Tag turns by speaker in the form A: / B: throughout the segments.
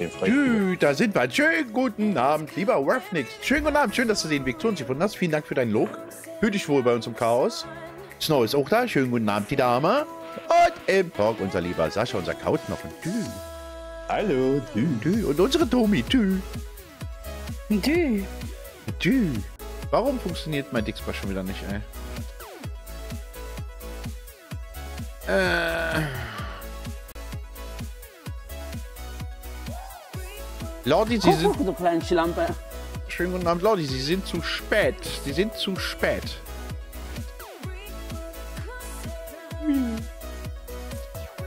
A: den
B: Tschüss, da sind wir. Schönen guten Abend, lieber Ruffnix. Schönen guten Abend, schön, dass du den Weg zu uns gefunden hast. Vielen Dank für deinen Look. Hör dich wohl bei uns im Chaos. Snow ist auch da. Schönen guten Abend, die Dame. Und im Park unser lieber Sascha, unser Kautnochen. Tschüss.
A: Hallo,
B: tschüss. Tschüss. Und unsere Domi. Tschüss.
C: Tschüss.
B: Tschüss. Warum funktioniert mein Dixbar schon wieder nicht, ey? Äh... Lordi, Sie sind.
C: Guck, du kleine Schlampe.
B: Schönen guten Abend, Lordi. Sie sind zu spät. Sie sind zu spät.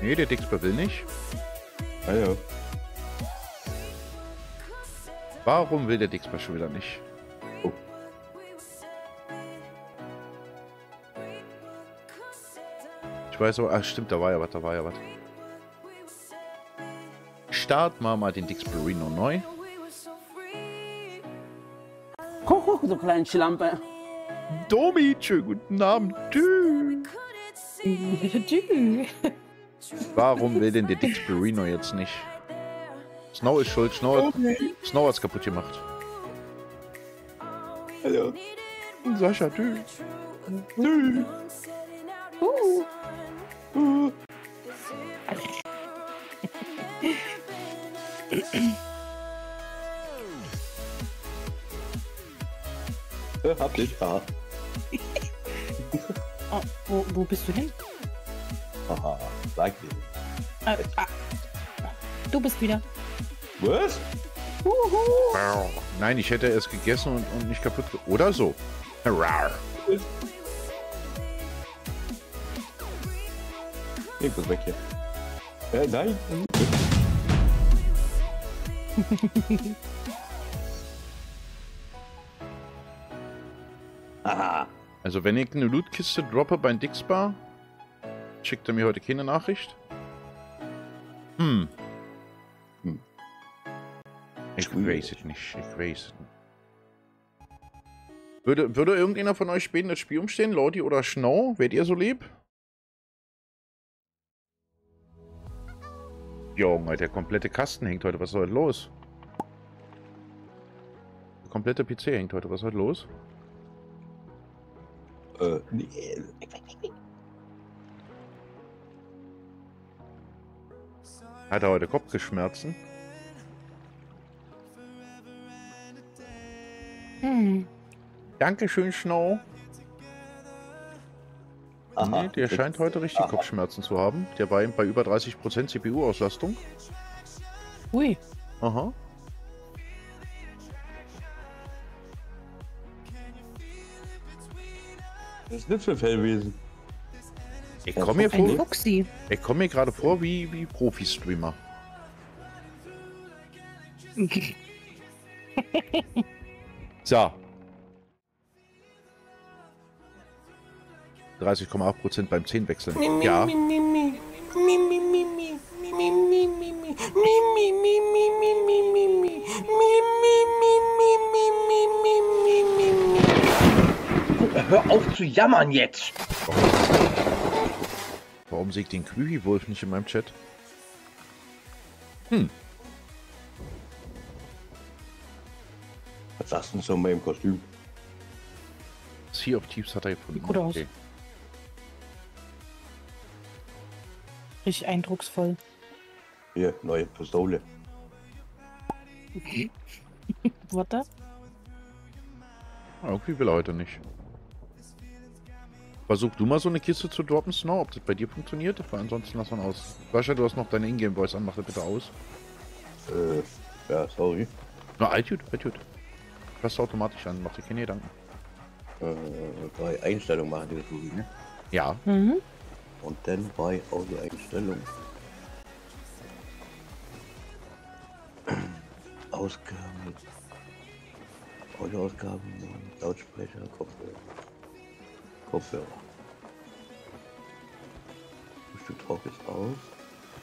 B: Nee, der Dixbar will nicht.
A: Ah ja.
B: Warum will der Dixbar schon wieder nicht? Ich weiß aber, ach stimmt, da war ja was, da war ja was. Start mal mal den Dixbarino neu.
C: Guck, guck, du kleine Schlampe.
B: Domi, schönen guten Abend. Tschüss. Warum will denn der Dixbarino jetzt nicht? Snow ist schuld, Snow, Snow hat's kaputt gemacht.
A: Hallo.
B: Sascha, tschüss.
A: Hab dich. Ah.
D: Oh, wo, wo bist du denn?
A: Haha. Sag dir.
D: Äh, ah. Du bist wieder.
A: Was?
B: Nein, ich hätte es gegessen und, und nicht kaputt ge Oder so. Rar.
A: Ich muss weg hier. Äh, nein.
B: Also wenn ich eine Lootkiste droppe bei Dixbar, schickt er mir heute keine Nachricht. Hm.
A: Hm.
B: Ich weiß es nicht. Ich weiß es nicht. Würde, würde irgendeiner von euch später das Spiel umstehen? Lordi oder Snow? Wärt ihr so lieb? Junge, der komplette Kasten hängt heute. Was ist heute los? Der komplette PC hängt heute. Was ist heute los?
A: Äh, nee.
B: Hat er heute Kopfgeschmerzen?
D: Hm.
B: Dankeschön, Snow.
A: Aha.
B: Nee, der scheint heute richtig
A: Aha.
B: Kopfschmerzen zu haben. Der war bei über 30% CPU-Auslastung.
D: Ui.
B: Aha.
A: Was ist das für ein Fellwesen?
B: Ich komme mir, vor- ich komm mir gerade vor wie, wie Profi-Streamer. So. 30,8% beim 10 wechseln. Ja.
E: Hör auf zu jammern jetzt!
B: Warum sehe ich den Quühi-Wolf nicht in meinem Chat?
A: Was sagst du denn zu meinem Kostüm?
B: Sea of Thieves hat er gefunden.
D: Sieht gut aus. Richtig eindrucksvoll.
A: Hier, neue Pistole.
D: Warte.
B: Ah, Irgendwie will er heute nicht. Versuch du mal so eine Kiste zu droppen, Snow, ob das bei dir funktioniert, weil ansonsten lass man aus. Sascha, du hast noch deine Ingame-Voice an, mach das bitte aus.
A: Äh, ja, sorry.
B: Na, altut, altut. Passt automatisch an, mach dir keine Gedanken.
A: Äh, bei Einstellung machen die das so, ne?
B: Ja,
D: Mhm.
A: Und dann bei Audio-Einstellung. Ausgaben. Audioausgaben, Lautsprecher, Kopfhörer. Kopfhörer. Push to Talk ist aus.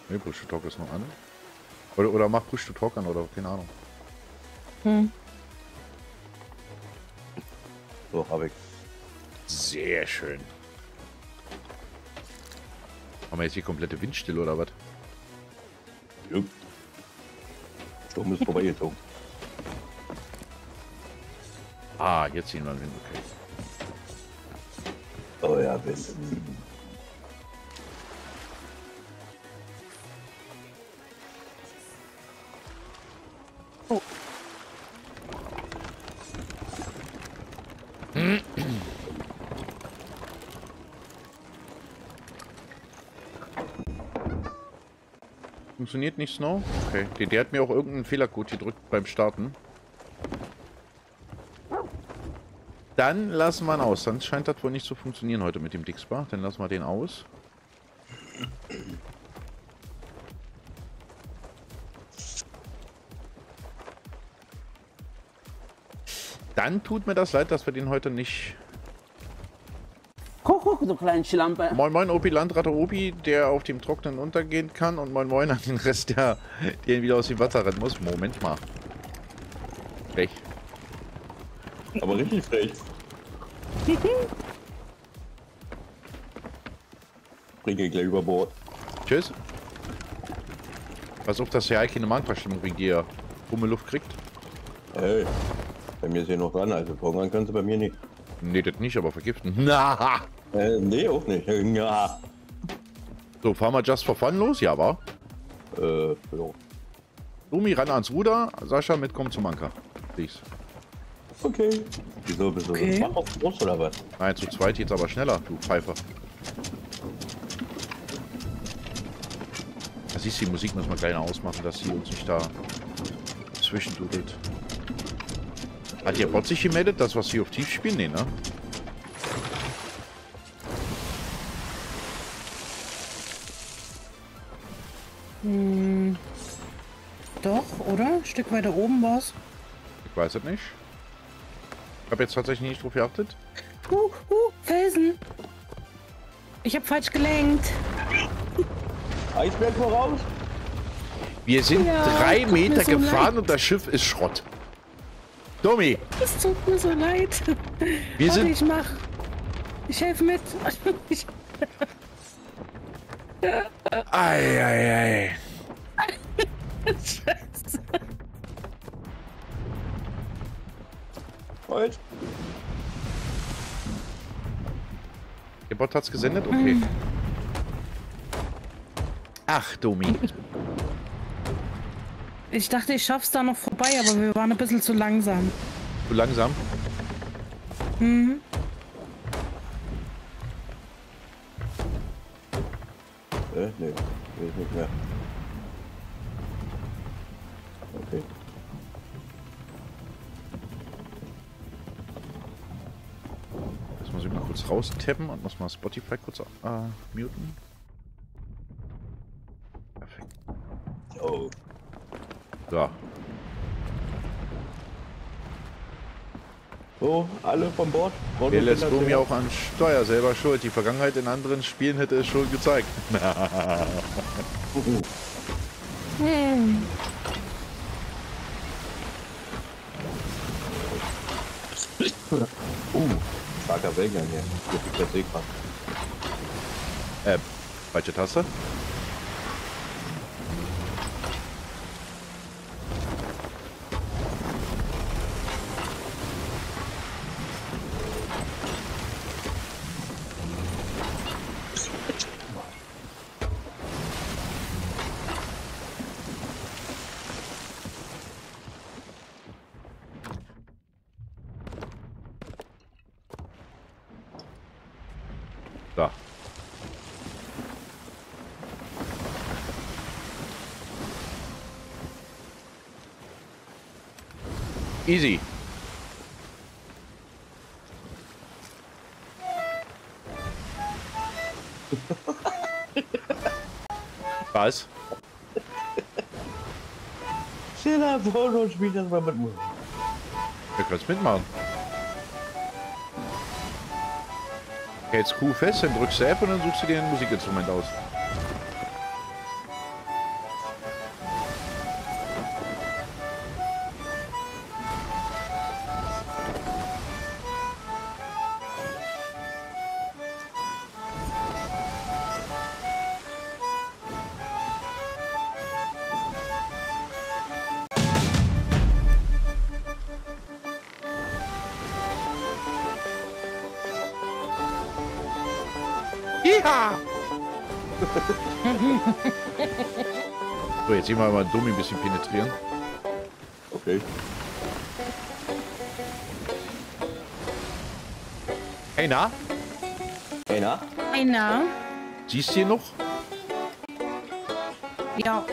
B: ne, Push to Talk ist noch an. Oder, oder mach Push to Talk an, oder keine Ahnung.
D: Hm.
A: So, habe ich.
B: Sehr schön. Haben wir jetzt die komplette Windstille oder was?
A: Jupp. Sturm ist vorbeigezogen.
B: Ah, jetzt sehen wir den Wind, okay.
A: Oh ja, Oh.
B: Funktioniert nicht Snow? Okay. Der, der hat mir auch irgendeinen Fehlercode gedrückt beim Starten. Dann lassen wir ihn aus. Dann scheint das wohl nicht zu funktionieren heute mit dem Dixbar. Dann lassen wir den aus. Dann tut mir das leid, dass wir den heute nicht...
C: Guck, guck, du kleine Schlampe.
B: Moin Moin Opi Landratte Opi, der auf dem Trocknen untergehen kann. Und Moin Moin an den Rest, der, der wieder aus dem Wasser rennen muss. Moment mal. Frech.
A: Aber richtig frech. Bringe gleich über Bord.
B: Tschüss. Pass auf, dass der keine Magenverstimmung wegen dir krumme Luft kriegt.
A: Hey, bei mir ist hier noch dran, also verhungern kannst du bei mir nicht.
B: Nee, das nicht, aber vergiften. Na.
A: Äh, nee, auch nicht. Ja.
B: So, fahren wir just for fun los? Ja, wa?
A: Äh, ja.
B: Lumi, ran ans Ruder. Sascha, mitkommen zum Anker. Please.
A: Okay. Wieso, wieso?
D: Okay.
A: Mach auf groß oder was?
B: Nein, zu zweit geht's aber schneller, du Pfeifer. Da siehst du, die Musik müssen wir kleiner ausmachen, dass sie uns nicht da zwischendudelt. Hat der Bot sich gemeldet, das was sie auf tief spielen? Nee, ne?
D: Hm. Doch, oder? Ein Stück weiter oben war's.
B: Ich weiß es nicht. Ich habe jetzt tatsächlich nicht drauf geachtet.
D: Uh, uh, Felsen. Ich hab falsch gelenkt.
A: Eisberg voraus?
B: Wir sind
D: Ja,
B: drei Meter
D: so
B: gefahren
D: leid.
B: und das Schiff ist Schrott. Domi,
D: Es tut mir so leid.
B: wir
D: Warte,
B: sind...
D: ich mach. Ich helfe mit. Ich,
B: Ei, ei, ei.
D: Scheiße.
A: Halt.
B: Der Bot hat's gesendet? Okay. Ach, Domi.
D: Ich dachte, ich schaff's da noch vorbei, aber wir waren ein bisschen zu langsam.
B: Zu langsam.
D: Mhm.
A: Äh, nee. Nee, ist nicht mehr. Okay.
B: Jetzt muss ich mal kurz raustappen und muss mal Spotify kurz äh, muten. Perfekt.
A: Oh.
B: So.
A: So, alle von Bord?
B: Hier
A: und
B: lässt
A: zusammen?
B: auch an Steuer selber schuld. Die Vergangenheit in anderen Spielen hätte es schon gezeigt.
D: Hm.
A: Uh, starker Wellengang hier. Hier fliegt der Seekraft.
B: äh, falsche Taste. So. Easy. Was?
A: Stell dir vor, du spielst das mal mit Musik.
B: Wir können es mitmachen. Hältst Q fest, dann drückst du F und dann suchst du dir ein Musikinstrument aus. Ja! so, jetzt sehen wir mal Dummi ein bisschen penetrieren.
A: Okay.
B: Hey, na?
A: Hey, na?
D: Einer.
B: Siehst du hier noch?
D: Ja.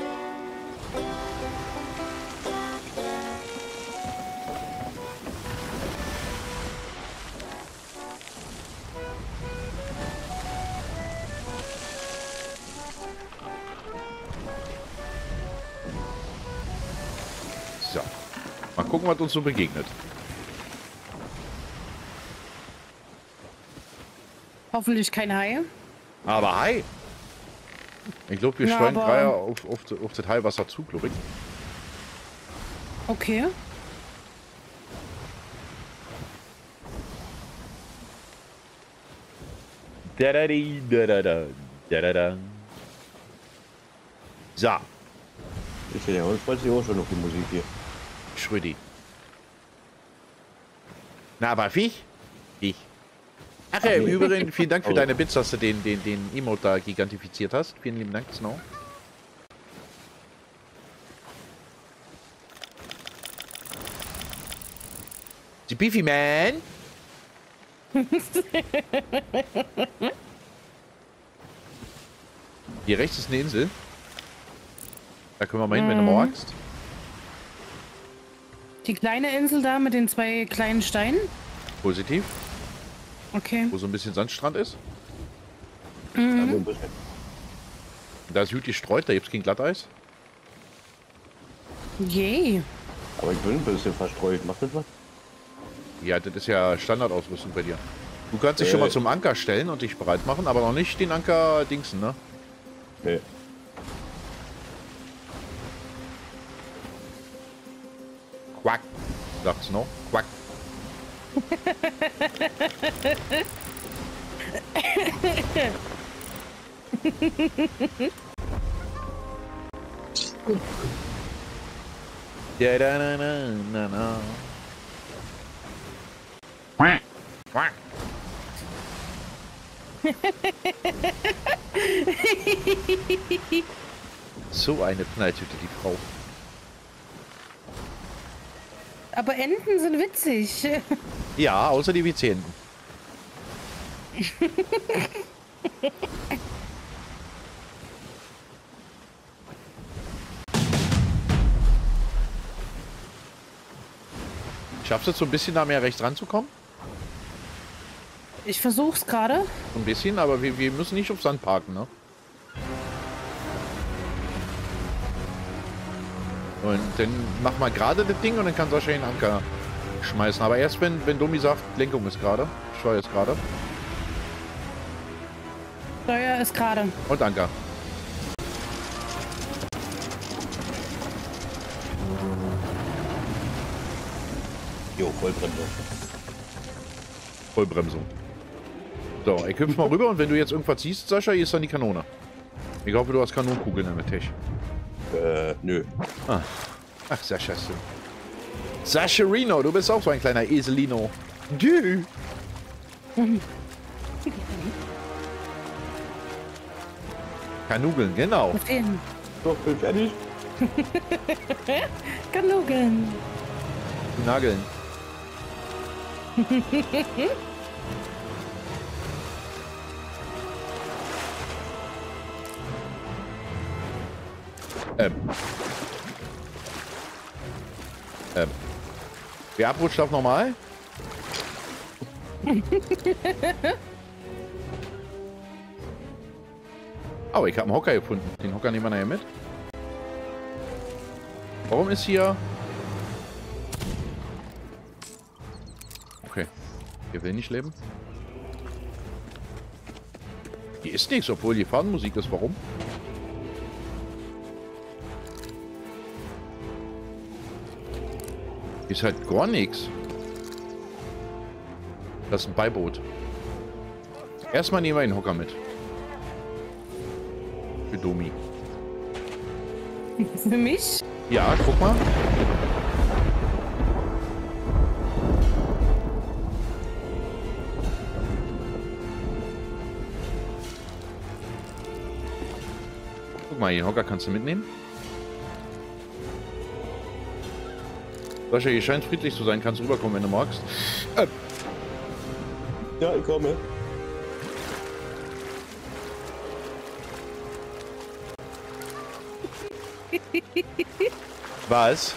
B: Gucken, was uns so begegnet.
D: Hoffentlich kein Hai.
B: Aber hi! Ich glaube, wir
D: Ja,
B: steuern
D: aber-
B: gerade auf, auf, auf das Heilwasser zu, glaube ich.
D: Okay.
B: Da-da-di, da-da-da, da-da-da. So,
A: Ist ja der Hund freut sich auch schon auf die Musik hier.
B: Schrödi. Na, aber Viech? Ich. Ach ja, im Übrigen, vielen Dank für
A: Oh.
B: deine Bits, dass du den, den, den Emote da gigantifiziert hast. Vielen lieben Dank, Snow. Die Beefy Man. Hier rechts ist eine Insel. Da können wir mal hin, wenn du magst.
D: Die kleine Insel da mit den zwei kleinen Steinen.
B: Positiv.
D: Okay.
B: Wo so ein bisschen Sandstrand ist.
A: Also ein bisschen.
B: Da ist gut gestreut, da gibt es kein Glatteis.
D: Yay.
A: Aber ich bin ein bisschen verstreut. Macht das was?
B: Ja, das ist ja Standardausrüstung bei dir. Du kannst dich schon mal
A: Äh.
B: zum Anker stellen und dich bereit machen, aber noch nicht den Anker dingsen, ne?
A: Nee.
B: Sagt's noch. Quack. Ja, da, na, na, na, na. Quack. Quack. So eine Knalltüte, die Frau.
D: Aber Enten sind witzig.
B: Ja, außer die Vizenten. Schaffst du es so ein bisschen da mehr rechts ranzukommen?
D: Ich versuch's gerade.
B: So ein bisschen, aber wir, wir müssen nicht auf Sand parken, ne? Und dann mach mal gerade das Ding und dann kann Sascha den Anker schmeißen. Aber erst wenn, wenn Domi sagt, Lenkung ist gerade, Steuer ist gerade
D: Steuer ist gerade.
B: und Anker.
A: Jo, Vollbremse.
B: Vollbremsung. So, ich hüpf mal rüber und wenn du jetzt irgendwas siehst, Sascha, hier ist dann die Kanone. Ich hoffe, du hast Kanonenkugeln in der Tasche.
A: Äh, nö.
B: Ach, Sascha. ist so- Sascha Reno, du bist auch so ein kleiner Eselino. Du. Kanugeln, genau.
A: So, bin fertig.
D: Kanugeln.
B: Nageln. ähm. Ähm. Wer abrutscht darf nochmal? oh, ich habe einen Hocker gefunden. Den Hocker nehmen wir nachher mit. Warum ist hier... Okay. Hier will nicht leben. Hier ist nichts, obwohl die Fahnenmusik ist. Warum? Ist halt gar nichts. Das ist ein Beiboot. Erstmal nehmen wir den Hocker mit. Für Domi.
D: Für mich?
B: Ja, guck mal. Guck mal, den Hocker kannst du mitnehmen. Sascha, hier scheint friedlich zu sein. Kannst rüberkommen, wenn du magst. Äh,
A: Ja, ich komme.
B: Was?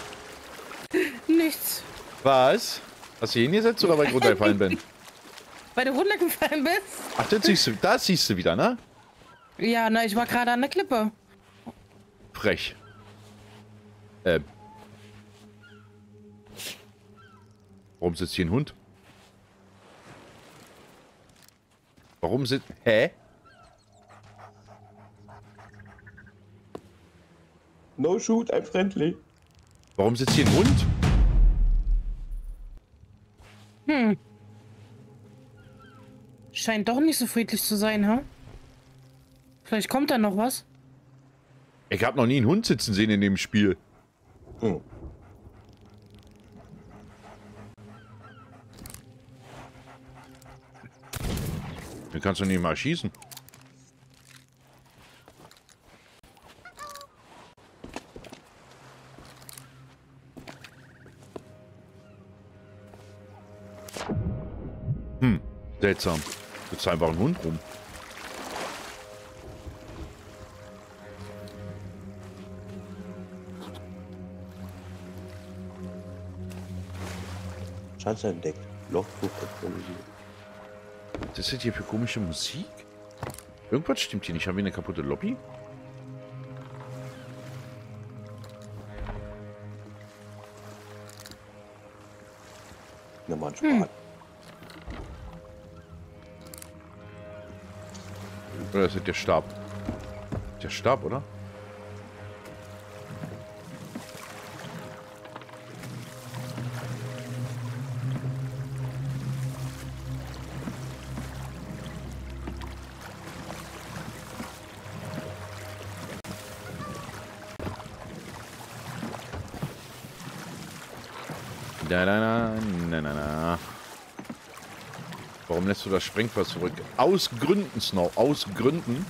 D: Nichts.
B: Was? Hast du hingesetzt oder weil ich runtergefallen bin?
D: Weil du runtergefallen bist?
B: Ach, das siehst du, das siehst du wieder, ne?
D: Ja, na, ich war gerade an der Klippe.
B: Frech. Ähm. Warum sitzt hier ein Hund? Warum sitzt... Hä?
A: No shoot, I'm friendly.
B: Warum sitzt hier ein Hund?
D: Scheint doch nicht so friedlich zu sein, ha? Vielleicht kommt da noch was.
B: Ich habe noch nie einen Hund sitzen sehen in dem Spiel.
A: Hm.
B: Den kannst du nicht mal schießen. Hm, seltsam. Jetzt einfach ein Hund rum.
A: Schatz entdeckt. Logbuch aktualisiert.
B: Was ist hier für komische Musik? Irgendwas stimmt hier nicht. Haben wir eine kaputte Lobby?
A: Na, manchmal.
B: Oder ist das der Stab? Der Stab, oder? Lässt du das Sprengfeuer zurück? Aus Gründen, Snow. Aus Gründen.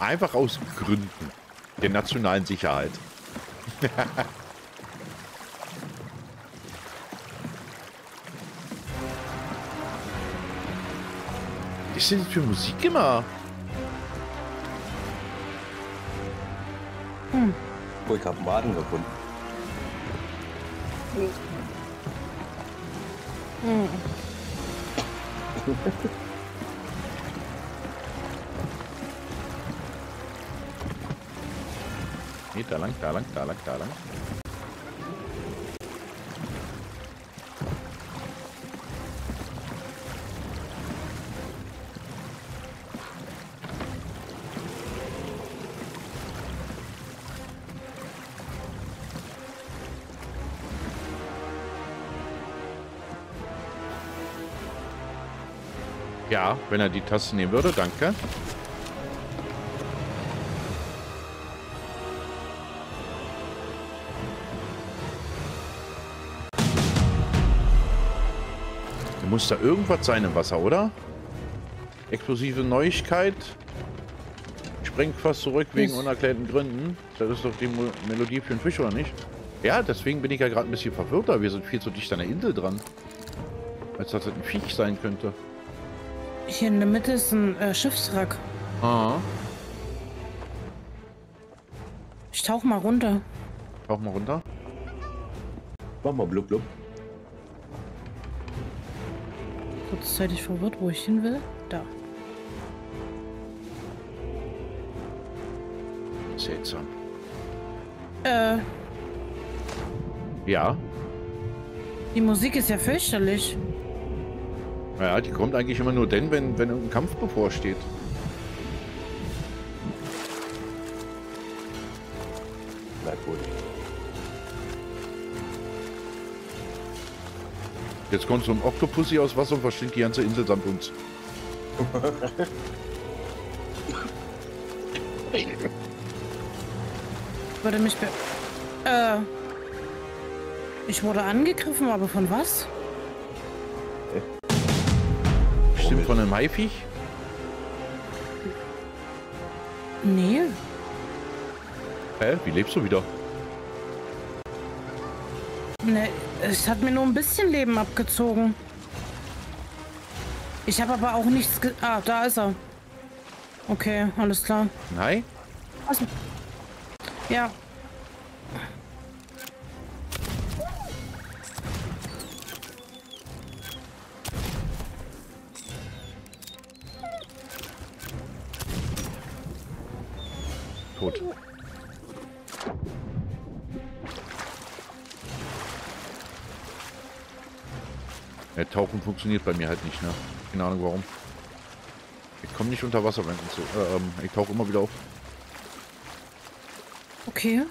B: Einfach aus Gründen der nationalen Sicherheit. Was ist denn für Musik immer?
A: Oh, ich hab einen Maden gefunden.
B: Nee, da lang, da lang, da lang, da lang. Ja, wenn er die Taste nehmen würde, danke. Da muss da irgendwas sein im Wasser, oder? Explosive Neuigkeit. Sprengt fast zurück wegen unerklärten Gründen. Das ist doch die Mo Melodie für den Fisch, oder nicht? Ja, deswegen bin ich ja gerade ein bisschen verwirrter. Wir sind viel zu dicht an der Insel dran. Als dass das ein Viech sein könnte.
D: Hier in der Mitte ist ein äh, Schiffswrack.
B: Ah.
D: Ich tauch mal runter.
B: Tauch mal runter.
A: Mach mal blub blub.
D: Kurzzeitig verwirrt, wo ich hin will. Da.
B: Seltsam.
D: Äh,
B: Ja.
D: die Musik ist ja fürchterlich.
B: Ja, die kommt eigentlich immer nur dann, wenn, wenn ein Kampf bevorsteht.
A: Merkwürdig.
B: Jetzt kommt so ein Octopussy aus Wasser und verschlingt die ganze Insel samt uns.
D: Würde mich be... Äh... Ich wurde angegriffen, aber von was?
B: Von einem Haifiech?
D: Nee.
B: Hä? Wie lebst du wieder?
D: Ne, es hat mir nur ein bisschen Leben abgezogen. Ich habe aber auch nichts ge... Ah, da ist er. Okay, alles klar.
B: Nein?
D: Also, ja.
B: Funktioniert bei mir halt nicht, ne? Keine Ahnung warum. Ich komme nicht unter Wasser, wenn ich so. Äh, ähm, ich tauche immer wieder auf.
D: Okay.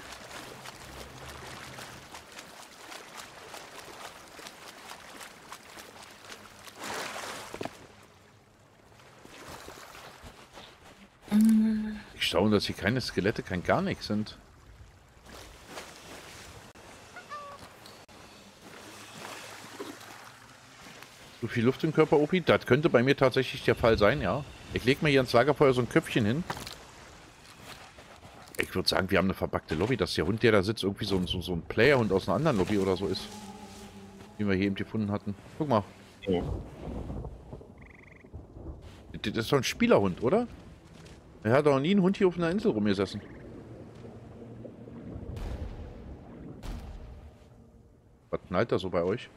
B: Ich staune, dass hier keine Skelette, kein gar nichts sind. Viel Luft im Körper, Opi? Das könnte bei mir tatsächlich der Fall sein, ja. Ich lege mir hier ins Lagerfeuer so ein Köpfchen hin. Ich würde sagen, wir haben eine verpackte Lobby, dass der Hund, der da sitzt, irgendwie so, ein- so, so ein Playerhund aus einer anderen Lobby oder so ist. Den wir hier eben gefunden hatten. Guck mal.
A: Ja.
B: Das ist doch ein Spielerhund, oder? Er hat doch nie einen Hund hier auf einer Insel rumgesessen. Was knallt da so bei euch?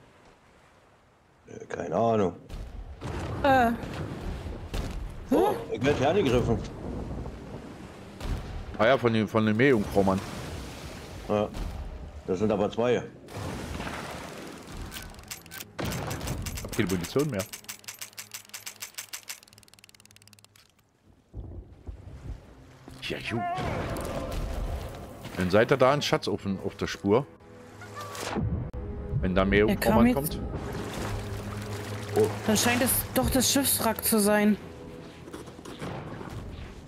A: Keine Ahnung.
D: Äh,
A: Oh, ich werde hergegriffen.
B: Ah ja, von dem, von dem Meerjungfrau, Mann.
A: Ja. Das sind aber zwei.
B: Hab keine Munition mehr. Ja, gut. Dann seid ihr da ein Schatz auf, auf der Spur. Wenn da Meerjungfrau Mann kommt.
D: dann scheint es doch das Schiffswrack zu sein.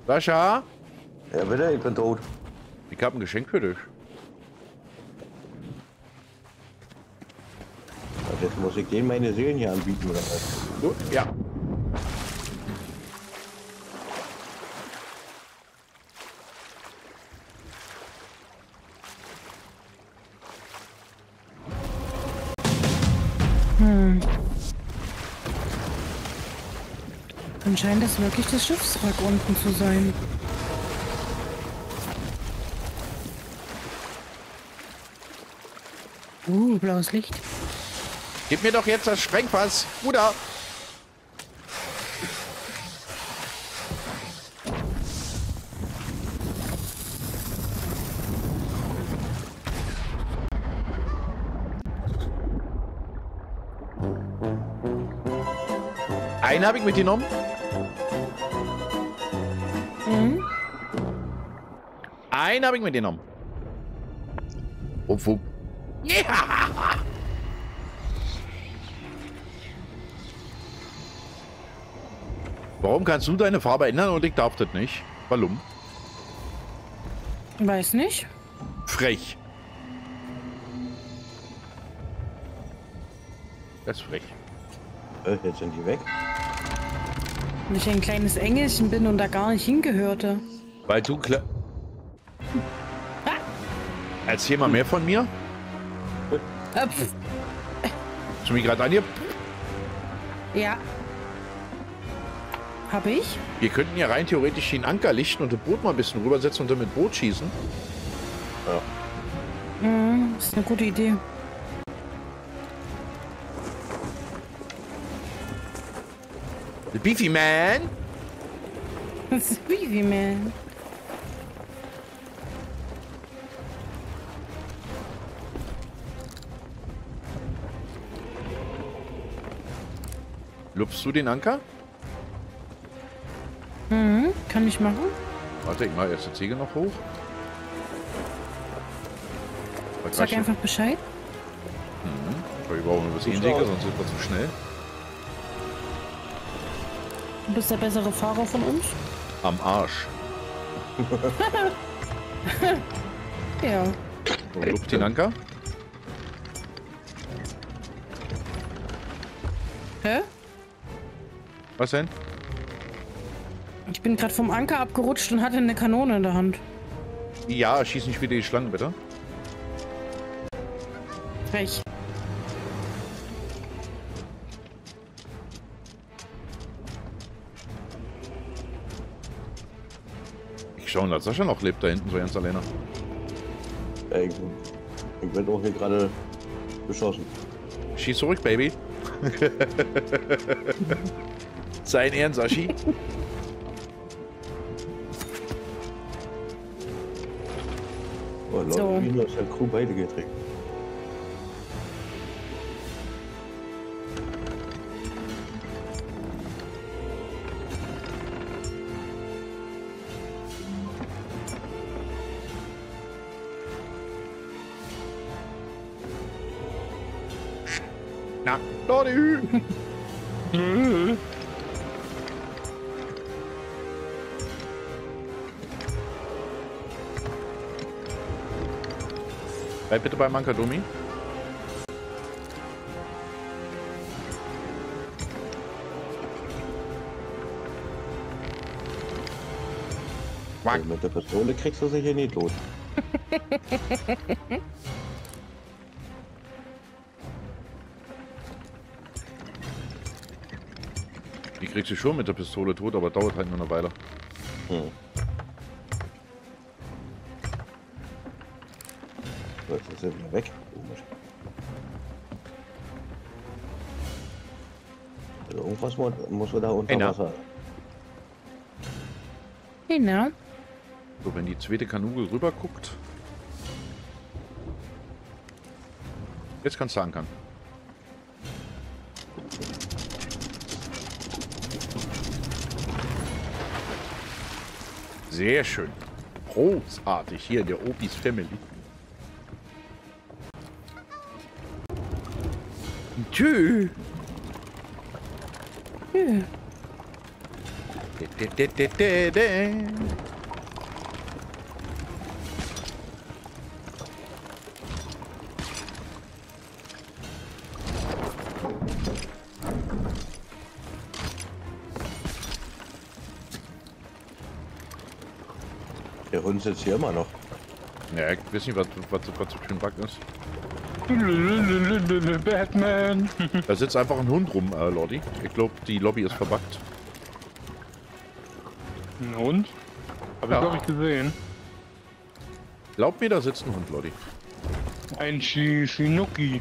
B: Sascha,
A: Ja, bitte, ich bin tot.
B: ich hab ein Geschenk für dich.
A: Also jetzt muss ich denen meine Seelen hier anbieten oder was?
B: Gut, ja.
D: Scheint es wirklich das Schiffswrack unten zu sein. Uh, blaues Licht.
B: Gib mir doch jetzt das Sprengfass, Bruder. Einen habe ich mitgenommen. Einen habe ich mitgenommen. Und wo? Ja! Warum kannst du deine Farbe ändern und ich darf das nicht? Warum?
D: Weiß nicht.
B: Frech. Das ist frech.
A: Äh, jetzt sind die weg.
D: Weil ich ein kleines Engelchen bin und da gar nicht hingehörte.
B: Weil du klar. Erzähl mal mehr von mir. Hast du mich gerade an hier?
D: ja. Hab ich?
B: Wir könnten ja rein theoretisch den Anker lichten und das Boot mal ein bisschen rübersetzen und dann mit Boot schießen.
D: Mhm, ist eine gute Idee.
B: The Beefy Man.
D: Das ist Vivi, man.
B: Lupfst du den Anker?
D: Mhm, kann ich machen.
B: Warte, ich mal erst die Ziege noch hoch.
D: Sag einfach Bescheid.
B: Wir brauchen ein bisschen Säge, sonst sind wir zu schnell.
D: Du bist der bessere Fahrer von uns.
B: Am Arsch.
D: Ja.
B: So, lupft den Anker. Was denn?
D: Ich bin gerade vom Anker abgerutscht und hatte eine Kanone in der Hand.
B: Ja, schieß nicht wieder die Schlangen, bitte.
D: Frech.
B: Ich schaue, dass Sascha noch lebt da hinten, so ganz alleine.
A: Ich, ich werde auch hier gerade beschossen.
B: Schieß zurück, Baby. Sein Ehren, Sashi.
A: Oh, Leute,
D: So.
A: aus der Crew beide getränkt.
B: Bleib bitte bei Mankadumi.
A: Also mit der Pistole kriegst du sicher nie tot.
B: Die kriegst du schon mit der Pistole tot, aber dauert halt nur eine Weile.
A: Hm. Er wieder weg. Komisch. Also irgendwas mu- muss er da unter
B: na.
A: Wasser.
D: Genau.
B: So, wenn die zweite Kanugel rüber guckt. Jetzt kannst du ankern. Sehr schön. Großartig hier in der Opis Family. Tschüss.
A: Der Hund sitzt hier immer noch.
B: Ja, ich weiß nicht, was, was, was so ein Bug ist.
F: Batman.
B: Da sitzt einfach ein Hund rum, äh, Lordi. Ich glaube, die Lobby ist verbuggt.
F: Ein Hund? Hab
B: Ja.
F: ich glaube ich gesehen.
B: Glaub mir, da sitzt ein Hund, Lordi.
F: Ein Shinuki.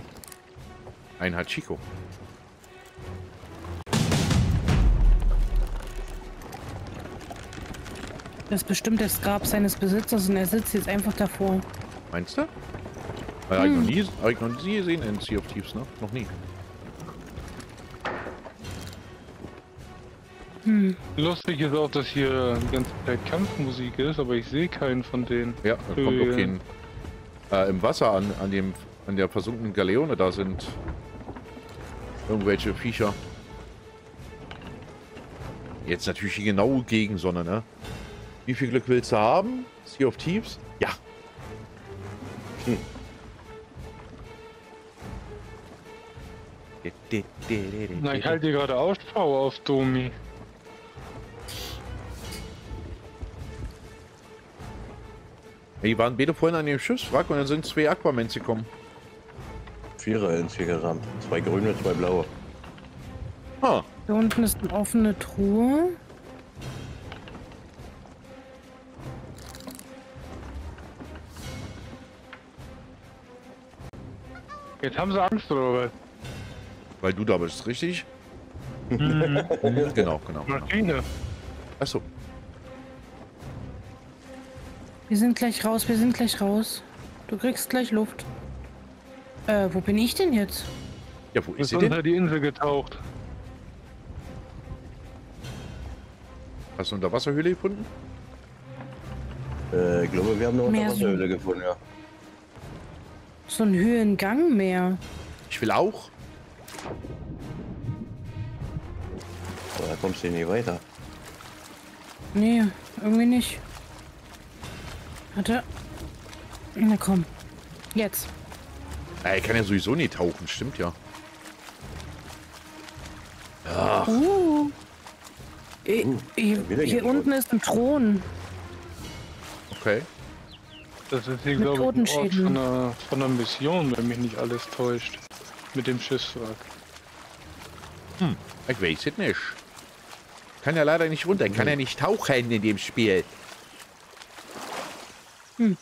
B: Ein Hachiko.
D: Das ist bestimmt das Grab seines Besitzers und er sitzt jetzt einfach davor.
B: Meinst du? Äh, hab, ich noch nie, hab ich noch nie gesehen in Sea of Thieves, ne? Noch nie.
F: Lustig ist auch, dass hier die ganze Zeit Kampfmusik ist, aber ich sehe keinen von denen.
B: Ja, da kommt
F: Ja.
B: kein... Äh, Im Wasser an, an, dem, an der versunkenen Galeone, da sind irgendwelche Viecher. Jetzt natürlich die genaue Gegensonne, ne? Wie viel Glück willst du haben? Sea of Thieves? Ja. Hm.
F: Na, ich halte gerade Ausschau auf Domi.
B: Die waren beide vorhin an dem Schiffswrack und dann sind zwei Aquamans gekommen.
A: Vierer insgesamt. Zwei grüne, zwei blaue.
B: Ha.
D: Da unten ist eine offene Truhe.
F: Jetzt haben sie Angst oder was?
B: Weil du da bist, richtig? genau, genau. genau.
F: Maschine.
B: Achso.
D: Wir sind gleich raus, wir sind gleich raus. Du kriegst gleich Luft. Äh, wo bin ich denn jetzt?
B: Ja, wo ist sie denn?
F: unter die Insel getaucht.
B: Hast du eine Unterwasserhöhle gefunden?
A: Äh, ich glaube, wir haben eine
D: Mehr so.
A: Unterwasserhöhle gefunden, ja.
D: So ein Höhengang mehr.
B: Ich will auch.
A: Aber da kommst du nicht weiter.
D: Nee, irgendwie nicht. Warte. Na komm. Jetzt.
B: Ich kann ja sowieso nicht tauchen, stimmt ja.
D: Uh. Äh, hier
A: wieder
D: hier
A: getroffen.
D: unten ist ein Thron.
B: Okay.
F: Das ist hier,
D: Mit
F: glaube ich, ein Ort
D: Totenschädeln.
F: von einer, von einer Mission, wenn mich nicht alles täuscht. Mit dem Schiffswrack.
B: Ich weiß es nicht. Kann ja leider nicht runter. Kann ja nicht tauchen in dem Spiel.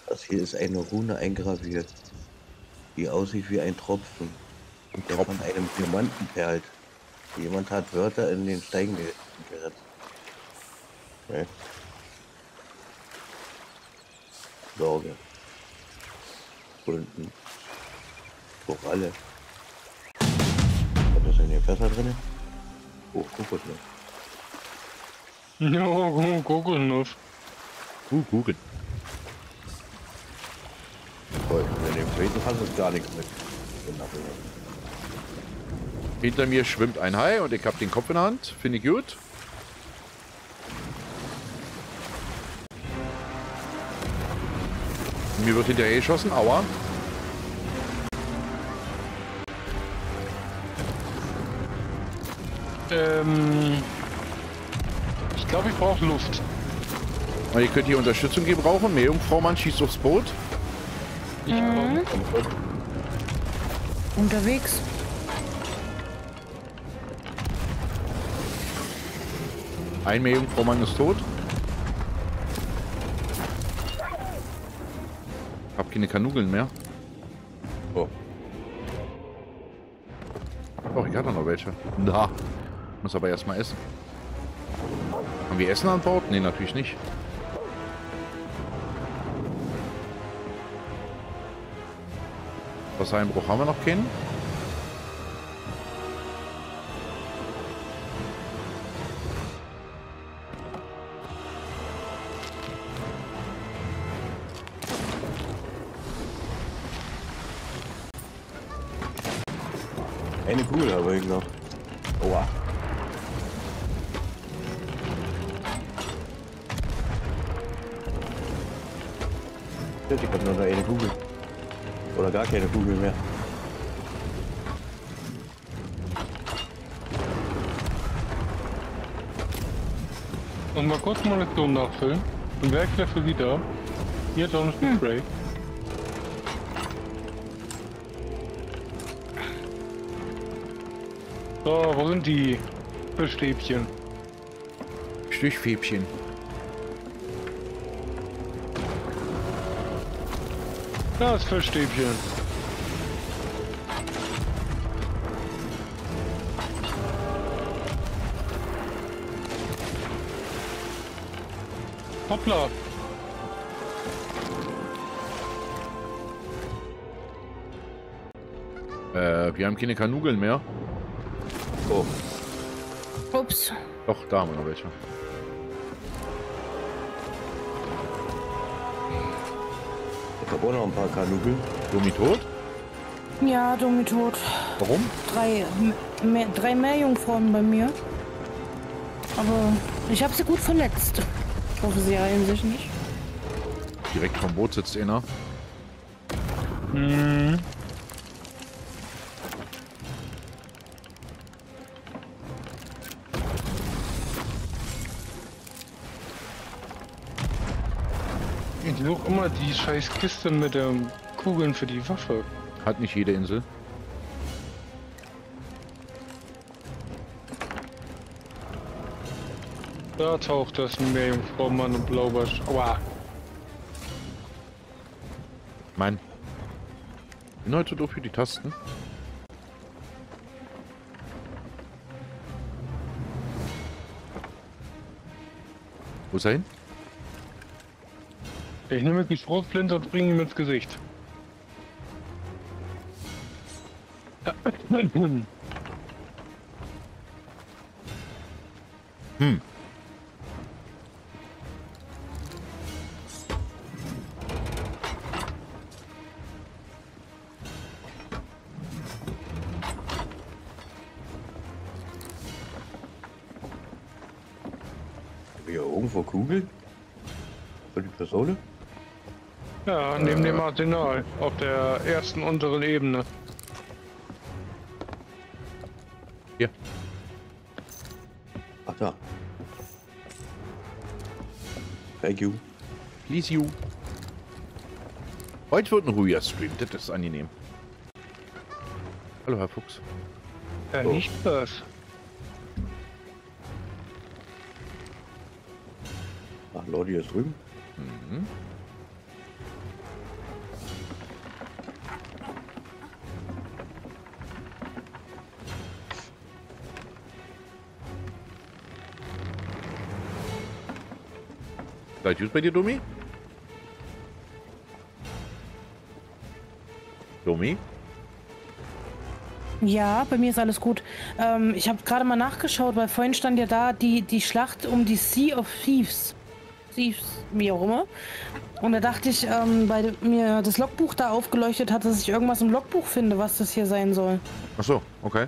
A: Das hier ist eine Rune eingraviert, die aussieht wie ein Tropfen. Und der von einem Diamanten perlt. Jemand hat Wörter in den Stein ge gerettet. Okay. Sorge. Unten. Koralle. Denn hier besser drin? Oh, Kokosnuss.
F: Ja, oh, Kokosnuss.
B: Uh, Google.
A: Toll. In dem zweiten Fass ist gar nichts mit.
B: Hinter mir schwimmt ein Hai und ich habe den Kopf in der Hand. Finde ich gut. Mir wird hinterher geschossen. Aua.
F: Ähm. Ich glaube, ich brauche Luft.
B: Und ihr könnt hier Unterstützung gebrauchen. Meerjungfraumann schießt aufs Boot.
F: Ich komme.
D: Unterwegs.
B: Ein Meerjungfraumann ist tot. Hab keine Kanugeln mehr.
A: Oh.
B: Oh, ich hatte noch welche. Da. Muss aber erstmal essen. Haben wir Essen an Bord? Nee, natürlich nicht. Wassereinbruch haben wir noch keinen.
F: Nachfüllen. Und wer ist für Sie da? Hier, Jonathan Spray. So, wo sind die Fischstäbchen?
B: Stichfäbchen.
F: Das Fischstäbchen. Hoppla.
B: Äh, wir haben keine Kanugeln mehr.
A: Oh,
D: Ups.
B: Doch, da haben wir noch welche.
A: ich habe auch noch ein paar Kanugeln.
B: Domi tot?
D: Ja, Domi tot.
B: Warum?
D: Drei, mehr, drei Meerjungfrauen bei mir. Aber ich habe sie gut verletzt. Sie heilen sich nicht.
B: Direkt vom Boot sitzt einer.
F: Hm. Ich suche immer die scheiß Kiste mit den Kugeln für die Waffe.
B: Hat nicht jede Insel.
F: Da taucht das Meerjungfrau Mann und Blaubarsch. Aua.
B: Mann. Bin heute doof für die Tasten. Wo ist er hin?
F: Ich nehme die Schrotflinte und bringe ihm ins Gesicht. Arsenal. Auf der ersten unteren Ebene.
B: Hier.
A: Ach da. Thank you.
B: Please you. Heute wird ein ruhiger Stream, das ist angenehm. Hallo, Herr Fuchs.
F: Ja, nicht was.
A: Ach, Lordi ist drüben.
B: Gut bei dir, Domi? Domi?
D: Ja, bei mir ist alles gut. Ähm, ich habe gerade mal nachgeschaut, weil vorhin stand ja da die, die Schlacht um die Sea of Thieves. Thieves, wie auch immer. Und da dachte ich, ähm, weil mir das Logbuch da aufgeleuchtet hat, dass ich irgendwas im Logbuch finde, was das hier sein soll.
B: Ach so, okay.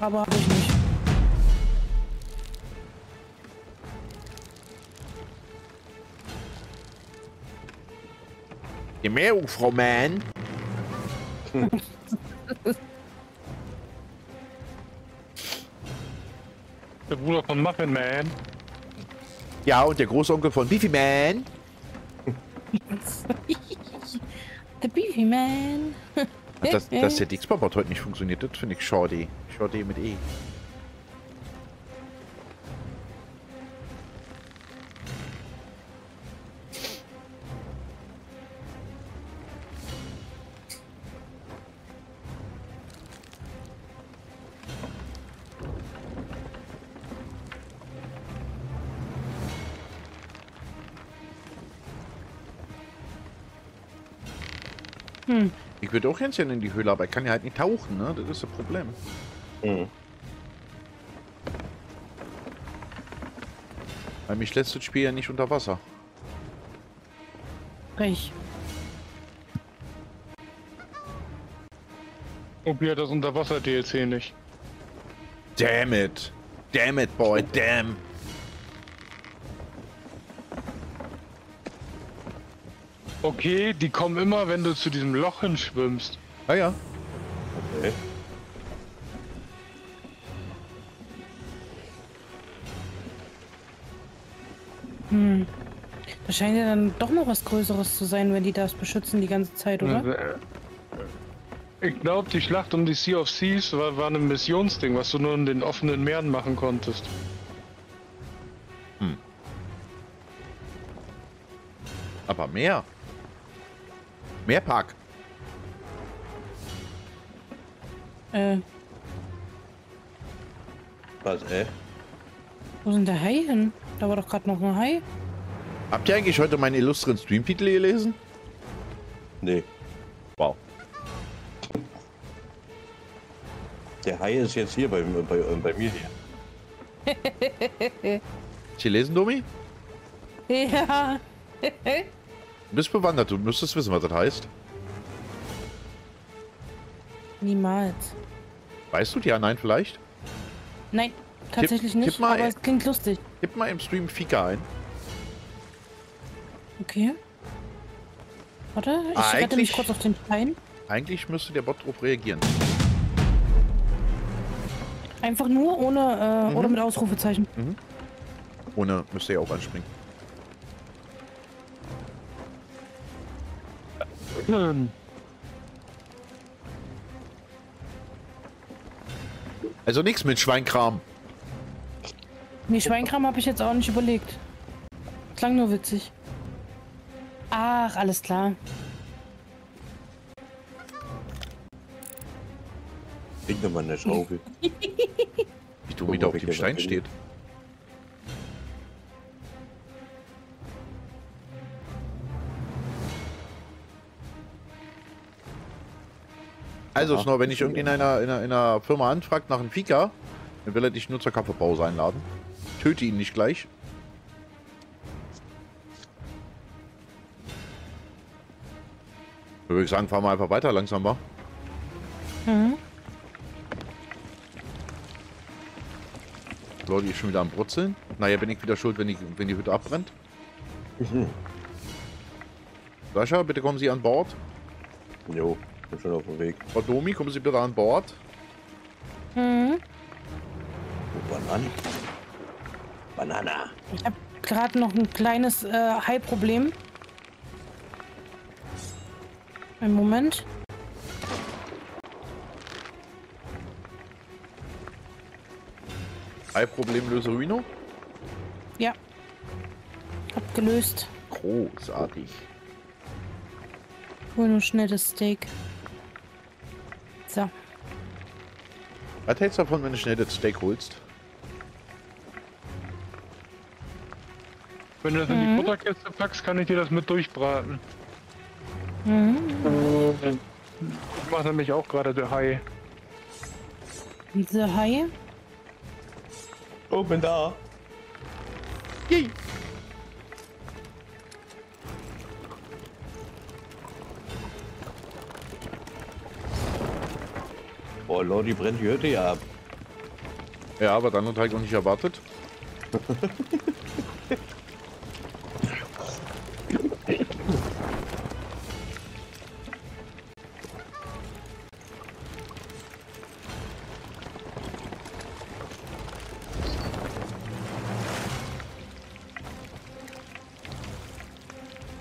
D: Aber habe ich
B: Die Frau Man.
F: Der Bruder von Muffin Man.
B: Ja, und der Großonkel von Beefy Man.
D: The Beefy Man.
B: Dass, dass der Dixpop heute nicht funktioniert, das finde ich schade. Schade mit E. würde auch ganz gerne in die Höhle, aber ich kann ja halt nicht tauchen, ne? Das ist das Problem.
A: Mhm.
B: Weil mich lässt das Spiel ja nicht unter Wasser.
D: Recht.
F: Probiert das Unterwasser-DLC nicht.
B: Damn it. Damn it, boy. Damn.
F: Okay, die kommen immer, wenn du zu diesem Loch hinschwimmst.
B: Ah ja.
A: Okay.
D: Das scheint ja dann doch noch was Größeres zu sein, wenn die das beschützen die ganze Zeit, oder?
F: Äh, Ich glaube, die Schlacht um die Sea of Seas war, war ein Missionsding, was du nur in den offenen Meeren machen konntest.
B: Aber mehr. Mehr Park.
D: Äh,
A: Was, äh?
D: wo sind der Hai hin? Da war doch gerade noch ein Hai.
B: Habt ihr eigentlich heute meinen illustren Streamtitel gelesen?
A: Nee.
B: Wow.
A: Der Hai ist jetzt hier bei, bei, bei mir hier.
B: Hast du gelesen, Domi?
D: Ja.
B: Du bist bewandert, du müsstest wissen, was das heißt.
D: Niemals.
B: Weißt du, ja, nein, vielleicht?
D: Nein, tatsächlich
B: tipp
D: nicht,
B: mal,
D: aber
B: ey.
D: es klingt lustig.
B: Gib mal im Stream Fika ein.
D: Okay. Warte, ich
B: Ah,
D: rette mich kurz auf den Stein.
B: Eigentlich müsste der Bot drauf reagieren.
D: Einfach nur ohne, äh, oder mit Ausrufezeichen.
B: Ohne müsste er auch anspringen. Also nichts mit Schweinkram.
D: Nee, Schweinkram habe ich jetzt auch nicht überlegt. Klang nur witzig. Ach, alles klar.
A: Bring mir mal eine Schaufel.
B: Wie Domi da auf dem Stein steht. Also, Snow, wenn ich irgendwie in einer, in, einer, in einer Firma anfragt nach einem Fika, dann will er dich nur zur Kaffeepause einladen. Töte ihn nicht gleich. Würde ich sagen, fahren wir einfach weiter langsamer.
D: Mhm.
B: Lordi ist schon wieder am Brutzeln. Naja, bin ich wieder schuld, wenn die, wenn die Hütte abbrennt. Sascha, bitte kommen Sie an Bord.
A: Jo, bin schon auf dem Weg.
B: Frau Domi, kommen Sie bitte an Bord.
D: Mhm.
A: Oh, Bananen. Banana.
D: Ich habe gerade noch ein kleines äh, Hai-Problem. Einen Moment.
B: Drei Problemlöse Rhino.
D: Ja. Hab gelöst.
B: Großartig.
D: Hol nur schnell das Steak. So.
B: Was hältst du davon, wenn du schnell das Steak holst?
F: Wenn du das in die Butterkiste packst, kann ich dir das mit durchbraten.
D: Mhm.
F: Ich mache nämlich auch gerade der Hai.
D: Diese Haie.
E: Oh, bin da.
B: Yay.
A: Oh, Lordi brennt die Hütte ja ab.
B: Ja, aber dann hat halt noch nicht erwartet.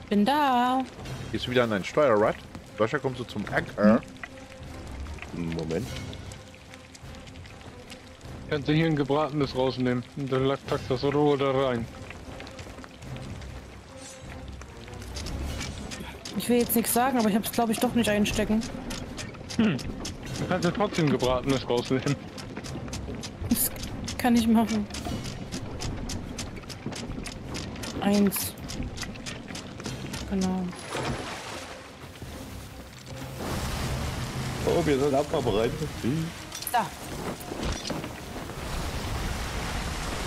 D: Bin da.
B: Gehst du wieder an dein Steuerrad? Sascha, kommst du zum Anker?
A: Moment.
F: Kannst du hier ein gebratenes rausnehmen. Und dann packst das rohe da rein.
D: Ich will jetzt nichts sagen, aber ich habe es glaube ich doch nicht einstecken.
F: Du kannst ja trotzdem gebratenes rausnehmen.
D: Das kann ich machen. Eins. Genau.
A: Oh, wir sind abfahrbereit.
D: Da.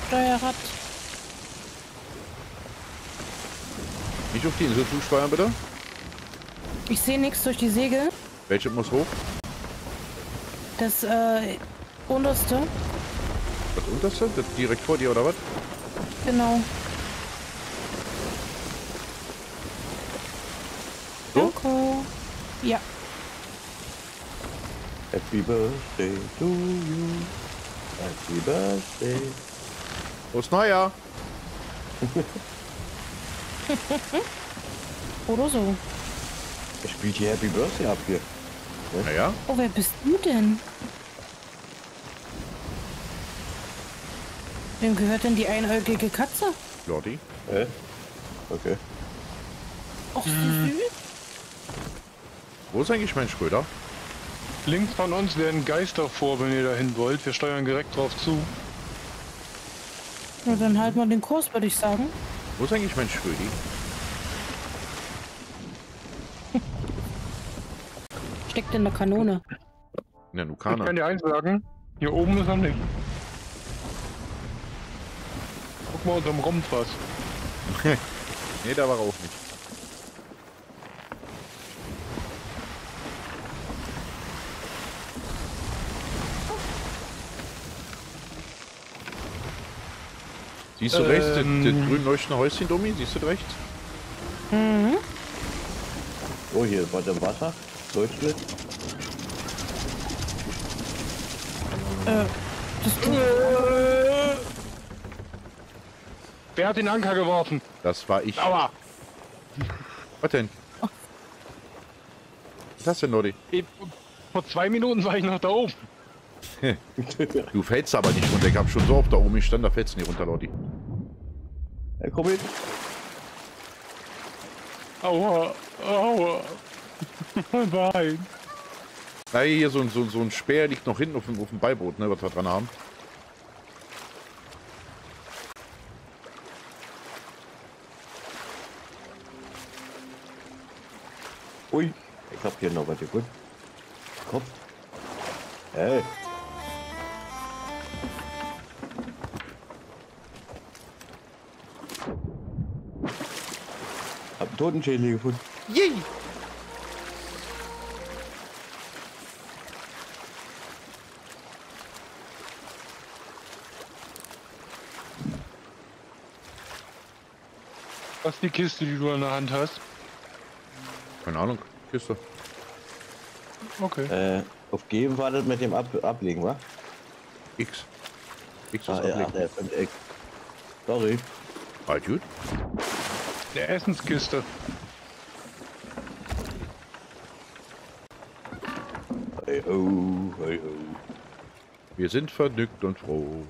D: Steuerrad.
B: Nicht auf die Insel zusteuern, bitte.
D: Ich sehe nichts durch die Segel.
B: Welche muss hoch?
D: Das äh, unterste.
B: Das unterste? Das direkt vor dir, oder was?
D: Genau.
B: So?
D: Danke. Ja.
A: Happy Birthday to you. Happy Birthday.
B: Frohes Neujahr!
D: Oder so.
A: Er spielt hier Happy Birthday ab hier.
B: Naja,
D: Oh, wer bist du denn? Wem gehört denn die einäugige Katze?
B: Lordi.
A: Hä? Okay.
D: Och, wie süß.
B: Wo ist eigentlich mein Schröder?
F: Links von uns werden Geister vor, wenn ihr dahin wollt. Wir steuern direkt drauf zu.
D: Na, dann halt mal den Kurs, würde ich sagen.
B: Wo ist eigentlich mein Schrödi?
D: Steckt in der Kanone.
B: In der
F: Ich
B: Nukana.
F: kann dir eins sagen. Hier oben ist er nicht. Guck mal unterm Rumpf was.
B: nee, da war er auch nicht. Siehst du rechts, das,
F: Ähm.
B: das grün leuchtende Häuschen, Domi? Siehst du rechts?
A: Oh, hier war der Wasser. Leuchtet.
F: Wer hat den Anker geworfen?
B: Das war ich.
F: Aua!
B: Was denn? Was ist das denn, Lordi?
F: Ich- Vor zwei Minuten war ich noch da oben.
B: Du fällst aber nicht runter. Ich hab schon so oft da oben gestanden, da fällst du nicht runter, Lordi.
A: Ja, komm hin.
F: Aua! Aua! Nein!
B: Na, hier so, ein- so, so ein Speer liegt noch hinten auf dem, auf dem Beiboot, ne, was wir dran haben.
A: Ui. Ich hab hier noch was gut. Kopf. Hey. Totenschädel gefunden.
B: Yay!
F: Was ist die Kiste, die du in der Hand hast?
B: Keine Ahnung. Kiste.
F: Okay.
A: Äh, auf G war das mit dem Ab Ablegen, wa?
B: X. X ist
A: Ah, ja,
B: ablegen.
A: ich. Sorry.
B: Ah, gut.
F: Der Essenskiste.
A: Hey ho, hey ho.
B: Wir sind vergnügt und froh.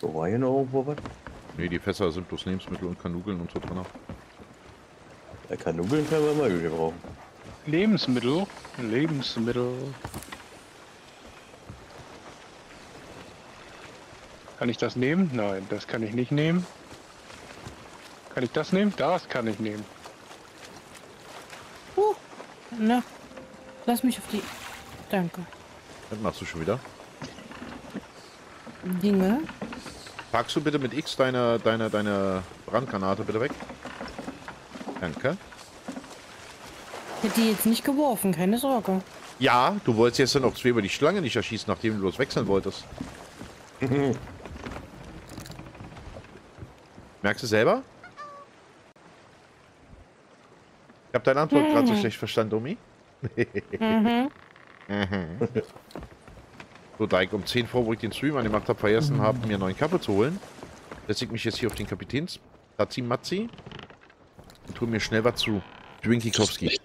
A: So war hier noch irgendwo was?
B: Nee, die Fässer sind bloß Lebensmittel und Kanugeln und so drin.
A: Ja, Kanugeln können wir mal gebrauchen.
F: Lebensmittel. Lebensmittel. Kann ich das nehmen? Nein, das kann ich nicht nehmen. Kann ich das nehmen? Das kann ich nehmen.
D: Uh, na, lass mich auf die. Danke.
B: Das machst du schon wieder.
D: Dinge.
B: Packst du bitte mit X deine, deine, deine Brandgranate bitte weg? Danke.
D: Ich hätte die jetzt nicht geworfen, keine Sorge.
B: Ja, du wolltest jetzt dann noch zwei über die Schlange nicht erschießen, nachdem du bloß wechseln wolltest. Merkst du selber? Ich habe deine Antwort gerade so schlecht verstanden, Domi.
D: Mhm.
B: So, da ich um 10 vor, wo ich den Stream angemacht habe, vergessen habe, mir einen neuen Kappe zu holen, setze ich mich jetzt hier auf den Kapitäns Platzi Matzi und tue mir schnell was zu Dwinkikowski.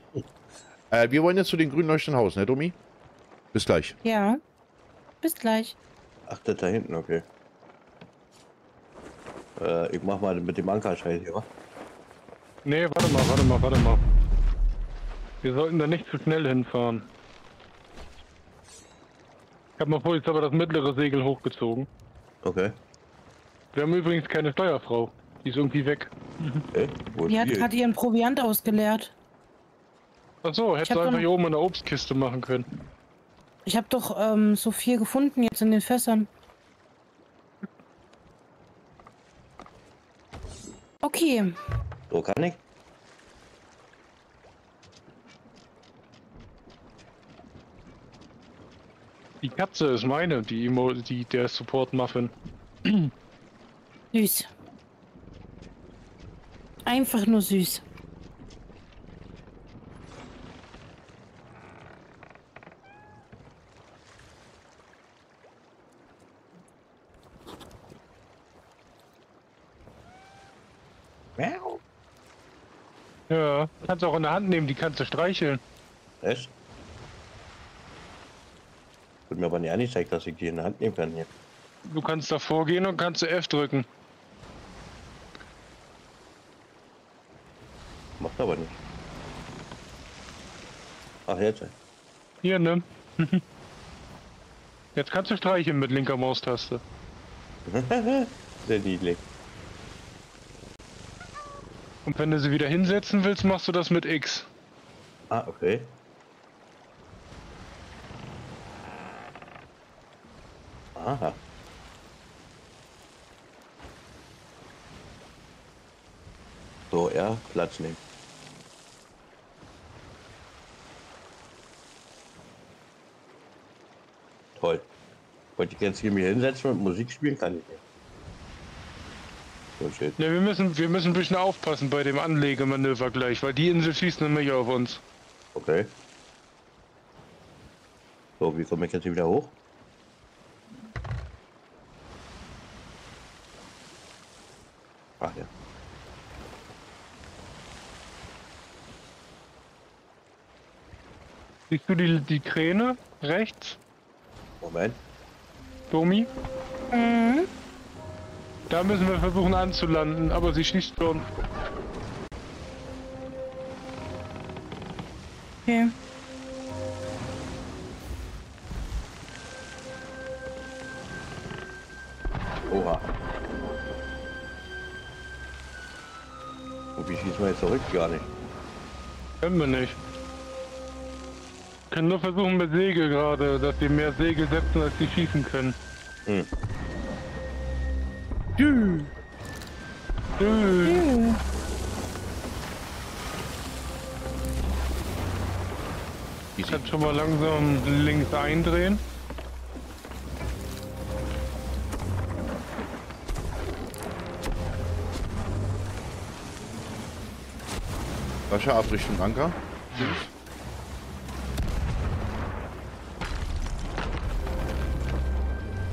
B: Äh, wir wollen jetzt zu den grünen leuchtenden Haus, ne, Domi? Bis gleich.
D: Ja. Bis gleich.
A: Ach, das da hinten, okay. Äh, ich mach mal mit dem Ankerschein hier, wa?
F: Nee, warte mal, warte mal, warte mal. Wir sollten da nicht zu schnell hinfahren. Ich habe mal vor, jetzt aber das mittlere Segel hochgezogen.
A: Okay.
F: Wir haben übrigens keine Steuerfrau. Die ist irgendwie weg.
A: Ist
D: Die hat gerade ihren Proviant ausgeleert.
F: Achso, hättest
D: hab
F: du einfach hier oben in der Obstkiste machen können.
D: Ich habe doch ähm, so viel gefunden jetzt in den Fässern. Okay.
A: So kann ich.
F: Die Katze ist meine, die, Emo die der Support-Muffin.
D: Süß. Einfach nur süß.
F: Ja, kannst du auch in der Hand nehmen, die kannst du streicheln.
A: Echt? Wird mir aber nicht angezeigt, dass ich die in der Hand nehmen kann hier.
F: Du kannst davor gehen und kannst du F drücken.
A: Macht aber nicht. Ach, jetzt.
F: Hier, nimm. Jetzt kannst du streicheln mit linker Maustaste.
A: Sehr niedlich.
F: Und wenn du sie wieder hinsetzen willst, machst du das mit X.
A: Ah, okay. Aha. So, ja, Platz nehmen. Toll. Wollte ich jetzt hier mir hinsetzen und Musik spielen, kann ich nicht. So shit.
F: Ne, wir müssen, wir müssen ein bisschen aufpassen bei dem Anlegemanöver gleich, weil die Insel schießt nämlich auf uns.
A: Okay. So, wie komme ich jetzt hier wieder hoch? Ach ja.
F: Siehst du die, die Kräne rechts,
A: Moment.
F: Domi?
D: Mhm.
F: Da müssen wir versuchen anzulanden, aber sie schießt schon.
D: Okay.
A: Oha. Und wie schießen wir jetzt zurück? Gar nicht.
F: Können wir nicht. Können nur versuchen mit Segel gerade, dass sie mehr Segel setzen, als sie schießen können.
A: Hm.
F: Dü. Dü. Ich kann schon mal langsam links eindrehen.
B: Sascha, ab Richtung Anker.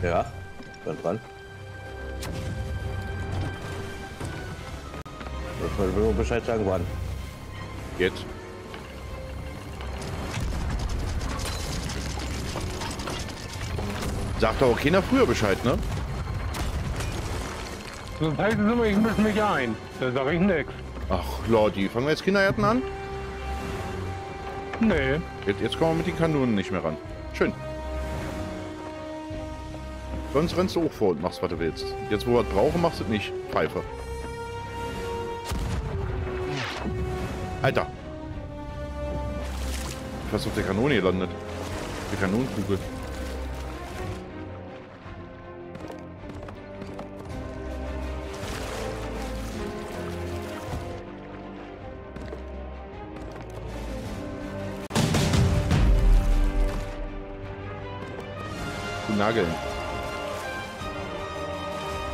A: Ja, dann dran. Ich wollte nur Bescheid sagen, wann.
B: Jetzt. Sagt doch auch keiner früher Bescheid, ne?
F: Sonst heißt es immer, ich mische mich ein. Da sag ich nix.
B: Ach, Lordi, fangen wir jetzt Kindergärten an?
F: Nee.
B: Jetzt, jetzt kommen wir mit den Kanonen nicht mehr ran. Schön. Sonst rennst du auch vor und machst, was du willst. Jetzt, wo wir es brauchen, machst du es nicht. Pfeife. Alter. Fast auf der Kanone gelandet. Die Kanonenkugel. Nageln.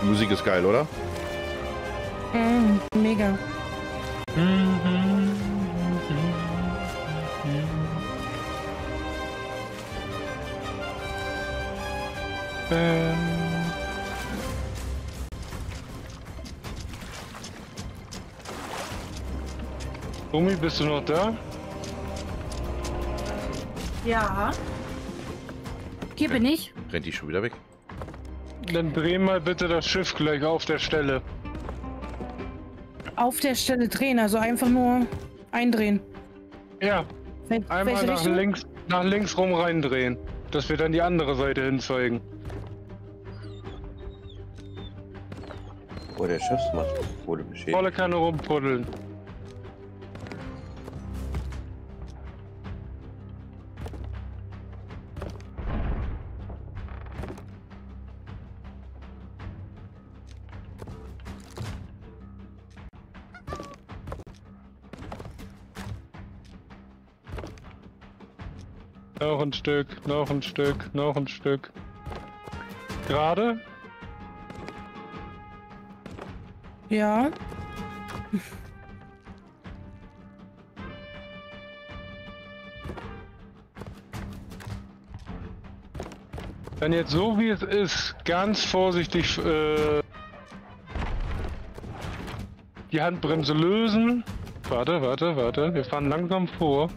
B: Die Musik ist geil, oder?
D: Mm, mega.
F: Ähm. Omi, bist du noch da?
D: Ja. Hier bin ich.
B: Rennt die schon wieder weg?
F: Dann dreh mal bitte das Schiff gleich auf der Stelle.
D: Auf der Stelle drehen, also einfach nur eindrehen.
F: Ja,
D: Wel
F: einmal nach
D: Richtung?
F: links, nach links rum reindrehen. Dass wir dann die andere Seite hinzeigen.
A: Wo der Schiffsmast wurde beschädigt.
F: Volle Kanne rumpuddeln. Stück, noch ein Stück, noch ein Stück. Gerade?
D: Ja.
F: Dann jetzt so wie es ist, ganz vorsichtig äh, die Handbremse lösen. Warte, warte, warte. Wir fahren langsam vor.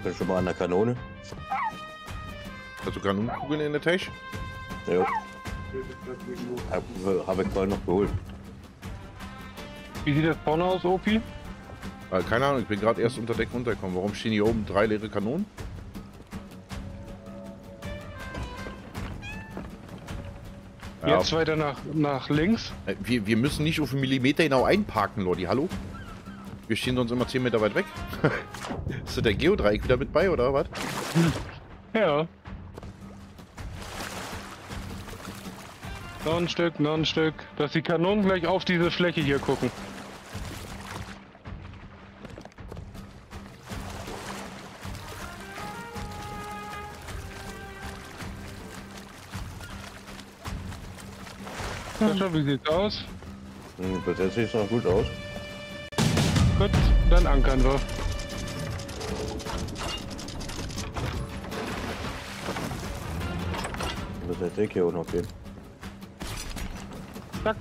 A: Ich bin schon mal an der Kanone.
B: Hast du Kanonenkugeln in der Tasche?
A: Jo. Hab, hab ich vorhin noch geholt.
F: Wie sieht das vorne aus, Opi?
B: Äh, keine Ahnung, ich bin gerade erst unter Deck runtergekommen. Warum stehen hier oben drei leere Kanonen? Ja,
F: Jetzt weiter nach, nach links.
B: äh, wir, wir müssen nicht auf einen Millimeter genau einparken, Lordi. Hallo? Wir stehen sonst immer 10 Meter weit weg. Ist da der Geodreieck wieder mit bei, oder was?
F: Ja. Noch ein Stück, noch ein Stück. Dass die Kanonen gleich auf diese Fläche hier gucken. Sascha, wie sieht's aus?
A: Hm, bis jetzt sieht es noch gut aus.
F: Gut, dann ankern wir.
A: Bis jetzt Deck hier auch noch gehen.
F: Zack.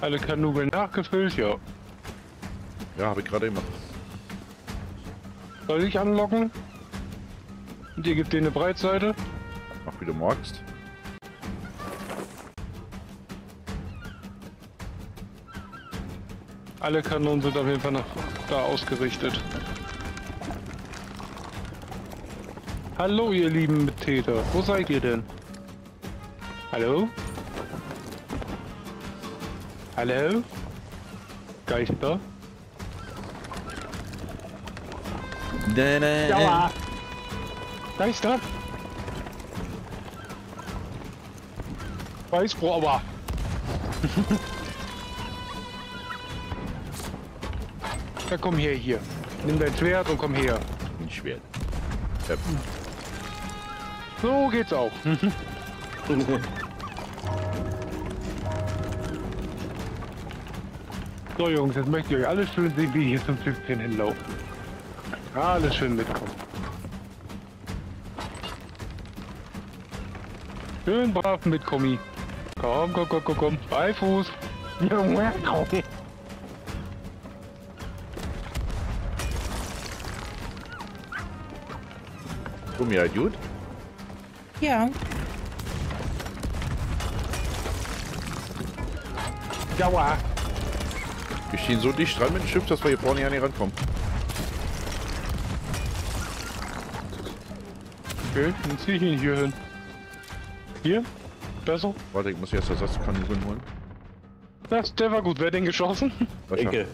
F: Alle Kanugeln nachgefüllt, ja.
B: Ja, habe ich gerade gemacht.
F: Soll ich anlocken? Und ihr gebt dir eine Breitseite?
B: Mach wie du magst.
F: Alle Kanonen sind auf jeden Fall nach da ausgerichtet. Hallo, ihr lieben Mittäter. Wo seid ihr denn? Hallo? Hallo? Geister? Aua! Geister? Weißbrot, aber. ja, komm her, hier. Nimm dein Schwert und komm her.
B: Nicht schwer. Ja,
F: So geht's auch. so, Jungs, jetzt möchte ich euch alles schön sehen, wie hier zum 15 hinlaufen. Alles schön mitkommen. Schön brav mit Kommi. Komm, komm, komm, komm, komm. Beifuß. Junge, komm.
B: Gummi halt gut.
D: Ja.
F: Aua.
B: Wir stehen so dicht dran mit dem Schiff, dass wir hier vorne ja nicht rankommen.
F: Okay, dann zieh ich ihn hier hin. Hier? Besser?
B: Warte, ich muss erst Ersatzkanonen holen.
F: Das, der war gut. Wer hat den geschossen?
A: Ecke.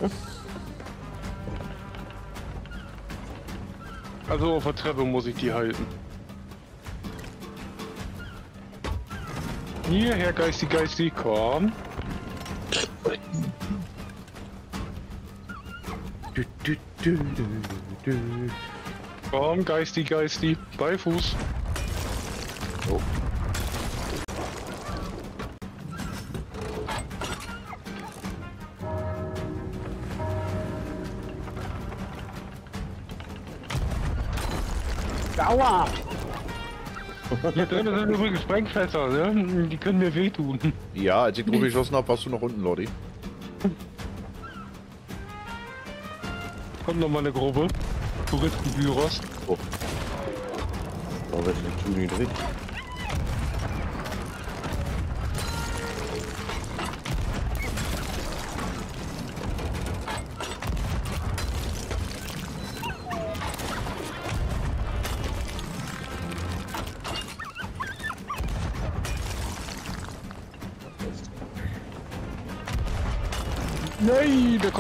F: Also auf der Treppe muss ich die halten. Hier, Herr Geisti, Geisti, komm.
B: Du, du, du.
F: Komm, Geisti, Geisti. Beifuß. Aua! Hier drin sind übrigens Sprengfässer, ne? Die können mir wehtun.
B: Ja, als ich drauf geschossen habe, warst du noch unten, Lordi.
F: Kommt noch mal eine Gruppe. Touristenbüros.
A: Aber es ist zu niedrig.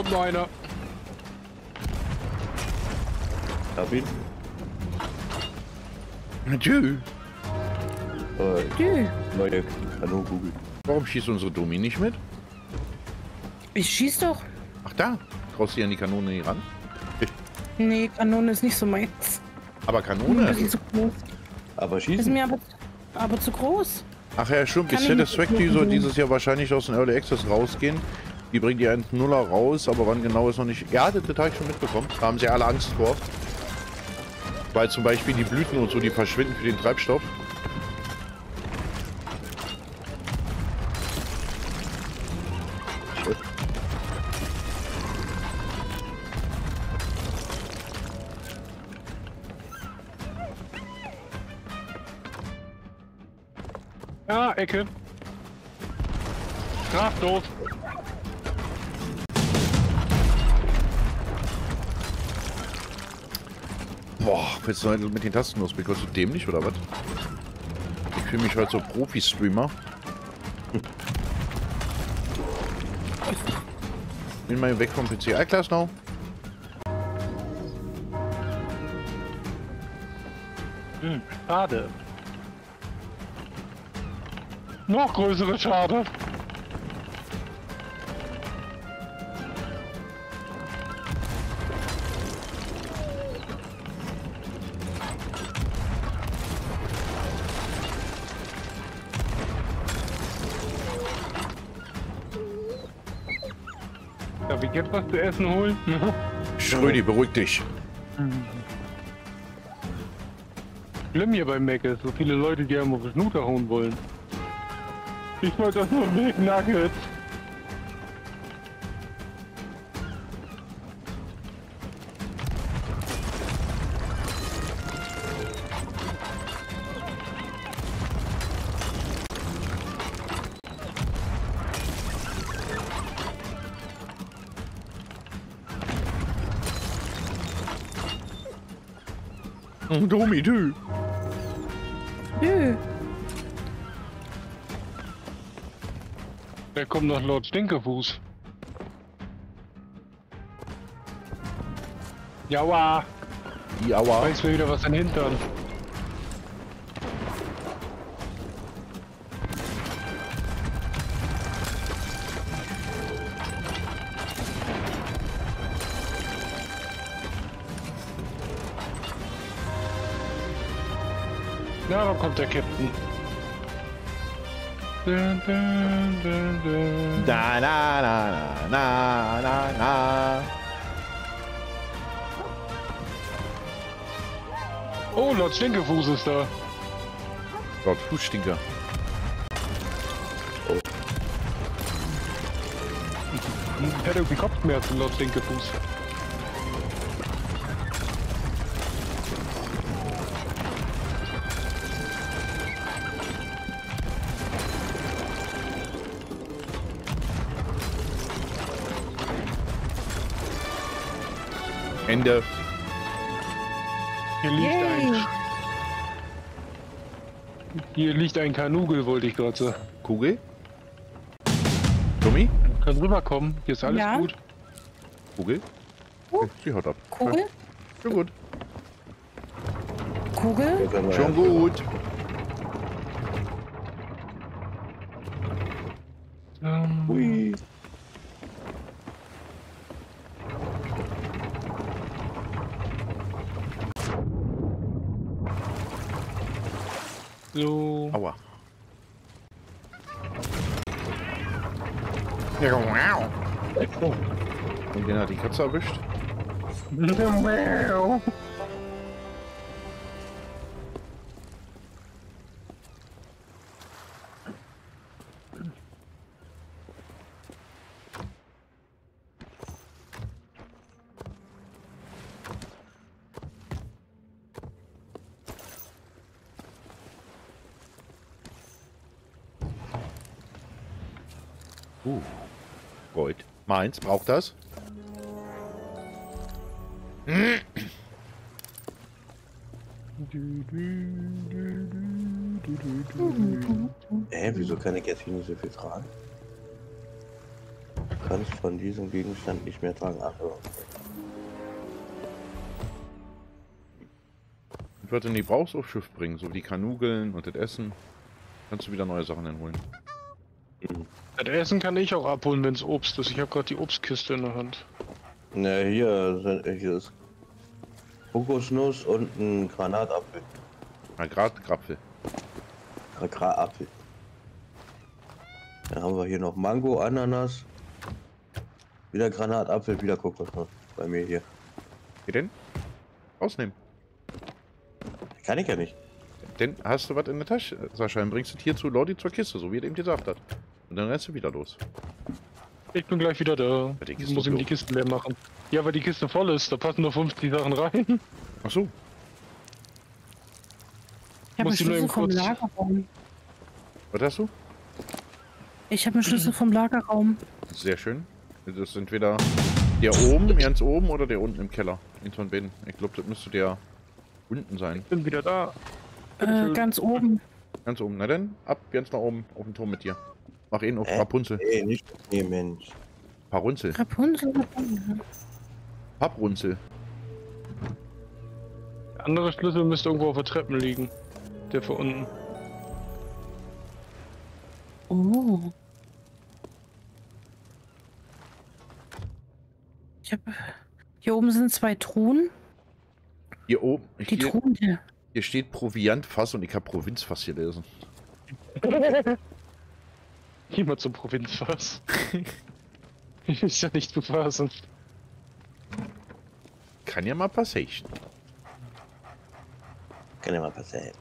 F: Kommt noch einer.
A: Hab ihn.
B: Tschüss.
A: Äh,
D: Tschü.
A: neue Kanonkugel.
B: Warum schießt unsere Domi nicht mit?
D: Ich schieß doch.
B: Ach da, traust du die an die Kanone nicht ran?
D: Nee, Kanone ist nicht so meins.
B: Aber Kanone?
D: ist zu groß.
A: Aber
D: Ist
A: schießen.
D: mir aber, aber zu groß.
B: Ach ja, schon. Bis
D: Kann ich nicht
B: Satisfactory soll dieses Jahr wahrscheinlich aus dem Early Access rausgehen. Die bringen die 1.0er raus, aber wann genau ist noch nicht. Ja, das, ich schon mitbekommen. Da haben sie alle Angst vor. Weil zum Beispiel die Blüten und so, die verschwinden für den Treibstoff. Heute mit den Tasten los? Bist du dämlich oder was? Ich fühle mich heute so Profi-Streamer. Bin mal weg vom PC. I class now.
F: Hm, schade. Noch größere Schade. Jetzt was zu essen holen?
B: Schrödi, beruhig dich.
F: Schlimm hier beim Mac ist, so viele Leute, die einem auf Schnuter hauen wollen. Ich wollte doch nur Milk Nuggets.
B: Domi, du.
D: Nö.
F: Da kommt noch Lord Stinkefuß. Jaua,
B: Die Aua.
F: weiß mir wieder was in den Hintern. kommt der Captain.
B: Da, na, na, na, na, na, na.
F: Oh, Lord Stinkefuß ist da.
B: Lord Fußstinker.
F: Oh. Ich hätte irgendwie Kopfschmerzen, Lord Stinkefuß.
B: Ende.
F: Hier liegt
D: Yay.
F: ein. Hier liegt ein Kanugel, wollte ich gerade sagen.
B: Kugel. Tommy?
F: Kann rüberkommen, hier ist alles
D: Ja.
F: gut.
B: Kugel. Okay, sie haut ab.
D: Kugel?
B: Schon gut.
D: Kugel?
A: Können wir
B: Schon
A: ja-
B: gut.
F: Ähm,
A: Hui.
F: so.
B: Aua. Und den hat die Katze erwischt. Uh, Gold. Meins, braucht das?
A: Hä, wieso kann ich jetzt hier nicht so viel tragen? Du kannst von diesem Gegenstand nicht mehr tragen. Ach, ja.
B: Ich würde in die aufs Schiff bringen, so wie die Kanugeln und das Essen. Kannst du wieder neue Sachen hinholen.
F: Das Essen kann ich auch abholen, wenn es Obst ist. Ich habe gerade die Obstkiste in der Hand.
A: Na, hier, sind, hier ist Kokosnuss und ein Granatapfel.
B: Na, gerade Grapfel.
A: Gra- Granatapfel. Dann haben wir hier noch Mango, Ananas. Wieder Granatapfel, wieder Kokosnuss. Bei mir hier.
B: Wie denn? Ausnehmen.
A: Kann ich ja nicht.
B: Denn hast du was in der Tasche, Sascha, dann bringst du hier zu Lordi zur Kiste, so wie er eben gesagt hat. Und dann rennst du wieder los.
F: Ich bin gleich wieder da.
B: Ja,
F: Ich
B: Kiste
F: muss ihm die
B: doof.
F: Kiste leer machen. Ja, weil die Kiste voll ist. Da passen nur 50 Sachen rein.
B: Ach so.
D: Ich habe einen
F: ich
D: Schlüssel
F: eben
D: vom
F: kurz-
D: Lagerraum.
B: Was hast du?
D: Ich habe einen Schlüssel vom Lagerraum.
B: Sehr schön. Das ist entweder der oben, ganz oben, oder der unten im Keller. Eins von beiden. Ich glaube, das müsste der unten sein.
F: Bin wieder da.
D: Äh, ganz oben.
B: Ganz oben. Na dann, ab, ganz nach oben, auf den Turm mit dir. Mach ihn auf
A: Hä?
B: Rapunzel.
A: Nee, nicht. Nee, Mensch.
B: Parunzel.
D: Rapunzel, Rapunzel.
B: Paprunzel.
F: Der andere Schlüssel müsste irgendwo auf der Treppen liegen. Der für unten.
D: Oh. Ich habe. Hier oben sind zwei Truhen.
B: Hier oben.
D: Die
B: Hier,
D: Truhen hier.
B: hier steht Proviantfass und ich habe Provinzfass gelesen.
F: Niemand zum Provinzfass. ist ja nicht zu fassen.
B: Kann ja mal passieren.
A: Kann ja mal passieren.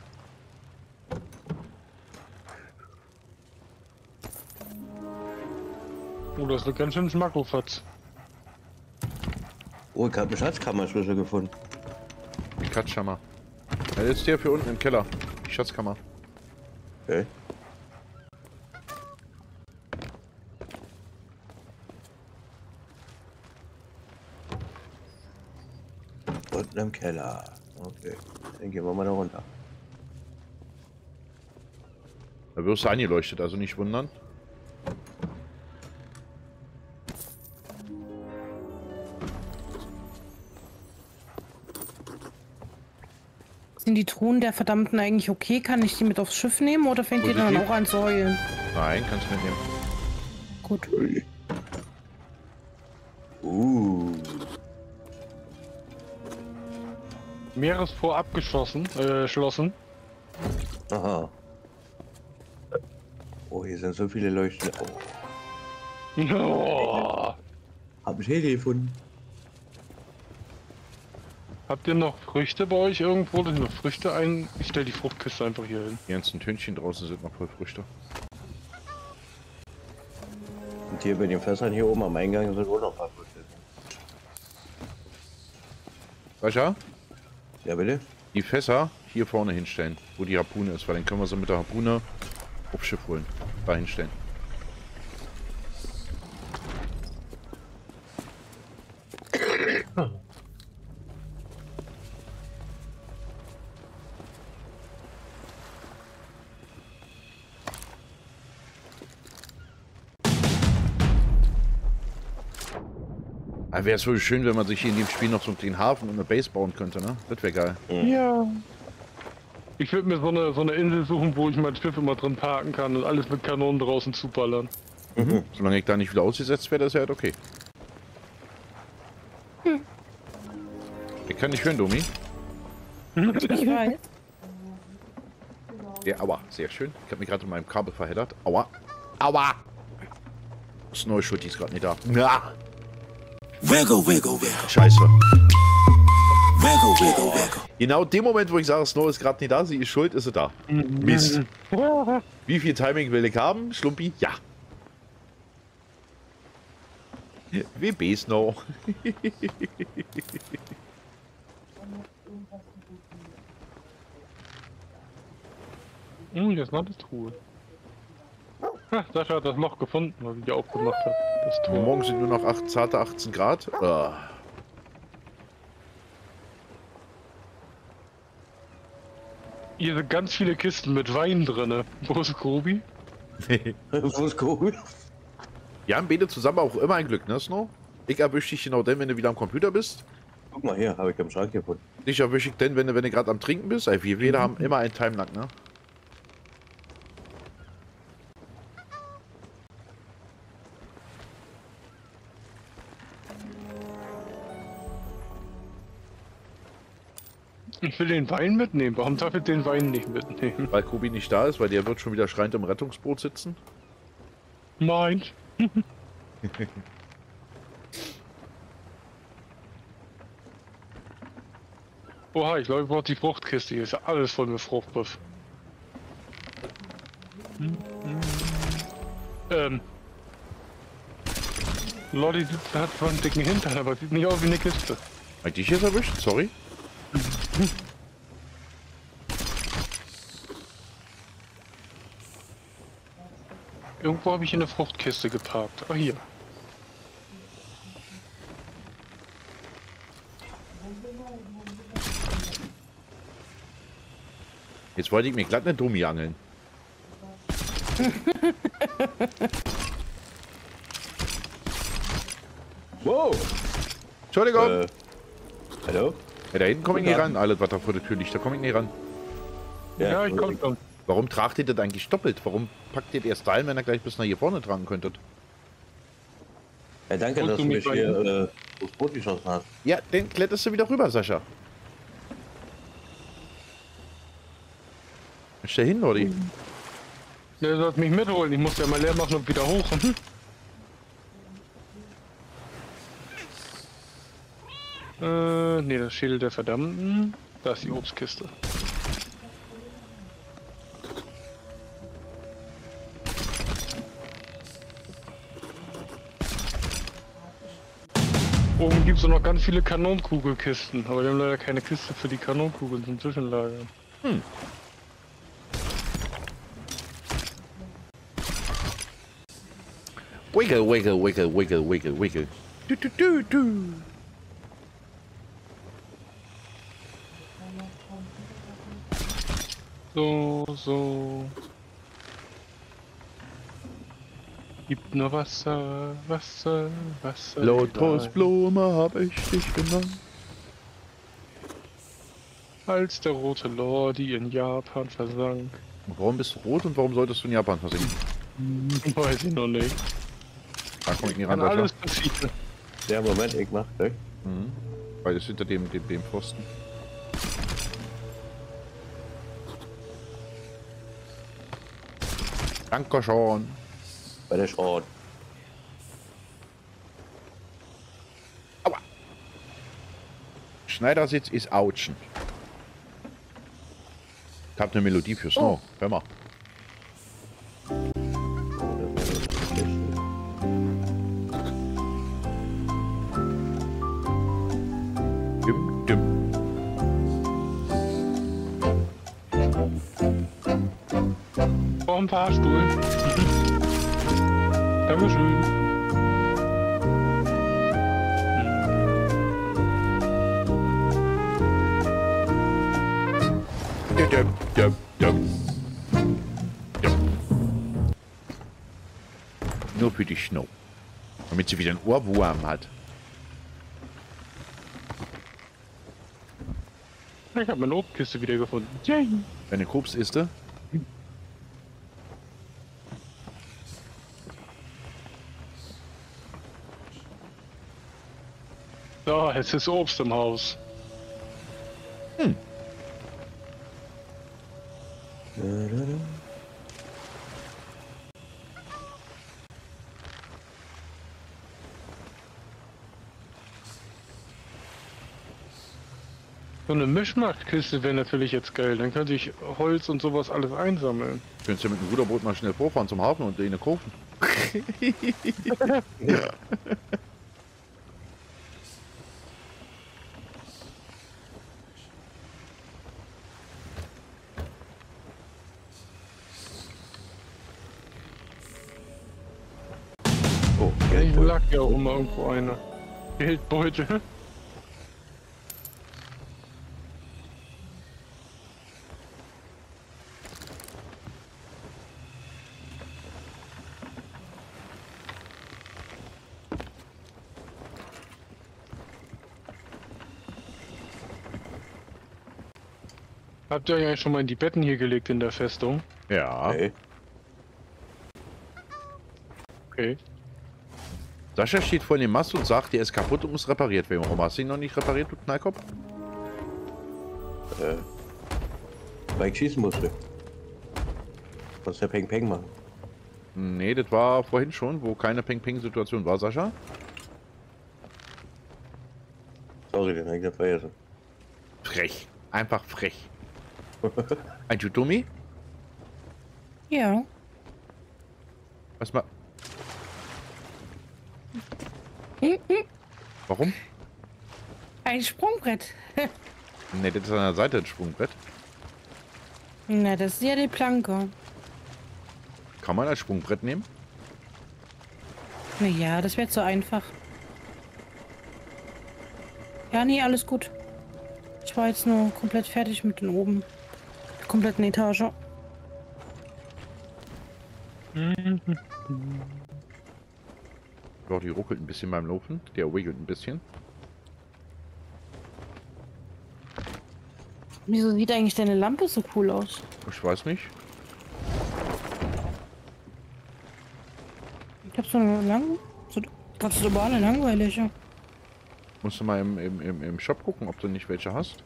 F: Oh, das ist eine ganz schön Schmackofatz.
A: Oh, ich habe einen Schatzkammerschlüssel gefunden.
B: Die Katschammer. Das ist der für unten im Keller. Die Schatzkammer.
A: Okay. Unten im Keller. Okay. Dann gehen wir mal da runter.
B: Da wirst du angeleuchtet, also nicht wundern.
D: Sind die Truhen der Verdammten eigentlich okay? Kann ich die mit aufs Schiff nehmen oder fängt die dann auch an zu heulen?
B: Nein, kannst du mitnehmen.
D: Gut.
A: Uh.
F: Meeresvor abgeschlossen, äh, schlossen.
A: Aha. Oh, hier sind so viele Leuchten. Oh,
F: Oh.
A: hab ein Schädel gefunden.
F: Habt ihr noch Früchte bei euch irgendwo? Sind noch Früchte ein? Ich stelle die Fruchtkiste einfach hier hin.
B: Die ganzen Tönchen draußen sind noch voll Früchte.
A: Und hier bei den Fässern hier oben am Eingang sind auch noch ein paar Büschel.
B: Sascha,
A: Ja, bitte?
B: die Fässer hier vorne hinstellen, wo die Harpune ist, weil dann können wir sie mit der Harpune aufs Schiff holen. Da hinstellen. Wäre es so schön, wenn man sich hier in dem Spiel noch so einen kleinen Hafen und eine Base bauen könnte, ne? Das wäre geil.
F: Ja. Ich würde mir so eine, so eine Insel suchen, wo ich mein Schiff immer drin parken kann und alles mit Kanonen draußen zuballern.
B: Solange ich da nicht wieder ausgesetzt werde, ist ja halt okay. Ich kann nicht hören, Domi.
D: Ich weiß.
B: Ja, aua, sehr schön. Ich habe mich gerade in meinem Kabel verheddert. Aua. Aua. Snow ist schuld, ist gerade nicht da. Ja.
G: Wiggle, wiggle, wiggle,
B: Scheiße.
G: wiggle, wiggle, wiggle.
B: Genau dem Moment, wo ich sage, Snow ist gerade nicht da, sie ist schuld, ist sie da. Mist. Wie viel Timing will ich haben? Schlumpi? Ja. WB Snow.
F: Hm, jetzt noch das Truhe. Ha, Sascha hat das Loch gefunden, was ich hier aufgemacht habe. Das Tor.
B: Morgen sind nur noch 8, zarte 18 Grad. Ah.
F: Hier sind ganz viele Kisten mit Wein drinne. Wo ist Kobi?
A: Wo ist cool?
B: Wir haben beide zusammen auch immer ein Glück, ne, Snow? Ich erwische dich genau dann, wenn du wieder am Computer bist.
A: Guck mal hier, habe ich im Schrank gefunden.
B: Dich erwische ich dann, wenn du, wenn du gerade am Trinken bist. Ey, wir beide haben immer einen Timelag, ne?
F: Ich will den Wein mitnehmen. Warum darf ich den Wein nicht mitnehmen?
B: Weil Kobi nicht da ist, weil der wird schon wieder schreiend im Rettungsboot sitzen.
F: Nein. Oha, ich glaube, ich brauche die Fruchtkiste. Hier ist ja alles voll mit Fruchtbuff. Ähm. Lolli hat zwar einen dicken Hintern, aber sieht nicht aus wie eine Kiste.
B: Ich dich jetzt erwischt? Sorry.
F: Irgendwo habe ich eine Fruchtkiste geparkt. Ah, hier.
B: Jetzt wollte ich mir glatt eine Dummi angeln.
A: Wow!
B: Entschuldigung.
A: Äh, hallo?
B: Ja, da hinten komme ich nicht
A: ja.
B: ran. Alles, was da vor der Tür liegt, da komme ich nicht ran.
F: Ja, ich komme schon.
B: Warum tragt ihr das eigentlich doppelt? Warum packt ihr das erst rein, wenn ihr gleich bis nach hier vorne tragen könntet?
A: Ja, danke,
F: Holst
A: dass
F: du mich
A: hier äh, aufs Boot geschossen hast.
B: Ja, dann kletterst du wieder rüber, Sascha. Ist der hin, Lordi?
F: Der soll mich mitholen. Ich muss ja mal leer machen und wieder hoch. Äh, nee, das Schädel der Verdammten. Da ist die Obstkiste. Oben gibt es noch ganz viele Kanonenkugelkisten, aber wir haben leider keine Kiste für die Kanonenkugeln zum Zwischenlagern.
B: Wiggle, wiggle, wiggle, wiggle, wiggle, wiggle. Du, du, du, du.
F: So, so. Gibt nur Wasser, Wasser, Wasser.
B: Lotusblume hab ich dich genannt.
F: Als der rote Lordi in Japan versank.
B: Warum bist du rot und warum solltest du in Japan versinken?
F: Weiß ich noch nicht.
B: Da komm ich nicht ran,
F: alles passieren.
A: Ja, Moment, ich mach gleich.
B: Mhm. Weil es hinter dem, dem, dem Pfosten. Danke schon.
A: Bei der Schrott.
B: Schneidersitz ist Autschen. Ich hab eine Melodie für Snow. Hör mal. Ohrwurm hat.
F: Ich habe meine Obstkiste wiedergefunden. Yay.
B: Deine Krups ist er?
F: So, es ist Obst im Haus. So eine Mischmachtkiste wäre natürlich jetzt geil. Dann könnte ich Holz und sowas alles einsammeln.
B: Könntest du mit dem Ruderboot mal schnell vorfahren zum Hafen und den kaufen? Oh, Geldbeutel.
F: lag ja auch immer irgendwo eine. Geldbeutel. Habt ihr euch eigentlich schon mal in die Betten hier gelegt in der Festung?
B: Ja.
A: Okay.
F: Okay.
B: Sascha steht vor dem Mast und sagt, der ist kaputt und muss repariert werden. Warum hast du ihn noch nicht repariert, du Knallkopf?
A: Äh, weil ich schießen musste. Was der Peng Peng machen.
B: Nee, das war vorhin schon, wo keine Peng-Peng-Situation war, Sascha.
A: Sorry, den ich nicht vergessen.
B: Frech. Einfach frech. Ein Dummi?
D: Ja.
B: Was mal.
D: Hm, hm.
B: Warum?
D: Ein Sprungbrett.
B: Ne, das ist an der Seite ein Sprungbrett.
D: Na, das ist ja die Planke.
B: Kann man als Sprungbrett nehmen?
D: Na ja, das wäre zu einfach. Ja, nee, alles gut. Ich war jetzt nur komplett fertig mit den oben. Kompletten Etage.
B: Ja, die ruckelt ein bisschen beim Laufen. Der wiggelt ein bisschen.
D: Wieso sieht eigentlich deine Lampe so cool aus?
B: Ich weiß nicht.
D: Ich hab so eine lange, so ganz normale, langweilige.
B: Musst du mal im, im, im, im Shop gucken, ob du nicht welche hast.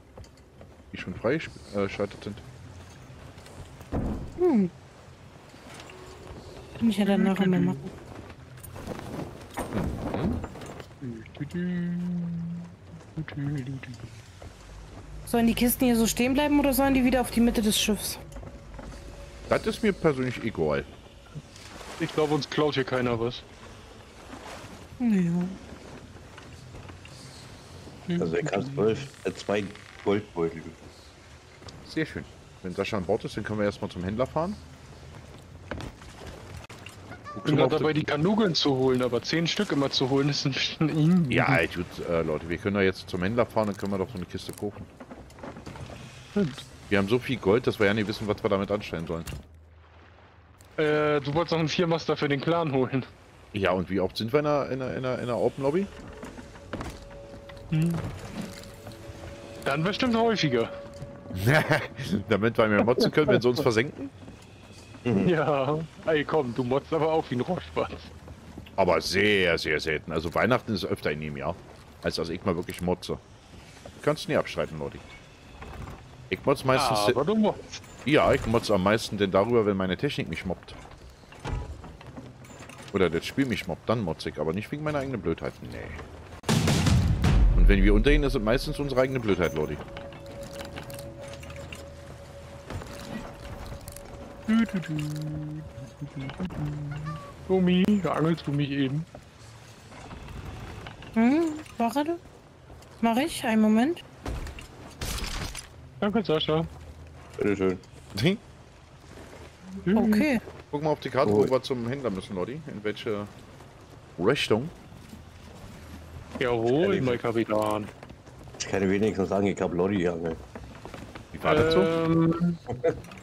B: Die schon freigeschaltet sind.
D: Hm. Kann ich ja dann nachher mal machen. Sollen die Kisten hier so stehen bleiben oder sollen die wieder auf die Mitte des Schiffs?
B: Das ist mir persönlich egal.
F: Ich glaube, uns klaut hier keiner was.
D: Ja.
A: Also ich habe zwölf, äh, zwei Goldbeutel.
B: Sehr schön. Wenn Sascha an Bord ist, dann können wir erstmal zum Händler fahren.
F: Ich bin gerade dabei, die Kanugeln zu holen, aber zehn Stück immer zu holen ist ein bisschen.
B: Ja, gut, äh, Leute, wir können da jetzt zum Händler fahren, dann können wir doch so eine Kiste kaufen. Wir haben so viel Gold, dass wir ja nicht wissen, was wir damit anstellen sollen.
F: Äh, du wolltest noch einen Viermaster für den Clan holen.
B: Ja, und wie oft sind wir in der, in der, in der, in der Open Lobby?
F: Dann bestimmt häufiger.
B: Damit wir mehr motzen können, wenn sie uns versenken.
F: Ja. Ey, komm, du motzt aber auch wie ein Rohrspatz.
B: Aber sehr, sehr selten. Also Weihnachten ist öfter in dem Jahr, als dass ich mal wirklich motze. Kannst du nie abstreiten, Leute. Ich motze meistens...
F: Aber du motzt.
B: Ja, ich motze am meisten denn darüber, wenn meine Technik mich mobbt. Oder das Spiel mich mobbt, dann motze ich, aber nicht wegen meiner eigenen Blödheit. Nee. Und wenn wir untergehen, ist es meistens unsere eigene Blödheit, Leute.
F: Gummi, da angelst du mich eben.
D: Hm, warte. Mach ich, einen Moment.
F: Danke, Sascha.
A: Bitteschön.
D: Okay.
B: Guck mal auf die Karte,
A: Oh.
B: wo wir zum Händler müssen, Lodi. In welche Richtung?
F: Jawohl, mein Kapitän.
A: Ich kann wenigstens sagen, ich habe Lodi geangelt.
B: Wie war das so?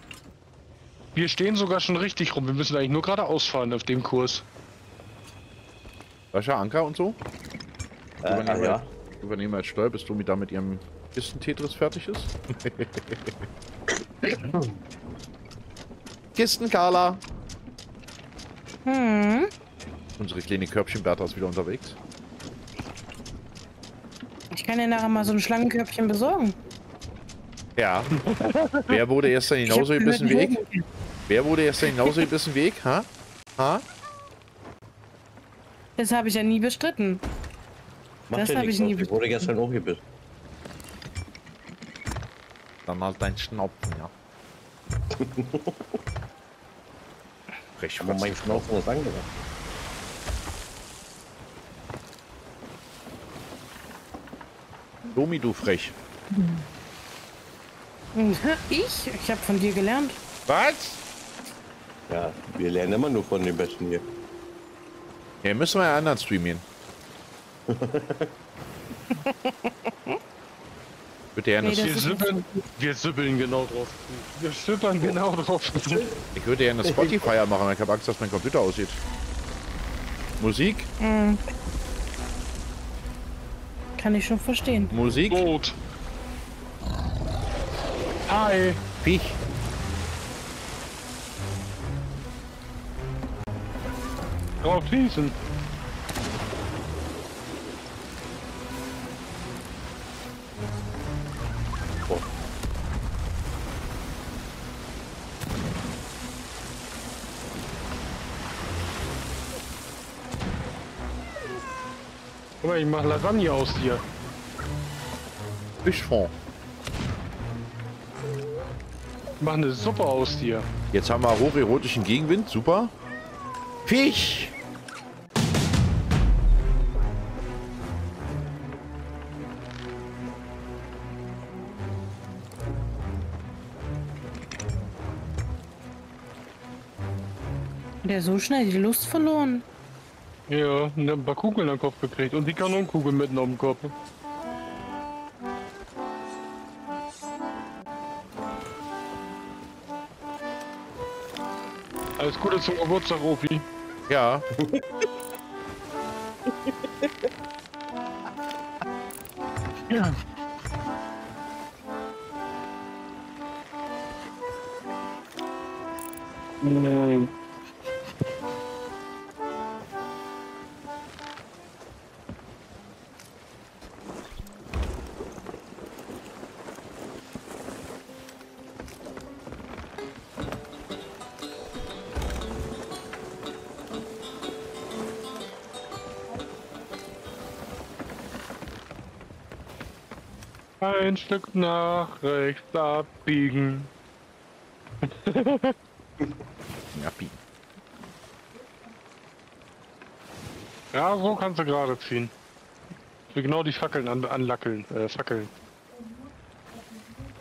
F: Wir stehen sogar schon richtig rum. Wir müssen eigentlich nur geradeaus fahren auf dem Kurs.
B: Sascha, Anker und so?
A: Äh,
B: Übernehmen,
A: ja.
B: wir, übernehmen wir als Steuer, bis Domi da mit ihrem Kisten-Tetris fertig ist. Kisten, Carla!
D: Hm.
B: Unsere kleine Körbchen Bertha ist wieder unterwegs.
D: Ich kann dir nachher mal so ein Schlangenkörbchen besorgen.
B: Ja. Wer wurde gestern genauso
D: hab
B: gebissen wie ich? Wer wurde gestern genauso gebissen wie ich? Ha? Ha?
D: Das habe ich ja nie bestritten.
A: Macht
D: Das
A: ja
D: hab
A: nichts
D: ich nie
A: Ich wurde gestern auch gebissen.
B: Dann halt dein Schnaufen, ja. Frech,
A: Aber mein Schnaufen ist angebracht.
B: Domi, du frech.
D: Hm, Ich? Ich habe von dir gelernt.
B: Was?
A: Ja, wir lernen immer nur von den Besten hier.
B: Ja, müssen wir ja anderen streamen. Bitte gerne.
D: Nee, das
F: Wir sippeln, wir sippeln genau drauf. Wir sippern genau drauf.
B: Ich würde gerne Spotify machen, aber ich habe Angst, dass mein Computer aussieht. Musik?
D: Kann ich schon verstehen.
B: Musik?
F: Boot. Hi.
B: Viech.
F: Drauf schießen. Guck mal, ich mach Lasagne aus dir.
B: Fischfond.
F: Ich mach eine Suppe aus dir.
B: Jetzt haben wir hocherotischen Gegenwind. Super. Fisch.
D: Der so schnell die Lust verloren.
F: Ja, und ein paar Kugeln am Kopf gekriegt und die Kanonenkugel mitten auf dem Kopf. Alles Gute zum Geburtstag, Opi.
B: Ja.
F: Ja. Nein. Ein Stück nach rechts abbiegen.
B: Ja, Pi.
F: Ja, so kannst du gerade ziehen. Ich will genau die Fackeln an, anlackeln, äh, fackeln.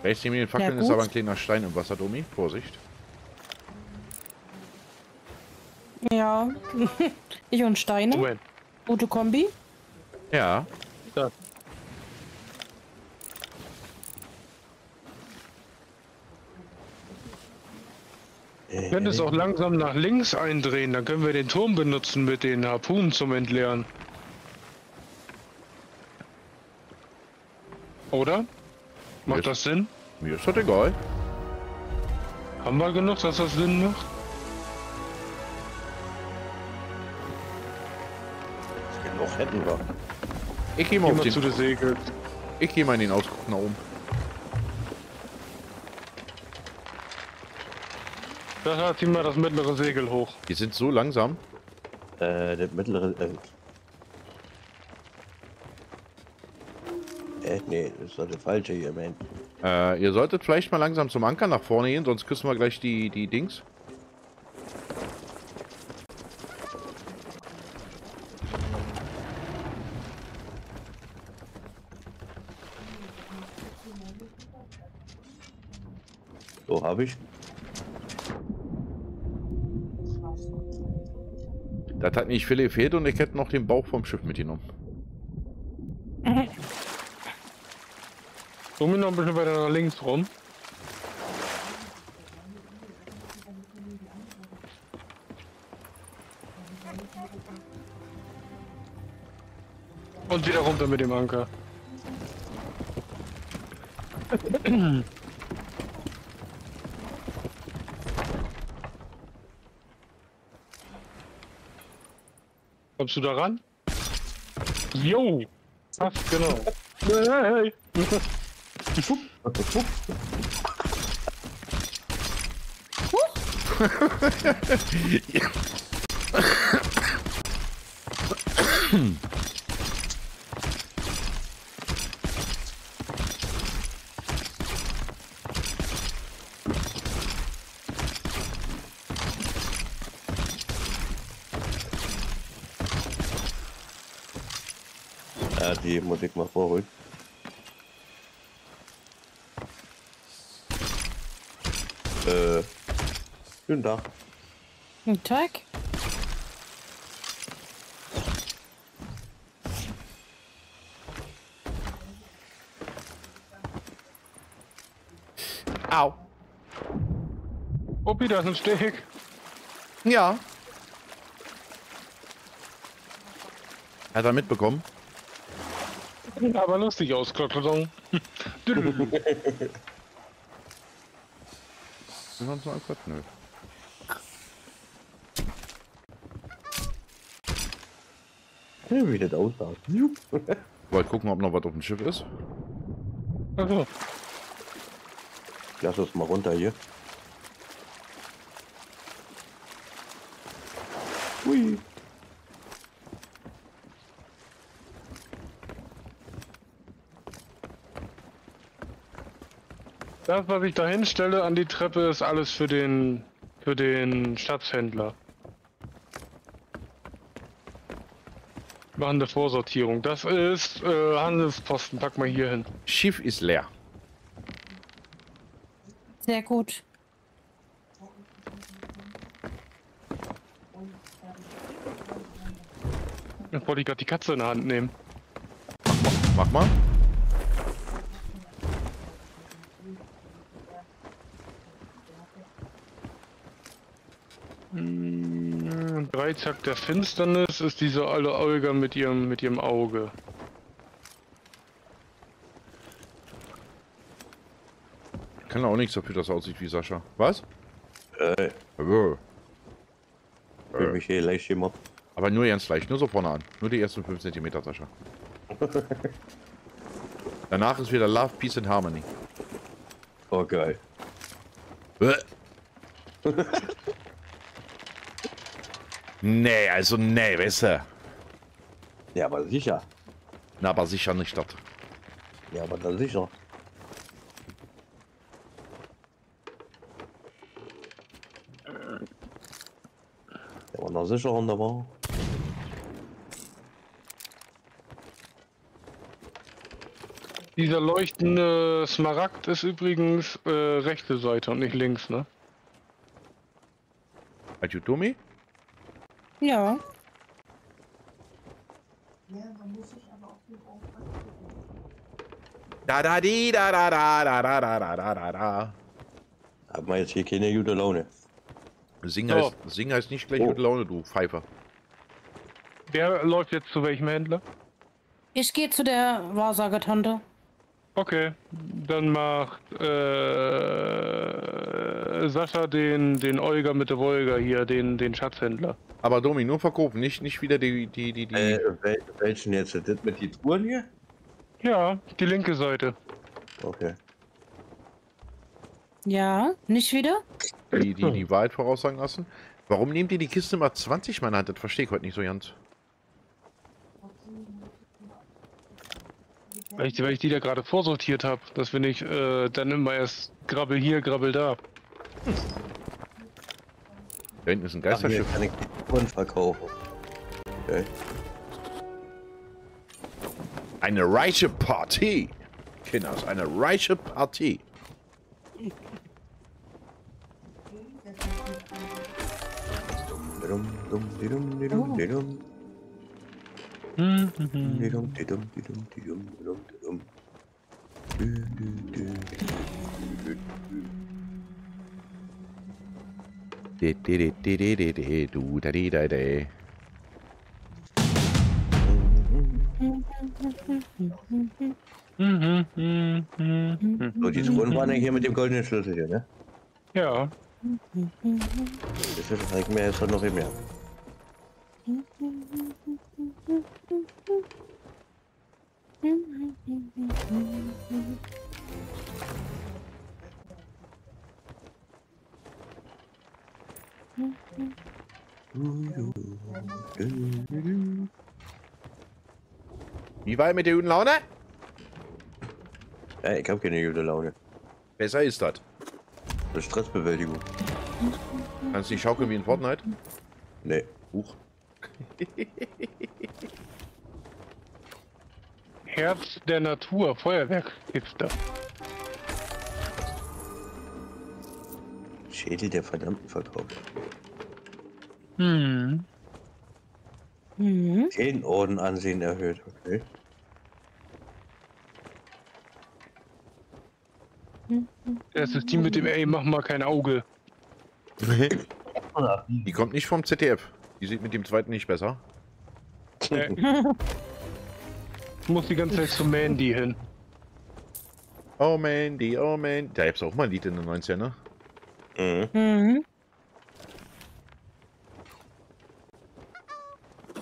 B: Rechts neben den Fackeln
D: Ja,
B: ist aber ein kleiner Stein im Wasser, Domi. Vorsicht.
D: Ja. ich und Steine.
F: Moment.
D: Gute Kombi.
B: Ja.
F: Da. Es auch langsam nach links eindrehen, dann können wir den Turm benutzen mit den Harpunen zum Entleeren. Oder? Macht
B: Yes.
F: das Sinn?
B: Mir ist das egal.
F: Haben wir genug, dass das Sinn macht?
A: Genug hätten wir.
B: Ich gehe mal,
F: Geh
B: auf
F: mal zu
B: den,
F: der Segel.
B: ich geh mal in den Ausguck nach oben.
F: Da ziehen wir das mittlere Segel hoch.
B: Die sind so langsam.
A: Äh, das mittlere. Äh, äh nee, das ist doch der falsche hier, Mann.
B: Äh, ihr solltet vielleicht mal langsam zum Anker nach vorne gehen, sonst küssen wir gleich die, die Dings.
A: So habe ich.
B: Das hat nicht viel gefehlt und ich hätte noch den Bauch vom Schiff mitgenommen.
F: Domi noch ein bisschen weiter nach links rum. Und wieder runter mit dem Anker. Kommst du da ran? Jo! Fast genau. Hey.
A: Ja, die Musik mal vorholen. Äh, guten Tag.
D: Guten Tag.
B: Au.
F: Uppi, da ist ein Steg.
B: Ja. Hat er mitbekommen?
F: Aber lustig aus, Klotlodon.
B: Sonst noch etwas? Nö.
A: Ja, wie das aussah.
B: Wollt gucken, ob noch was auf dem Schiff ist.
F: Achso.
A: Lass uns mal runter hier.
F: Das, was ich da hinstelle an die Treppe, ist alles für den für den Schatzhändler. Machen eine Vorsortierung. Das ist äh, Handelsposten. Pack mal hier hin.
B: Schiff ist leer.
D: Sehr gut.
F: Jetzt wollte ich gerade die Katze in der Hand nehmen.
B: Mach mal.
F: Mm, Dreizack der Finsternis ist diese alte Olga mit ihrem mit ihrem Auge.
B: Kann auch nichts dafür, dass er aussieht wie Sascha. Was?
A: Äh,
B: Äh.
A: will mich hier leicht jemand.
B: Aber nur ganz leicht, nur so vorne an. Nur die ersten 5 cm, Sascha. Danach ist wieder Love, Peace and Harmony.
A: Oh, geil.
B: Nee, also nee, weißt du.
A: Ja, aber sicher.
B: Na, aber sicher nicht das.
A: Ja, aber dann sicher. Ja, aber noch sicher wunderbar.
F: Dieser leuchtende Smaragd ist übrigens äh, rechte Seite und nicht links, ne?
B: Are you to me?
D: Ja.
B: Da da di da da da da da da da da da da.
A: Hat man jetzt hier keine gute Laune.
B: Sing
F: Oh.
B: heißt, sing heißt nicht gleich
A: Oh.
B: gute Laune, du Pfeifer.
F: Wer läuft jetzt zu welchem Händler?
D: Ich gehe zu der Wahrsagertante.
F: Okay, dann macht äh, Sascha den, den Olga mit der Wolga hier, den, den Schatzhändler.
B: Aber Domi, nur verkaufen, nicht, nicht wieder die, die, die, die.
A: Äh, wel welchen jetzt? Das mit die Touren hier?
F: Ja, die linke Seite.
A: Okay.
D: Ja, nicht wieder?
B: die, die, die Wahrheit voraussagen lassen. Warum nehmt ihr die Kiste mal 20 meiner Hand? Das verstehe ich heute nicht so ganz.
F: Weil ich, weil ich die da gerade vorsortiert habe, dass wir nicht äh, dann immer erst Grabbel hier, Grabbel da.
B: Da hinten ist ein
A: Ach,
B: Geisterschiff.
A: kann und verkaufe. Okay.
B: Eine reiche Partie. Kinders, eine reiche
A: Partie.
D: Oh
B: du, da, di, da,
F: mhm.
A: So, die Rundbahn hier mit dem goldenen Schlüssel hier, ne?
F: Ja.
A: Das ist halt mehr jetzt noch mehr.
B: Wie war mit der guten Laune?
A: Ja, ich hab keine gute Laune.
B: Besser ist das.
A: Das Stressbewältigung.
B: Kannst du nicht schaukeln wie in Fortnite?
A: Nee.
B: Huch.
F: Herz der Natur, Feuerwerkkiste.
A: Schädel der verdammten Verkauf.
F: Hm.
D: Mhm.
A: Orden Ansehen erhöht, okay.
F: Das ist die mit dem, ey, mach mal kein Auge.
B: Die kommt nicht vom ZDF. Die sieht mit dem zweiten nicht besser.
F: Äh. Ich muss die ganze Zeit zu Mandy hin.
B: Oh Mandy, oh Mandy. Da gab's auch mal ein Lied in den 90ern, ne?
A: Mhm.
D: Mhm.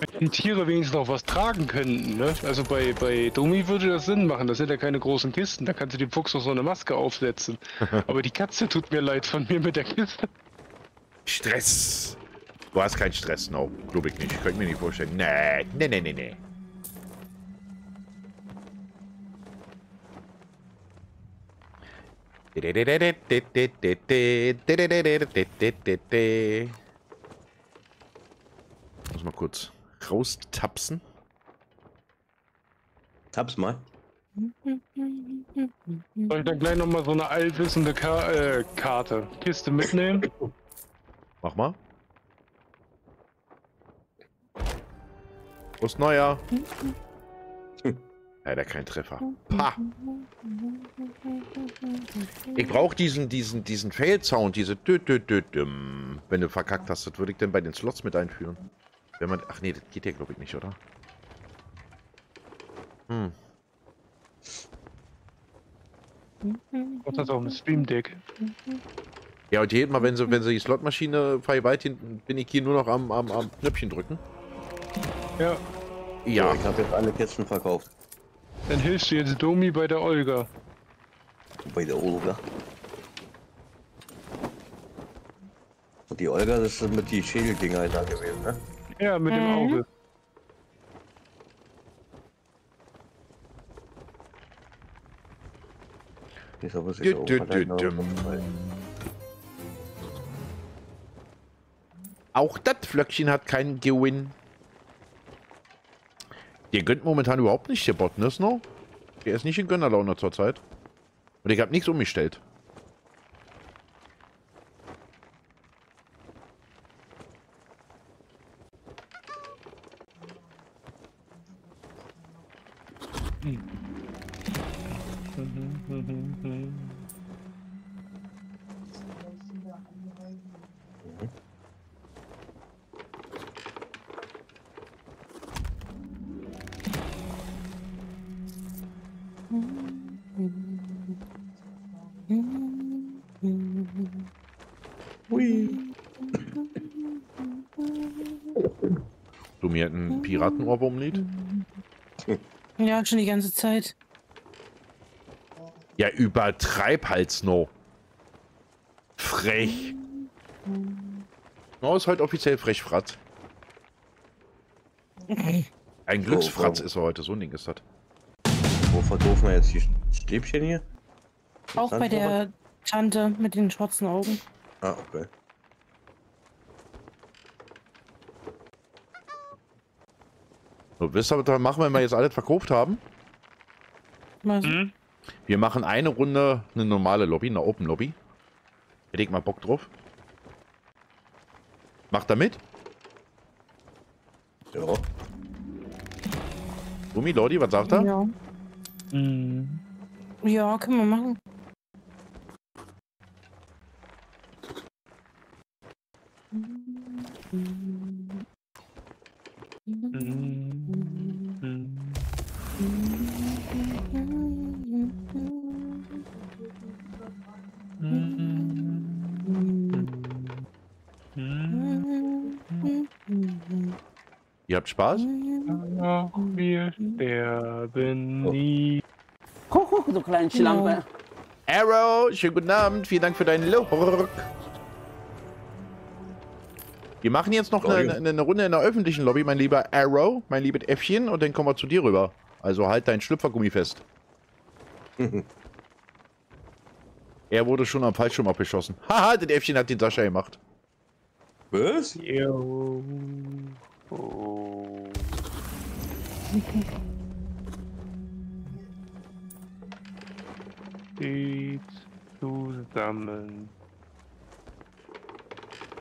F: Wenn die Tiere wenigstens noch was tragen könnten, ne? Also bei, bei Domi würde das Sinn machen, das sind ja keine großen Kisten, da kannst du dem Fuchs noch so eine Maske aufsetzen. Aber die Katze tut mir leid von mir mit der Kiste.
B: Stress. Du hast keinen Stress, no. Glaube ich nicht. Könnte mir nicht vorstellen. Nee, nee, nee, nee, nee. Muss mal kurz raustapsen.
A: Taps mal.
F: Soll ich dann gleich nochmal so eine allwissende Ka äh, Karte, Kiste mitnehmen?
B: Mach mal. Prost Neuer. Leider kein Treffer. Pa. Ich brauche diesen, diesen, diesen Fail-Sound, diese dü dü dü düm. Wenn du verkackt hast, das würde ich dann bei den Slots mit einführen. Wenn man. Ach nee, das geht ja glaube ich nicht, oder? Hm.
F: Was hast du auf dem Stream Deck?
B: Ja, und jedes Mal, wenn sie, wenn sie die Slotmaschine vergewaltigen, bin ich hier nur noch am, am, am Knöpfchen drücken.
F: Ja,
B: Ja.
A: Ich habe jetzt alle Kisten verkauft.
F: Dann hilfst du jetzt Domi bei der Olga.
A: Bei der Olga. Und die Olga, das sind mit die Schädeldinger da gewesen, ne?
F: Ja, mit dem
D: Mhm.
F: Auge.
A: Ich glaube, es
B: Dü,
A: ist auch
B: dü, dü,
A: dem Fall.
B: Auch das Flöckchen hat keinen Gewinn. Der gönnt momentan überhaupt nicht, der Bot, ne? Der ist nicht in Gönnerlaune zurzeit. Und ich hab nichts umgestellt.
D: Schon die ganze Zeit.
B: Ja, übertreib halt, Snow. Frech. Snow ist halt offiziell Frechfratz. Ein Glücksfratz
A: oh.
B: ist er heute, so ein Ding ist das.
A: Wo verkaufen wir jetzt die Stäbchen hier?
D: Auch bei der Tante mit den schwarzen Augen.
A: Ah, okay.
B: So, wisst ihr, was wir machen, wenn wir jetzt alles verkauft haben?
D: Mal so.
F: Hm?
B: Wir machen eine Runde eine normale Lobby, eine Open Lobby. Hätte ich mal Bock drauf. Macht er mit?
A: Ja.
B: Gummi, Lordi, was sagt er?
D: Ja.
F: Mhm.
D: ja, können wir machen.
B: Ihr habt Spaß?
F: Wir sterben nie.
C: Guck, guck, du kleine Schlampe.
B: Arrow, schönen guten Abend. Vielen Dank für deinen Lurk. Wir machen jetzt noch eine, eine, eine Runde in der öffentlichen Lobby, mein lieber Arrow, mein liebes Äffchen, und dann kommen wir zu dir rüber. Also halt dein Schlüpfergummi fest. er wurde schon am Fallschirm abgeschossen. Haha, das Äffchen hat den Sascha gemacht.
A: Was?
F: Jo. Oh. Zusammen.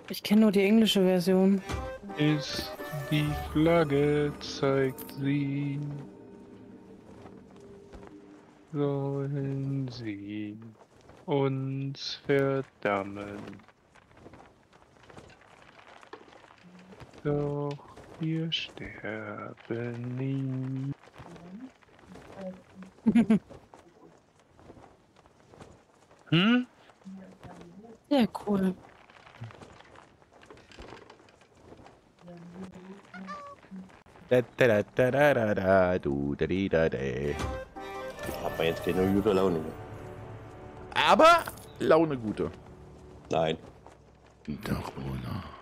D: Ich kenne nur die englische Version.
F: Ist die Flagge, zeigt sie. Sollen sie uns verdammen. Doch wir sterben nie. hm?
D: Sehr cool.
B: Da, da, da, da, da, da, da, du, da, di, da, da.
A: Hat man jetzt keine gute Laune mehr.
B: Aber Laune gute.
A: Nein.
B: Doch, oder?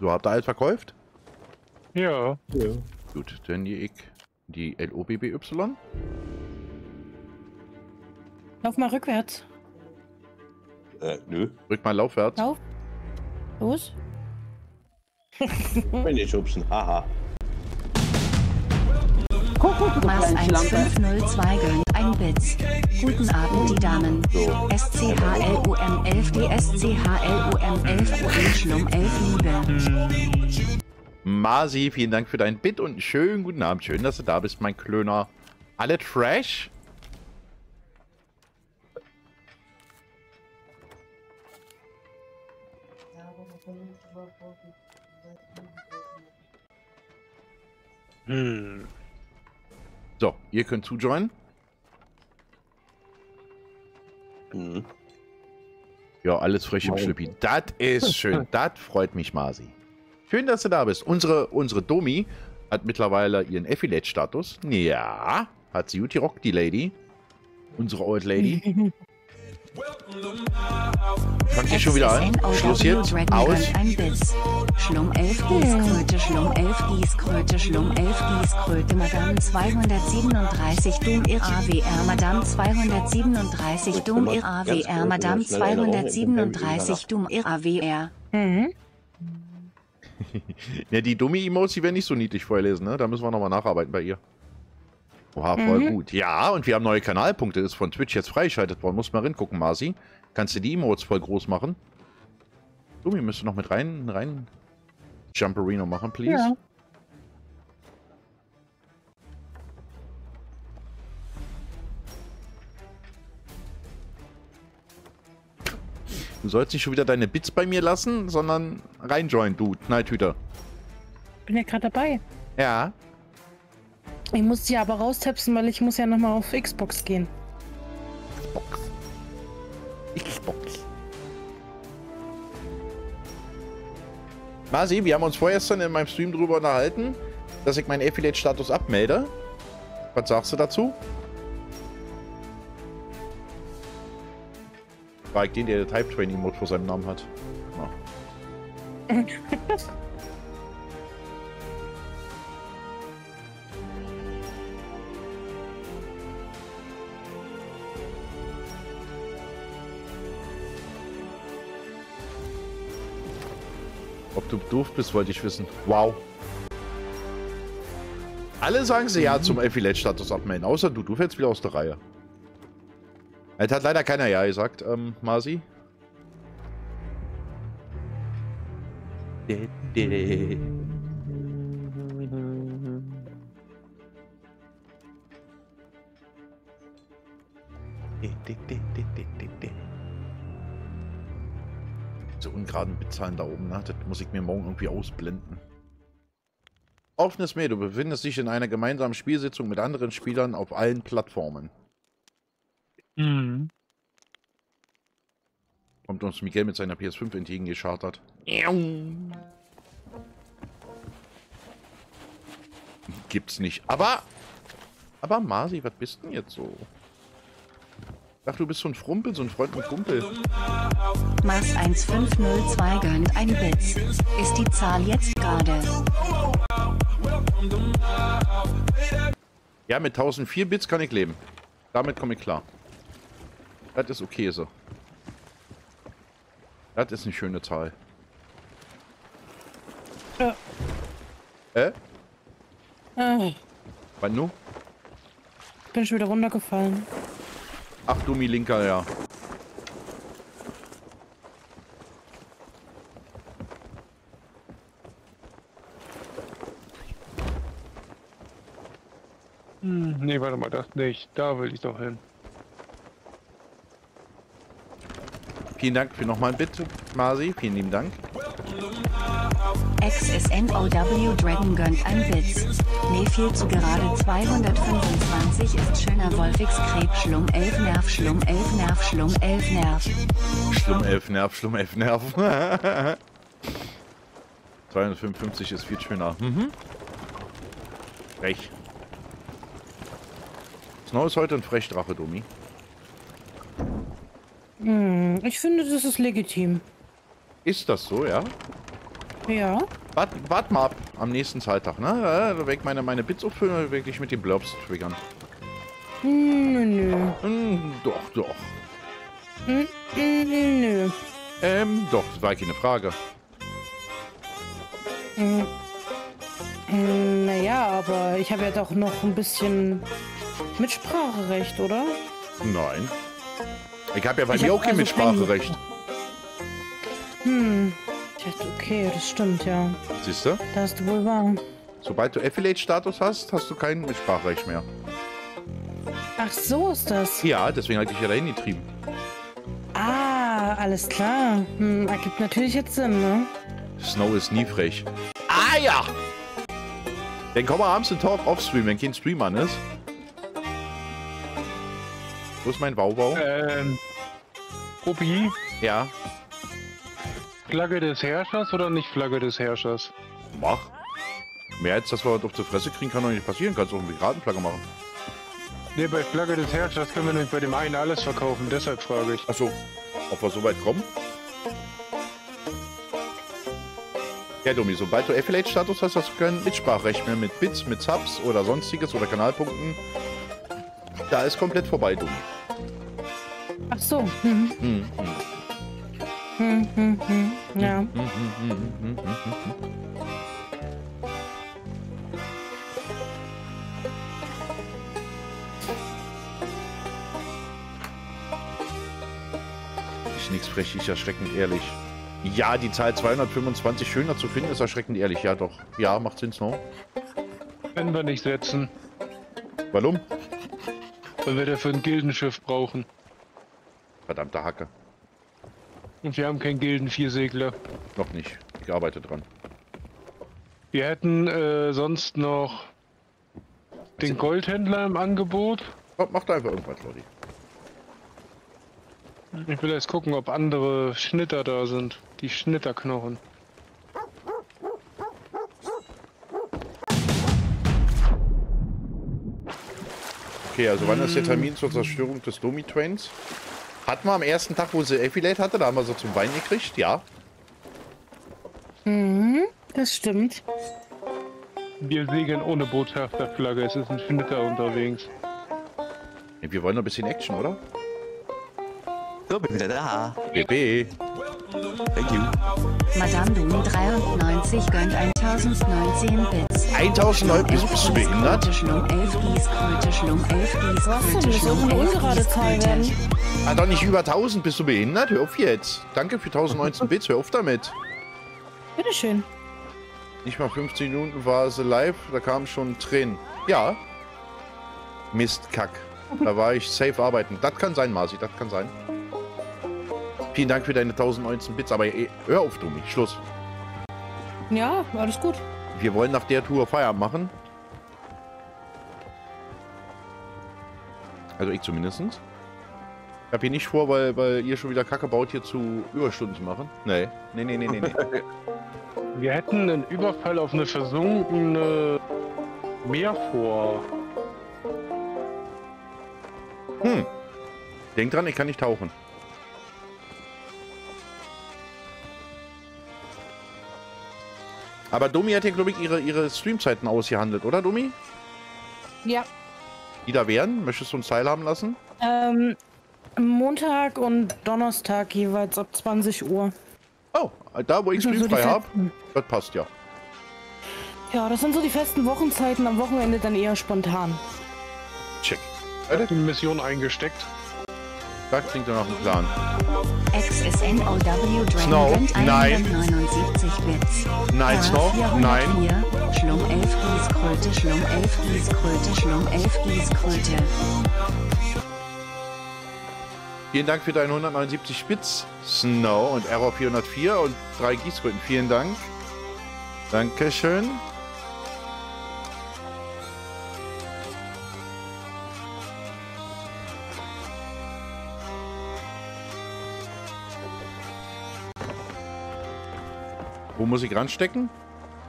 B: So, habt ihr alles verkauft?
F: Ja.
A: Ja.
B: Gut, dann die ich die LOBBY.
D: Lauf mal rückwärts.
A: Äh, nö.
B: Rück mal laufwärts.
D: Lauf. Los.
A: Wenn die schubsen. Haha.
C: Schlampe.
H: 1502 gönnt ein Bits. Guten Abend, die Damen. SCHLUM 11 DSCHLUM 11 UN Schlumm 11 Liebe.
B: Masi, vielen Dank für dein Bit und einen schönen guten Abend. Schön, dass du da bist, mein Klöner. Alle Trash?
F: Hm.
B: So, ihr könnt zujoinen.
A: Mhm.
B: Ja, alles frisch im. Schlippi. Das ist schön. das freut mich, Masi. Schön, dass du da bist. Unsere, unsere Domi hat mittlerweile ihren Affiliate-Status. Ja, hat sie gut gerockt, die Lady. Unsere Old Lady. Fangt ihr schon wieder an? Schluss jetzt. Aus.
H: Schlumm 11 Gießkröte, Schlumm 11 Gießkröte, Schlumm 11 Gießkröte, Madame 237 Dum ir AWR, Madame 237 Dum ir AWR, Madame 237 Dum ir AWR.
D: Mhm.
B: Ja, die Dummy-Emotes, die werden nicht so niedlich vorlesen, ne? Da müssen wir nochmal nacharbeiten bei ihr. Oha, voll
D: Mhm.
B: gut. Ja, und wir haben neue Kanalpunkte. Ist von Twitch jetzt freigeschaltet worden. Muss mal reingucken, Marci. Kannst du die Emotes voll groß machen? Dummy, müsste noch mit rein, rein Jumperino machen, please.
D: Ja.
B: Du sollst nicht schon wieder deine Bits bei mir lassen, sondern reinjoinen, du Knalltüter.
D: Bin ja gerade dabei.
B: Ja.
D: Ich muss die aber raustapsen, weil ich muss ja nochmal auf Xbox gehen.
B: Xbox. Xbox. Masi, wir haben uns vorgestern in meinem Stream drüber unterhalten, dass ich meinen Affiliate-Status abmelde. Was sagst du dazu? War ich den, der Type Training Mode vor seinem Namen hat. Ja. Ob du doof bist, wollte ich wissen. Wow. Alle sagen sie mhm. ja zum Affiliate-Status abmelden, außer du. Du fällst wieder aus der Reihe. Es hat leider keiner ja gesagt, ähm, Masi. Diese ungeraden Bitzahlen da oben, ne? das muss ich mir morgen irgendwie ausblenden. Offenes Mail, du befindest dich in einer gemeinsamen Spielsitzung mit anderen Spielern auf allen Plattformen.
F: Mhm.
B: Kommt uns Miguel mit seiner PS5 entgegengeschartert. Gibt's nicht. Aber, aber Masi, was bist denn jetzt so? Ach, du bist so ein Frumpel, so ein Freund und Kumpel.
H: Mars 1502 gönnt ein Bits. Ist die Zahl jetzt gerade?
B: Ja, mit 1004 Bits kann ich leben. Damit komme ich klar. Das ist okay so. Das ist eine schöne Zahl.
D: Ja.
B: Äh?
D: Äh,
B: Wann nu?
D: bin schon wieder runtergefallen.
B: Ach du, mi Linker, ja.
F: Hm, nee, warte mal, das nicht. Da will ich doch hin.
B: Vielen Dank für nochmal ein Bit, Masi. Vielen lieben Dank.
H: XSNOW Dragon gönnt ein Bits. Mir viel zu gerade 225 ist schöner Wolfix Krebs Schlum 11 Nerv Schlum 11 Nerv Schlum 11 Nerv.
B: Schlumm 11 Nerv, Schlumm 11 Nerv. 255 ist viel schöner. Mhm. Frech. Snow ist heute ein Frechdrache, Domi.
D: Hm, ich finde, das ist legitim.
B: Ist das so, ja?
D: Ja.
B: Wart, wart mal ab am nächsten Zahltag, ne? Da weg meine, meine Bits auffüllen, wirklich mit den Blurbs triggern.
D: Hm, Nö, nö.
B: Hm, doch, doch.
D: Hm, hm, Nö.
B: Ähm, doch, das war keine Frage.
D: Hm. Hm, Naja, aber ich habe ja doch noch ein bisschen Mitspracherecht, oder?
B: Nein. Ich habe ja bei
D: Ich
B: mir
D: hab
B: auch kein
D: also
B: Mitspracherecht.
D: Okay, das stimmt, ja.
B: Siehst du?
D: Da hast du wohl wahr.
B: Sobald du Affiliate-Status hast, hast du kein Mitspracherecht mehr.
D: Ach, so ist das.
B: Ja, deswegen hatte ich ja dahin getrieben.
D: Ah, alles klar. Hm, ergibt natürlich jetzt Sinn, ne?
B: Snow ist nie frech. Ah ja! Dann komm mal abends in Talk Offstream, wenn kein Stream an ist. Wo ist mein Wauwau?
F: Ähm, Opi,
B: Ja,
F: Flagge des Herrschers oder nicht Flagge des Herrschers?
B: mach. Mehr als das wir auf die Fresse kriegen, kann doch nicht passieren. Kannst auch eine Piratenflagge machen.
F: Ne, bei Flagge des Herrschers können wir nämlich bei dem einen alles verkaufen, deshalb frage ich.
B: Achso, ob wir so weit kommen? Ja, Domi, sobald du Affiliate-Status hast, hast du kein Mitspracherecht mehr mit Bits, mit Subs oder sonstiges oder Kanalpunkten. Da ist komplett vorbei, Domi.
D: Ach so. Hm,
B: Hm, hm,
D: hm, hm, hm. Ja.
B: hm, hm, hm, hm. Ich nix frech, ich erschreckend ehrlich. Ja, die Zahl 225 schöner zu finden, ist erschreckend ehrlich. Ja, doch. Ja, macht Sinn, Snow.
F: Können wir nicht setzen,
B: Warum?
F: weil wir dafür ein Gildenschiff brauchen.
B: Verdammte Hacke.
F: Und wir haben keinen Gilden-Viersegler.
B: Noch nicht. Ich arbeite dran.
F: Wir hätten äh, sonst noch den Goldhändler im Angebot.
B: Oh, mach da einfach irgendwas, Leute.
F: Ich will jetzt gucken, ob andere Schnitter da sind. Die Schnitterknochen.
B: Okay, also wann ist der Termin zur Zerstörung des Domi-Trains? Hatten wir am ersten Tag, wo sie Affiliate hatte, da haben wir sie zum Wein gekriegt, ja.
D: Mhm, das stimmt.
F: Wir segeln ohne Botschafterflagge. Es ist ein Schnitter unterwegs.
B: Wir wollen noch ein bisschen Action, oder?
I: So, bin wieder da.
B: BB.
I: Thank you.
H: Madame Doom 93 gönnt 1019 Bits.
B: 1009 bist, bist du behindert?
H: Kröte Schlum 11 Gießkröte Schlum 11
D: Was denn? Eine
H: 11
D: ungerade Zahl werden.
H: Gießkröte.
B: Ah, doch nicht über 1000, bist du behindert? Hör auf jetzt. Danke für 1019 Bits, hör auf damit.
D: Bitteschön.
B: Nicht mal 15 Minuten war sie live, da kamen schon Tränen. Ja. Mist, Kack. Da war ich safe arbeiten. Das kann sein, Marci, das kann sein. Vielen Dank für deine 1019 Bits, aber eh, hör auf, Domi. Schluss.
D: Ja, alles gut.
B: Wir wollen nach der Tour Feierabend machen. Also ich zumindest. Ich habe hier nicht vor, weil, weil ihr schon wieder Kacke baut, hier zu Überstunden zu machen. Nee. Nee, nee, nee, nee, nee.
F: Wir hätten einen Überfall auf eine versunkene Meer vor.
B: Hm. Denk dran, ich kann nicht tauchen. Aber Domi hat ja, glaube ich, ihre, ihre Streamzeiten ausgehandelt, oder Domi?
D: Ja.
B: Die da wären? Möchtest du uns teilhaben lassen?
D: Ähm, Montag und Donnerstag jeweils ab 20 Uhr.
B: Oh, da wo ich
D: sind so
B: streamfrei habe, das passt ja.
D: Ja, das sind so die festen Wochenzeiten, am Wochenende dann eher spontan.
B: Check.
F: Die Mission eingesteckt.
B: Das klingt ja nach einem Plan.
H: XSNOW Dragon
B: Snow, nein.
H: 179 Bits.
B: Nein, Snow,
H: 404,
B: nein.
H: Schlumm 11 Gießkröte, Schlumm 11 Gießkröte, Schlumm 11 Gießkröte.
B: Vielen Dank für deinen 179 Spitz, Snow und Error 404 und drei Gießkröten. Vielen Dank. Dankeschön. Wo muss ich ranstecken?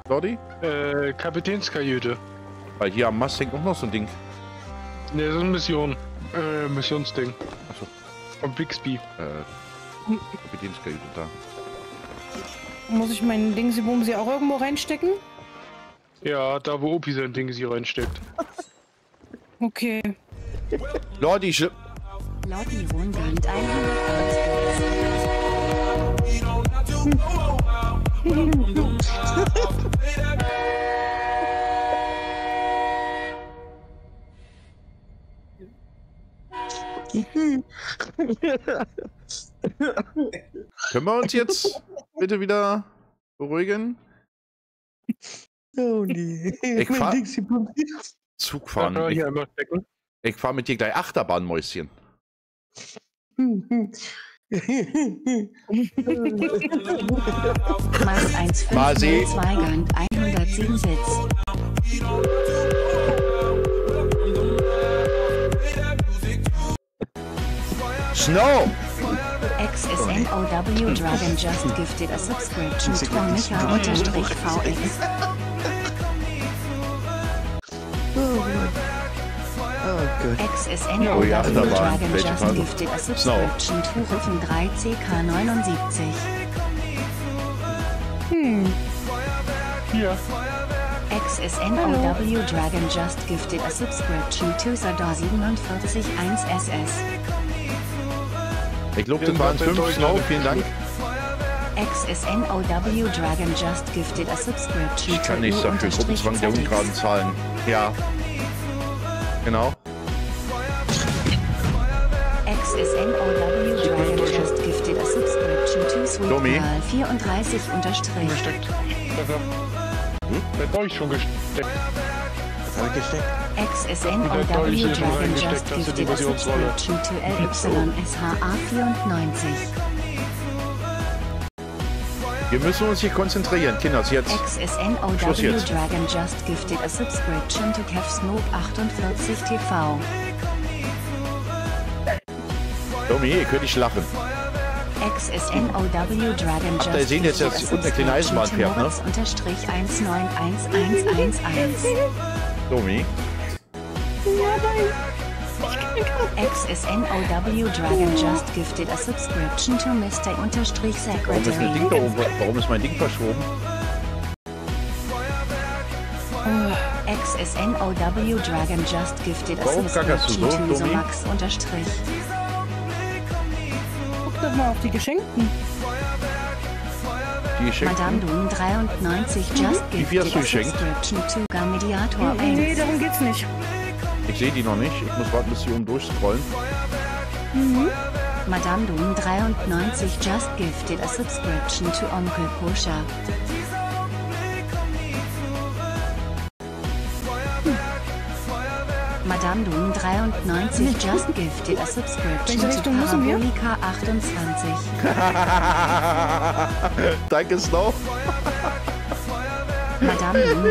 B: Lordi?
F: Äh, Kapitänskajüte.
B: Weil hier am Mast hängt auch noch so ein Ding.
F: Ne, das ist eine Mission. Äh, Missionsding.
B: Achso.
F: Von Bixby.
B: Äh, Kapitänskajüte da.
D: Muss ich meinen Dingsi Bumsi auch irgendwo reinstecken?
F: Ja, da wo Opi sein Ding sie reinsteckt.
D: Okay.
B: Lordi, sch-
H: Lottie Rundgand 100 Bits.
B: können wir uns jetzt bitte wieder beruhigen?
C: Oh nee.
B: Ich fahr-. Zug fahren. Ich, ich fahre mit dir gleich Achterbahnmäuschen.
H: Mars 1
B: Masi.
H: 502 Gand 107 Bits.
B: Snow!
H: XSNOW Dragon just gifted a subscription to Micha-VX.
C: Gott.
H: XSNOW
B: Oh ja, Achterbahn.
H: Dragon
B: Welche
H: gifted a subscription to Riffen 3CK79.
F: Hier.
H: XSNOW Dragon just gifted a subscription to Sador 471SS.
B: Ich glaube, das waren fünf Snow. Vielen Dank.
H: XSNOW Dragon just gifted a subscription
B: Ich kann
H: to
B: nichts dafür. Gruppenzwang der ungeraden Zahlen. Ja. Genau. Domi?
H: Girl 34 unterstrich.
F: Gesteckt. Der Dolch schon gesteckt.
C: Ich gesteckt?
F: Dolch ist schon
H: Dragon just gifted subscription to LYSHA94.
B: Wir müssen uns hier konzentrieren, Kinders. Jetzt.
H: XSNOW
B: Schluss jetzt.
H: Dragon just gifted a subscription to Kevsmoke 48 TV.
B: Domi, ihr könnt nicht lachen.
H: XSNOW Dragon just
B: Ach, da sehen jetzt, dass
H: gifted a
B: unten kleine Eisenbahn fährt, ne?
H: unterstrich 191111.
B: Domi.
H: XSNOW Dragon just gifted a subscription to Mr. unterstrich
B: Warum ist mein Ding da
H: Secretary.
B: oben? Warum ist mein Ding verschoben?
H: XSNOW Dragon just gifted a
B: Warum
H: subscription
B: so,
H: to? Somax unterstrich.
D: Guck doch mal auf die Geschenkten.
B: Die geschenkt.
H: Madame Doom 93 just
B: Wie viel hast
H: gifted
B: du
H: a
B: geschenkt?
H: subscription to Gamediator
D: Nee,
H: 1.
D: darum geht's nicht.
B: Ich sehe die noch nicht. Ich muss warten, bis sie oben durchscrollen.
H: Madame Doom 93 just gifted a subscription to Onkel Posha. Madame Doom 93 just gifted a subscription
D: Welche
H: to
D: Richtung müssen wir?
H: Parabolika 28.
B: Danke, Snow.
H: Madame Doom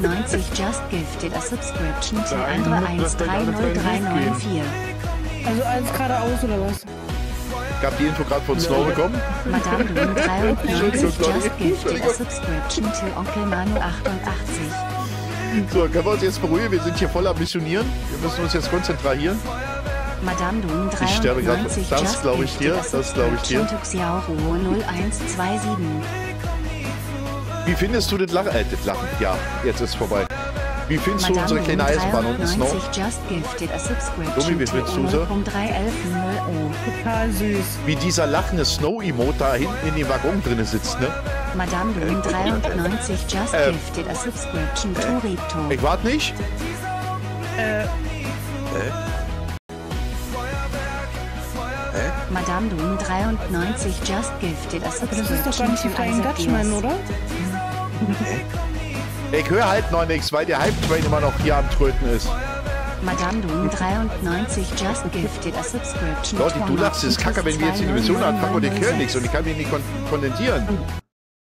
H: 93 just gifted a subscription to
F: Nein,
H: andere
F: lass gleich alle freien Weg
H: 130394.
D: Also alles geradeaus oder was?
B: Ich hab die Info gerade von Snow bekommen.
H: Madame Doom 93
B: Entschuldigung,
H: just gifted a subscription to Onkel Manu 88.
B: So, können wir uns jetzt beruhigen? Wir sind hier voll am Missionieren. Wir müssen uns jetzt konzentrieren.
H: Madame Doom
B: Ich sterbe grad.
H: 93
B: Das
H: just
B: glaub ich dir, das glaub ich dir.
H: subscription to Xiaoruo 0127.
B: Wie findest du das Lachen? Äh, das Lachen. Ja, jetzt ist vorbei. Wie findest du
H: Madame
B: unsere kleine Eisenbahn unten, Snow?
H: 93 just gifted a subscription
B: Domi, wie findest du sie?
H: to 0.3110.
D: Total süß.
B: Wie dieser lachende Snow-Emote da hinten in dem Waggon drin sitzt, ne?
H: Madame Doom 93 just
B: Äh.
H: gifted a subscription to Ripto.
B: Ich warte nicht.
D: Äh,
H: Madame Doom 93 just gifted a
D: aber
H: subscription
D: das ist doch gar nicht die
H: to
D: Flying Dutchman, oder?
B: Ich höre halt noch nichts, weil der Hype-Train immer noch hier am Tröten ist.
H: Madame Doom 93 just gifted a subscription
B: Leute, du lachst, es ist kacke, wenn wir jetzt die Mission anfangen und ich höre nichts und ich kann mich nicht kon kondensieren.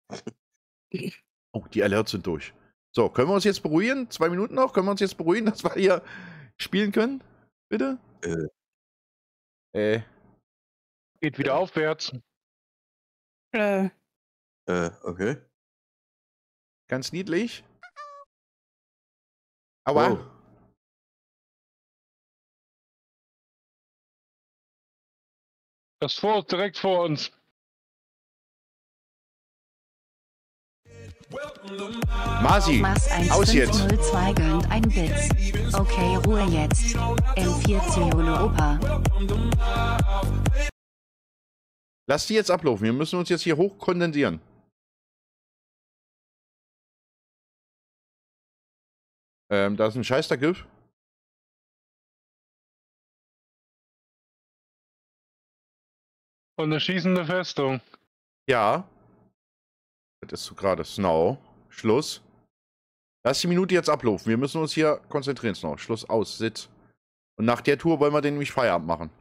B: Oh, die Alerts sind durch. So, können wir uns jetzt beruhigen? Zwei Minuten noch? Können wir uns jetzt beruhigen, dass wir hier spielen können? Bitte? Äh.
F: Geht wieder aufwärts.
D: Äh,
A: Äh, okay.
B: Ganz niedlich. Aua.
A: Oh.
F: Das vor, direkt vor uns.
B: Masi, aus jetzt.
H: 1502 gönnt ein Bits. Okay, Ruhe jetzt. M4 Zyolo Opa.
B: Lass die jetzt ablaufen. Wir müssen uns jetzt hier hoch kondensieren. Ähm, da ist ein Scheißergriff.
F: Und eine schießende Festung.
B: Ja. Das ist so gerade Snow. Schluss. Lass die Minute jetzt ablaufen. Wir müssen uns hier konzentrieren, Snow. Schluss aus. Sitz. Und nach der Tour wollen wir den nämlich Feierabend machen.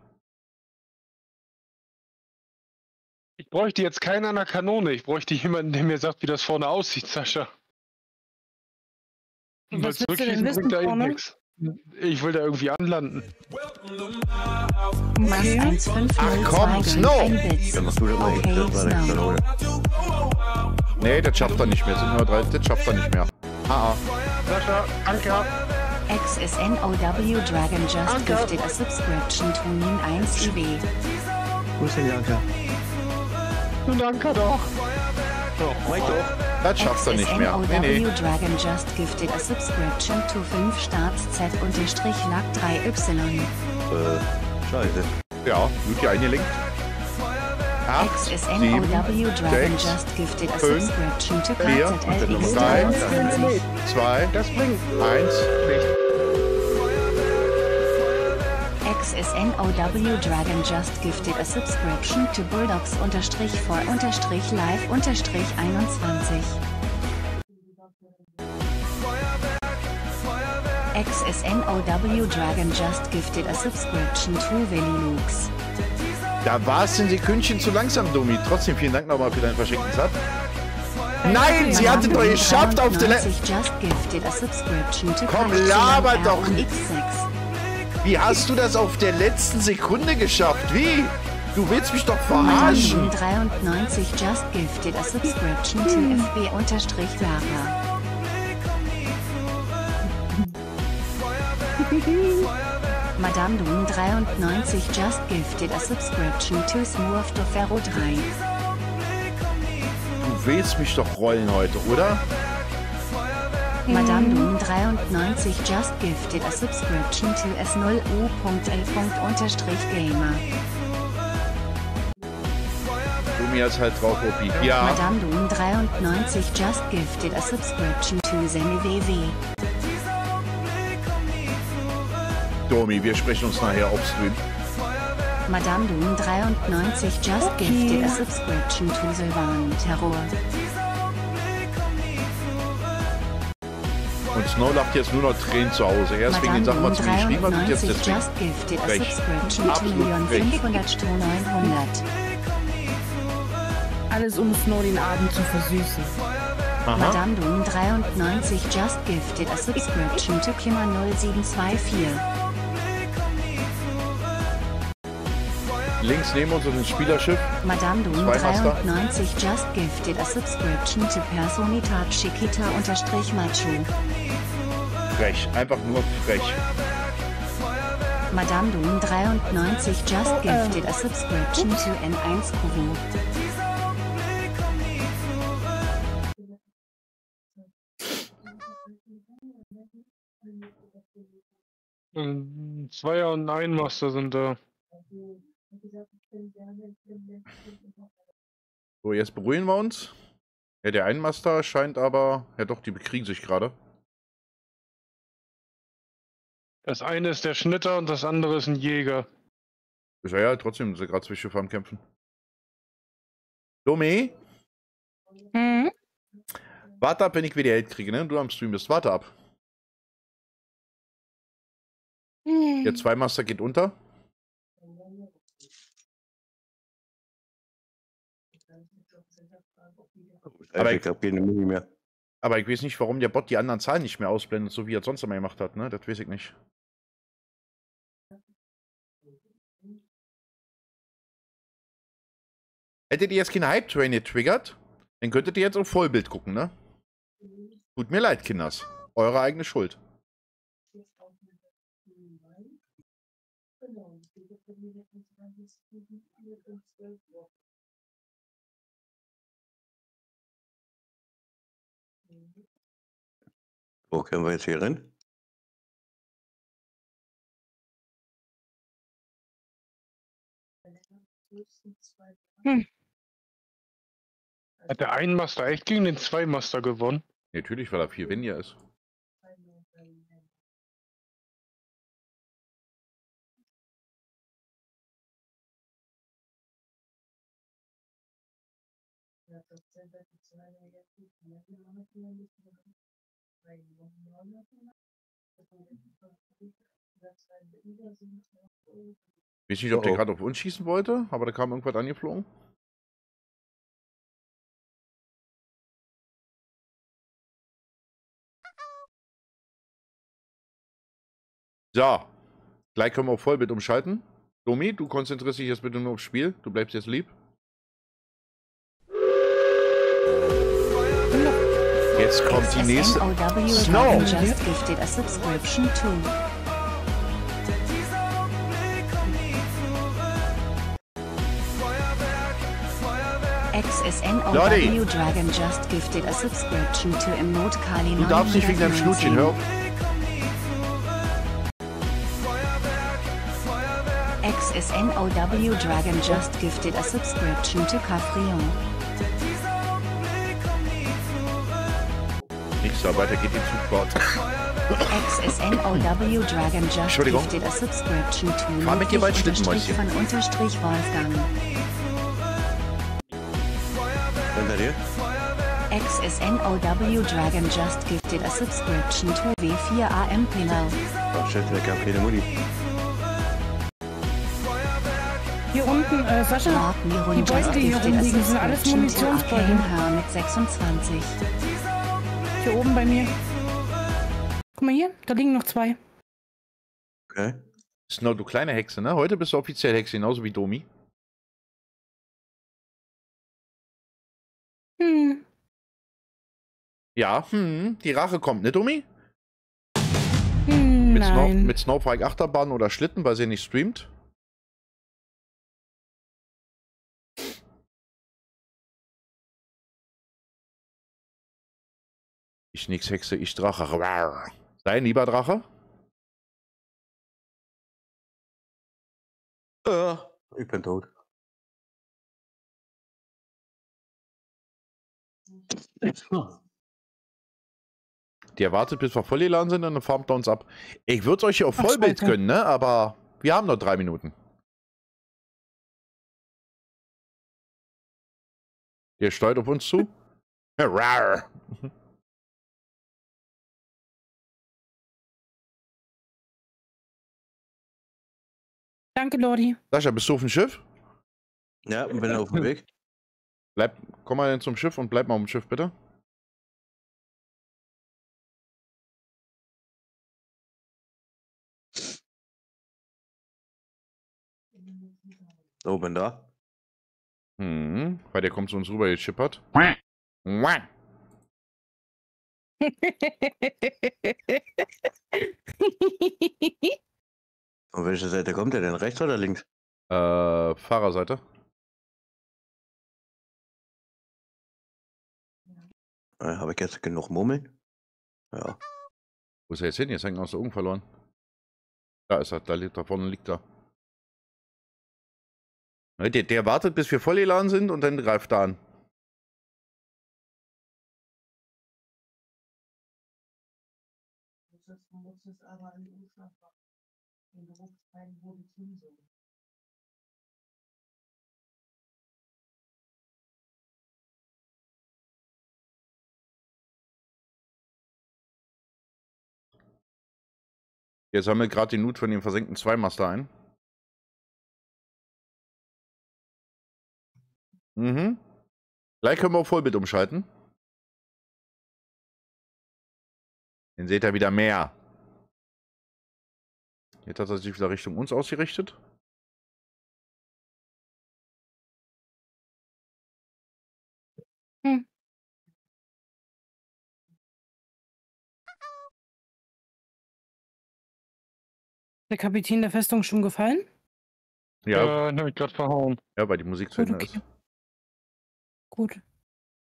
F: Ich bräuchte jetzt keinen an der Kanone. Ich bräuchte jemanden, der mir sagt, wie das vorne aussieht, Sascha.
D: Und was willst du denn wissen
F: eh
D: vorne?
F: Ich will da irgendwie anlanden.
H: 1502
B: Ach komm, Snow.
H: ein Bits.
A: Dann machst du das mal.
H: Okay,
A: das war der
H: Snow.
A: Kanone.
B: Nee, das schafft er nicht mehr. Sind nur drei. Das schafft er nicht mehr. Ah, ah.
F: Sascha, Anker.
H: XSNOW Dragon just gifted a subscription to Min 1 IB.
C: Wo ist denn der Anker?
F: Und Anker doch.
B: Das schafft er nicht mehr. Nee, nee.
H: Dragon just gifted a subscription to 5 Starts Z unterstrich lag 3Y.
A: Äh, scheiße.
B: Ja, gut hier eingelenkt. Acht, sieben,
H: XSNOW Dragon just gifted a subscription to
B: vier,
H: KZLX
B: drei,
H: 23. XSNOW Dragon just gifted a subscription to Bulldogs unterstrich for unterstrich live unterstrich 21. XSNOW Dragon just gifted a subscription to Velilux.
B: Da war es ein Sekündchen zu langsam, Domi. Trotzdem vielen Dank nochmal für deinen verschenkten Satz. Nein, sie hat es doch geschafft auf der letzten...
H: 93 just gifted a subscription to
B: Komm,
H: Kachtchen
B: laber
H: R
B: doch
H: und
B: nicht.
H: X6.
B: Wie hast du das auf der letzten Sekunde geschafft? Wie? Du willst mich doch
H: Madame
B: verarschen.
H: 93 just gifted a subscription to FB unterstrich Lara. Madame Doom 93 just gifted a subscription to Smurf to Ferro 3.
B: Du willst mich doch rollen heute, oder?
H: Madame Doom 93 just gifted a subscription to S0U.L. unterstrich Gamer.
B: Domi hat halt drauf, Opi. Ja.
H: Madame Doom 93 just gifted a subscription to SemiWW.
B: Domi, wir sprechen uns nachher offstream.
H: Madame Doom 93 just
D: Okay.
H: gifted a subscription to Sylvan Terror.
B: Und Snow lacht jetzt nur noch Tränen zu Hause. Er ist wegen den Sachen, was sie mir geschrieben hat und jetzt
H: 93
B: deswegen.
H: just gifted a
B: Frech.
H: subscription to
B: Absolut
H: Million
B: frech.
H: 500 Stu 900.
D: Alles um Snow den Abend zu versüßen.
B: Aha.
H: Madame Doom 93 just gifted a subscription to Kimmer 0724.
B: Links neben uns ist ein Spielerschiff.
H: Madame Doom
B: Zwei Master.
H: 93 just gifted a subscription to Personitat Chiquita unterstrich Machu.
B: Frech. Einfach nur frech.
H: Madame Doom 93 just
D: Oh, äh,
H: gifted a subscription to N1 Kuvu.
F: Ein Zweier und ein Master sind da.
B: So, jetzt beruhigen wir uns. Ja, der Einmaster scheint aber... Ja doch, die bekriegen sich gerade.
F: Das eine ist der Schnitter und das andere ist ein Jäger.
B: Ist ja, ja trotzdem sind sie gerade zwei Schiffe am Kämpfen. Domi,
D: Mhm.
B: warte ab, wenn ich wieder Geld kriege, ne? Du am Stream bist. Warte ab. Der Zweimaster geht unter. Aber
A: Aber ich keine Mini mehr.
B: Aber ich weiß nicht, warum der Bot die anderen Zahlen nicht mehr ausblendet, so wie er es sonst immer gemacht hat, ne? Das weiß ich nicht. Hättet ihr jetzt keine Hype-Train getriggert, dann könntet ihr jetzt auf Vollbild gucken, ne? Tut mir leid, Kinders. Eure eigene Schuld.
A: Wo können wir jetzt hier rein?
F: Hat der Einmaster echt gegen den Zweimaster gewonnen?
B: Natürlich, weil er viel weniger ist. Ich weiß nicht, ob
A: Oh,
B: der gerade auf uns schießen wollte, aber da kam irgendwas angeflogen. So, gleich können wir auf Vollbild umschalten. Domi, du konzentrierst dich jetzt bitte nur aufs Spiel. Du bleibst jetzt lieb. Jetzt kommt die nächste.
H: SNOW
B: Snow.
H: Just gifted a subscription to XSNOW. Dragon just gifted a subscription to Emote Kali
B: Du darfst nicht wegen deinem Schnutchen, hör.
H: XSNOW Dragon just gifted a subscription to Cafrion.
B: Da weiter geht die Zugfahrt.
H: XSNOW Dragon just
B: Entschuldigung.
H: gifted a subscription to
B: Fahr mit dir bald Schlittenmäuschen.
H: von unterstrich Wolfgang.
A: Hinter dir?
H: XSNOW Dragon just gifted a subscription to W4AM Pillow.
A: Ach shit, ich habe keine Muni.
D: Hier unten, äh, Sascha, die Beutel, hier rumliegen, sind alles Munitionsbeutel.
H: Mit 26.
D: Hier oben bei mir. Guck mal hier, da liegen noch zwei.
A: Okay.
B: Snow, du kleine Hexe, ne? Heute bist du offiziell Hexe, genauso wie Domi.
D: Hm.
B: Ja, hm, die Rache kommt, ne, Domi?
D: Hm,
B: Mit, Snow,
D: nein.
B: mit Snowflake Achterbahn oder Schlitten, weil sie nicht streamt. Ich nix Hexe, ich Drache. Dein lieber Drache?
A: Äh, ich bin tot.
B: Die erwartet, bis wir vollgeladen sind und dann farmt er uns ab. Ich würde es euch hier auf Vollbild gönnen, ne? Aber wir haben noch drei Minuten. Der steuert auf uns zu.
D: Danke, Lordi.
B: Sascha, bist du auf dem Schiff?
A: Ja, bin auf dem Weg.
B: Bleib, komm mal zum Schiff und bleib mal auf dem Schiff, bitte.
A: So, bin da.
B: Hm, weil der kommt zu uns rüber geschippert.
A: Von welcher Seite kommt der denn? Rechts oder links?
B: Äh, Fahrerseite.
A: Äh, Habe ich jetzt genug Murmeln? Ja.
B: Wo ist er jetzt hin? Jetzt hängt er aus den Augen verloren. Da ist er, da, liegt, da vorne liegt er. Ne, Der, der wartet, bis wir voll geladen sind und dann greift er an. Der sammelt gerade den Loot von dem versenkten Zweimaster ein. Mhm. Gleich können wir auf Vollbild umschalten. Den seht ihr wieder mehr. Jetzt hat er sich wieder Richtung uns ausgerichtet.
D: Hm. Der Kapitän der Festung schon gefallen?
B: Ja,
F: Ja, den hab ich gerade verhauen.
B: ja, weil die Musik zu
D: Gut,
B: Ende
D: okay.
B: ist.
D: Gut.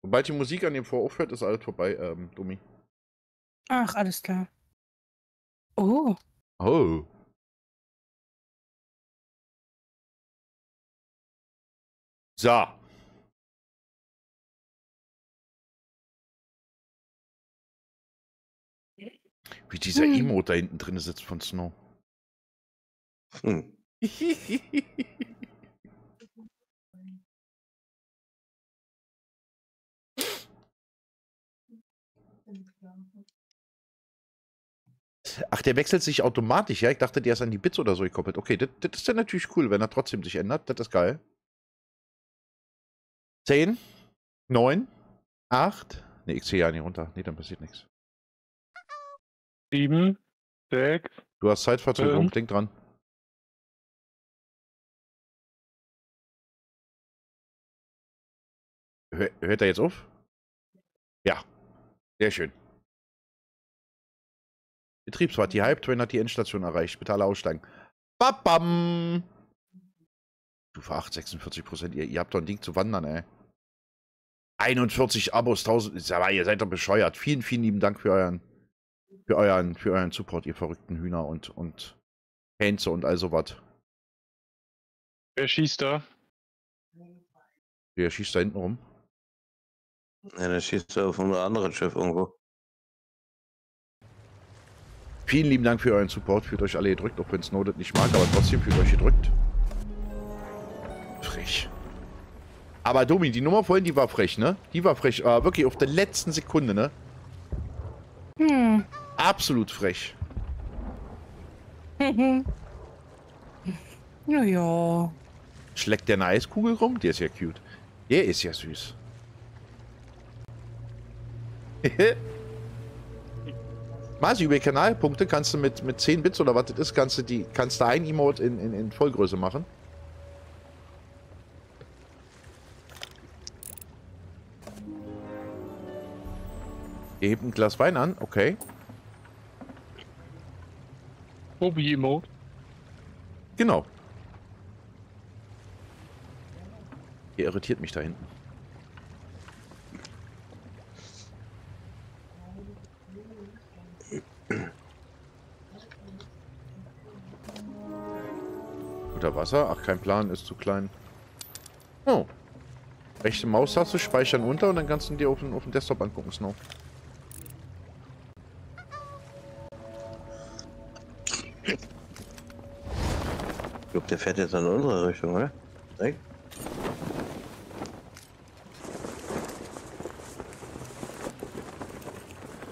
B: Sobald die Musik an dem Vor aufhört, ist alles vorbei, ähm, Dummi.
D: Ach, alles klar. Oh,
B: Oh. So. Wie dieser
D: Hm.
B: Emote da hinten drin sitzt von Snow.
A: Hm.
B: Ach, der wechselt sich automatisch, ja? Ich dachte, der ist an die Bits oder so gekoppelt. Okay, das, das ist ja natürlich cool, wenn er trotzdem sich ändert. Das ist geil. 10, 9, 8. Ne, ich zähle ja nicht runter. Nee, dann passiert nichts.
F: Sieben, sechs,
B: Du hast Zeitverzögerung,
F: Ähm.
B: denk dran. Hör, hört er jetzt auf? Ja. Sehr schön. Betriebsfahrt, die Halbtrain hat die Endstation erreicht. Bitte alle aussteigen. Babam! Stufe 8, 46 Prozent. Ihr, ihr habt doch ein Ding zu wandern, ey. 41 Abos, 1000. Ist Aber ihr seid doch bescheuert. Vielen, vielen lieben Dank für euren, für euren, für euren Support, ihr verrückten Hühner und, und Hänze und all sowas.
F: wer schießt da?
B: Wer schießt da hinten rum?
A: Ja, dann schießt du auf ein anderes Schiff irgendwo.
B: Vielen lieben Dank für euren Support. Fühlt euch alle gedrückt, auch wenn Snow das nicht mag, aber trotzdem fühlt euch gedrückt. Frech. Aber Domi, die Nummer vorhin, die war frech, ne? Die war frech. Äh, wirklich auf der letzten Sekunde, ne?
D: hm.
B: Absolut frech.
D: naja.
B: Schlägt der eine Eiskugel rum? Der ist ja cute. Der ist ja süß. Masi, über Kanalpunkte kannst du mit, mit 10 Bits oder was das ist, kannst du, die, kannst du ein Emote in, in, in Vollgröße machen. Ihr hebt ein Glas Wein an, okay.
F: Hobby-Emote.
B: Genau. Ihr irritiert mich da hinten. Unter Wasser? Ach, kein Plan, ist zu klein. Oh. Rechte Maustaste, speichern unter und dann kannst du dir auf dem, auf dem Desktop angucken, Snow.
A: Ich glaube, der fährt jetzt in unsere Richtung, oder? Zeig.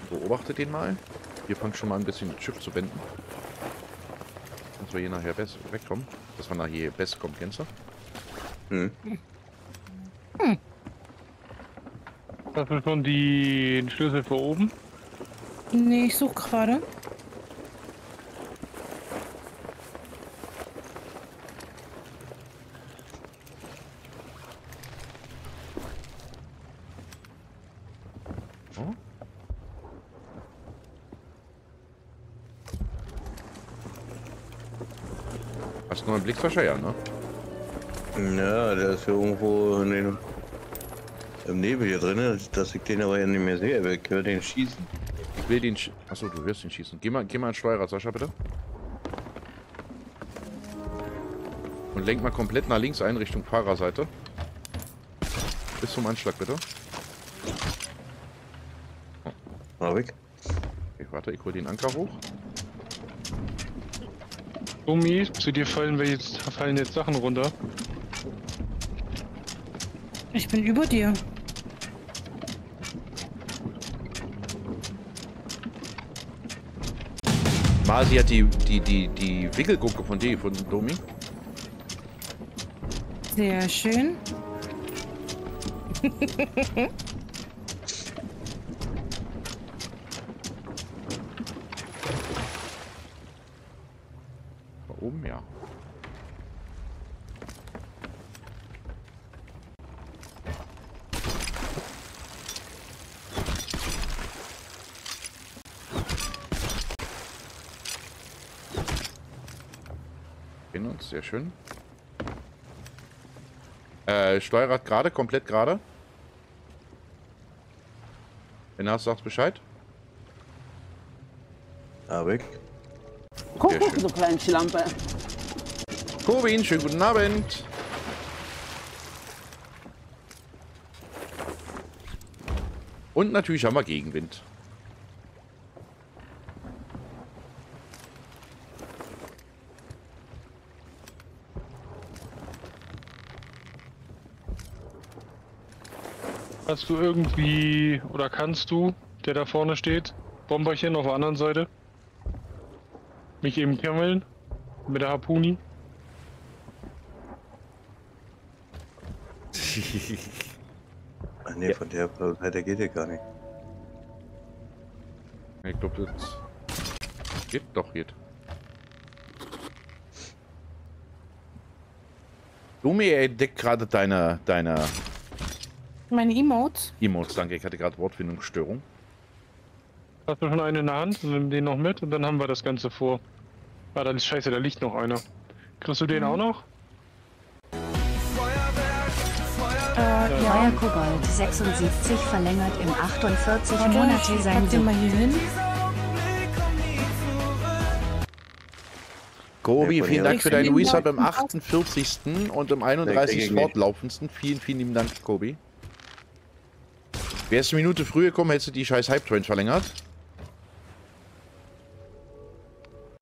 B: Beobachtet den mal. Wir fangen schon mal ein bisschen das Schiff zu wenden. Dass wir hier nachher wegkommen. Dass wir nachher hier best kommen, kennst du?
A: Hm.
F: Hast du schon die den Schlüssel für oben?
D: Nee, ich suche gerade.
B: Oh. Einen Blitzwascher? Ja, ne?
A: Ja, der ist ja irgendwo in den, im Nebel hier drin, dass ich den aber ja nicht mehr sehe. Wer kann den schießen?
B: Ich will den... Sch Achso, du wirst ihn schießen. Geh mal, geh mal ans Steuerrad, Sascha, bitte. Und lenk mal komplett nach links ein, Richtung Fahrerseite. Bis zum Anschlag, bitte.
A: Hab ich.
B: Ich warte, ich hol den Anker hoch.
F: Gummi, zu dir fallen, wir jetzt, fallen jetzt Sachen runter.
D: Ich bin über dir.
B: Masi hat die, die, die, die Wickelgucke von dir, von Domi.
D: Sehr schön.
B: Da oben, ja. In uns, sehr schön. Äh, Steuerrad gerade, komplett gerade. Wenn du hast, sagst Bescheid.
A: Hab ich.
I: Guck,
B: Sehr
I: guck,
B: schön.
I: du kleine Schlampe.
B: Corbin, schönen guten Abend. Und natürlich haben wir Gegenwind.
F: Hast du irgendwie, oder kannst du, der da vorne steht, Bomberchen auf der anderen Seite, mich eben kämmeln mit der Harpuni?
A: Ach nee, von der Seite geht ja gar nicht.
B: Ich glaube, das geht doch geht. Dumi entdeckt gerade deine, deine
D: Meine Emotes.
B: Emotes, danke. Ich hatte gerade Wortfindungsstörung.
F: Hast du schon einen in der Hand? Nimm den noch mit und dann haben wir das Ganze vor. Ah, da ist scheiße, da liegt noch einer. Kriegst du den auch noch?
D: Äh, ja.
H: Feuerkobold 76 verlängert im 48
D: Warte,
H: Monate
D: ich
H: sein
D: den mal hier hin.
B: Gobi, vielen Dank für deinen Resub im 48. und im 31.
A: Danke,
B: fortlaufendsten. Vielen, vielen lieben Dank, Gobi. Wärst du eine Minute früher gekommen, hättest du die scheiß Hype-Train verlängert.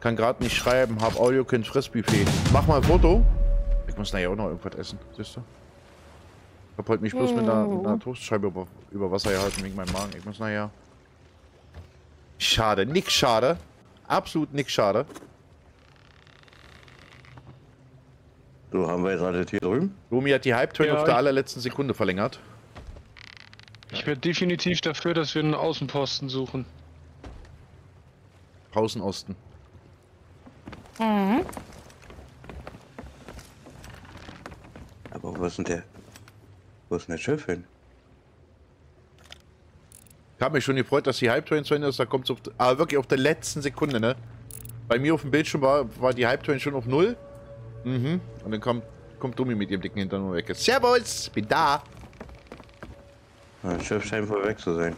B: Kann gerade nicht schreiben, hab Audio, kein Fressbuffet. Mach mal ein Foto. Ich muss nachher auch noch irgendwas essen, siehst du? Ich hab heute mich bloß mit einer, mit einer Toastscheibe über, über Wasser gehalten wegen meinem Magen. Ich muss nachher... Schade, nix schade. Absolut nix schade.
A: So, haben wir jetzt alles hier drüben?
B: Lumi hat die Hype-Train
F: Ja,
B: auf der allerletzten Sekunde verlängert.
F: Ich wäre definitiv dafür, dass wir einen Außenposten suchen.
B: Pausenosten.
D: Mhm.
A: Aber wo ist denn der? Wo ist denn der Schiff hin?
B: Ich habe mich schon gefreut, dass die Hype-Train zu Ende ist. Da kommt es auf, aber wirklich auf der letzten Sekunde, ne? Bei mir auf dem Bildschirm war, war die Hype-Train schon auf Null. Mhm. Und dann kommt, kommt Dummi mit ihrem dicken Hintern nur weg. Servus, bin da.
A: Das Schiff scheint wohl weg zu sein.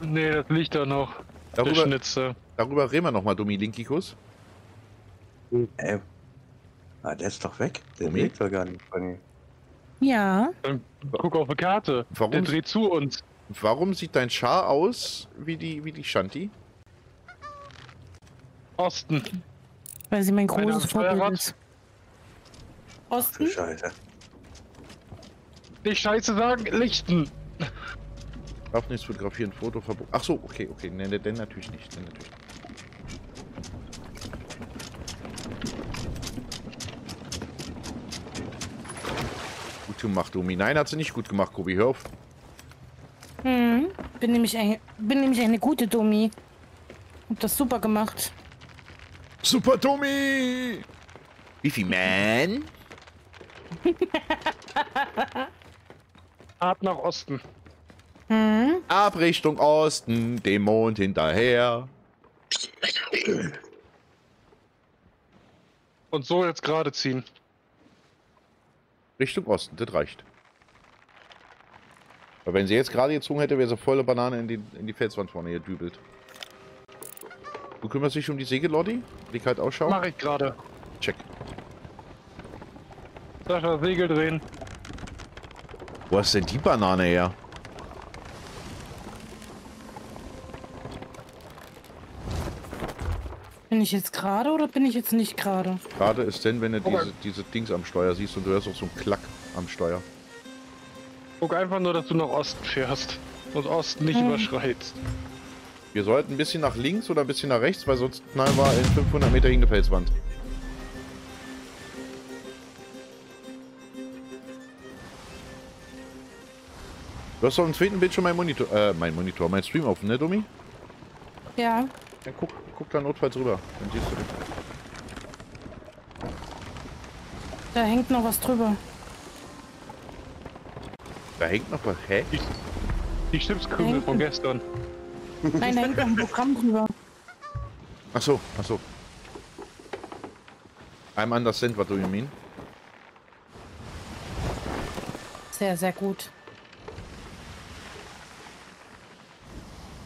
F: Nee, das liegt da noch. Der
B: Darüber,
F: Schnitzer.
B: darüber reden wir nochmal, Dummi Linkikus.
A: Ey. Ah, der ist doch weg. Der
B: Gummi?
A: lebt doch gar nicht von hier.
D: Ja.
F: Dann guck auf die Karte.
B: Warum?
F: Der dreht zu uns.
B: Warum sieht dein Char aus wie die, wie die Shanti?
F: Osten.
D: Weil sie mein großes Vorbild ist.
A: Du
D: Osten?
A: Scheiße.
F: Nicht Scheiße sagen, Lichten.
B: Darf nichts fotografieren, Foto verboten. Ach so, okay, okay. Nein, denn natürlich nicht. Denn natürlich nicht. Gut gemacht, Omi. Nein, hat sie nicht gut gemacht, Kobi. Hör auf.
D: Hm, bin nämlich, eine, bin nämlich eine gute Domi. Hab das super gemacht.
B: Super Domi! Wie viel Man?
F: Art nach Osten.
D: Hm.
B: Ab Richtung Osten, dem Mond hinterher.
F: Und so jetzt gerade ziehen.
B: Richtung Osten, das reicht. Aber wenn sie jetzt gerade gezogen hätte, wäre sie volle Banane in die, in die Felswand vorne gedübelt. Du kümmerst dich um die Segel, Lodi? Die kalt ausschauen?
F: Mach ich gerade.
B: Check.
F: Sascha, Segel drehen.
B: Wo hast denn die Banane her?
D: Bin ich jetzt gerade oder bin ich jetzt nicht gerade?
B: Gerade ist denn, wenn du
F: Okay.
B: diese, diese Dings am Steuer siehst und du hörst auch so einen Klack am Steuer.
F: Guck einfach nur, dass du nach Osten fährst. Und Osten nicht
D: Hm.
F: überschreitst.
B: Wir sollten ein bisschen nach links oder ein bisschen nach rechts, weil sonst knallen wir in 500 Meter hing eine Felswand. Du hast doch im zweiten Bild schon mein Monitor, äh, mein Monitor, mein Stream offen, ne, Domi?
D: Ja.
B: Ja, guck, guck da notfalls rüber, dann siehst du den.
D: Da hängt noch was drüber.
B: Da hängt noch was, hä?
F: Die Chipskugel von gestern.
D: Nein, da hängt noch ein Programm drüber.
B: Ach so, ach so. I'm understand what do you mean?
D: Sehr, sehr gut.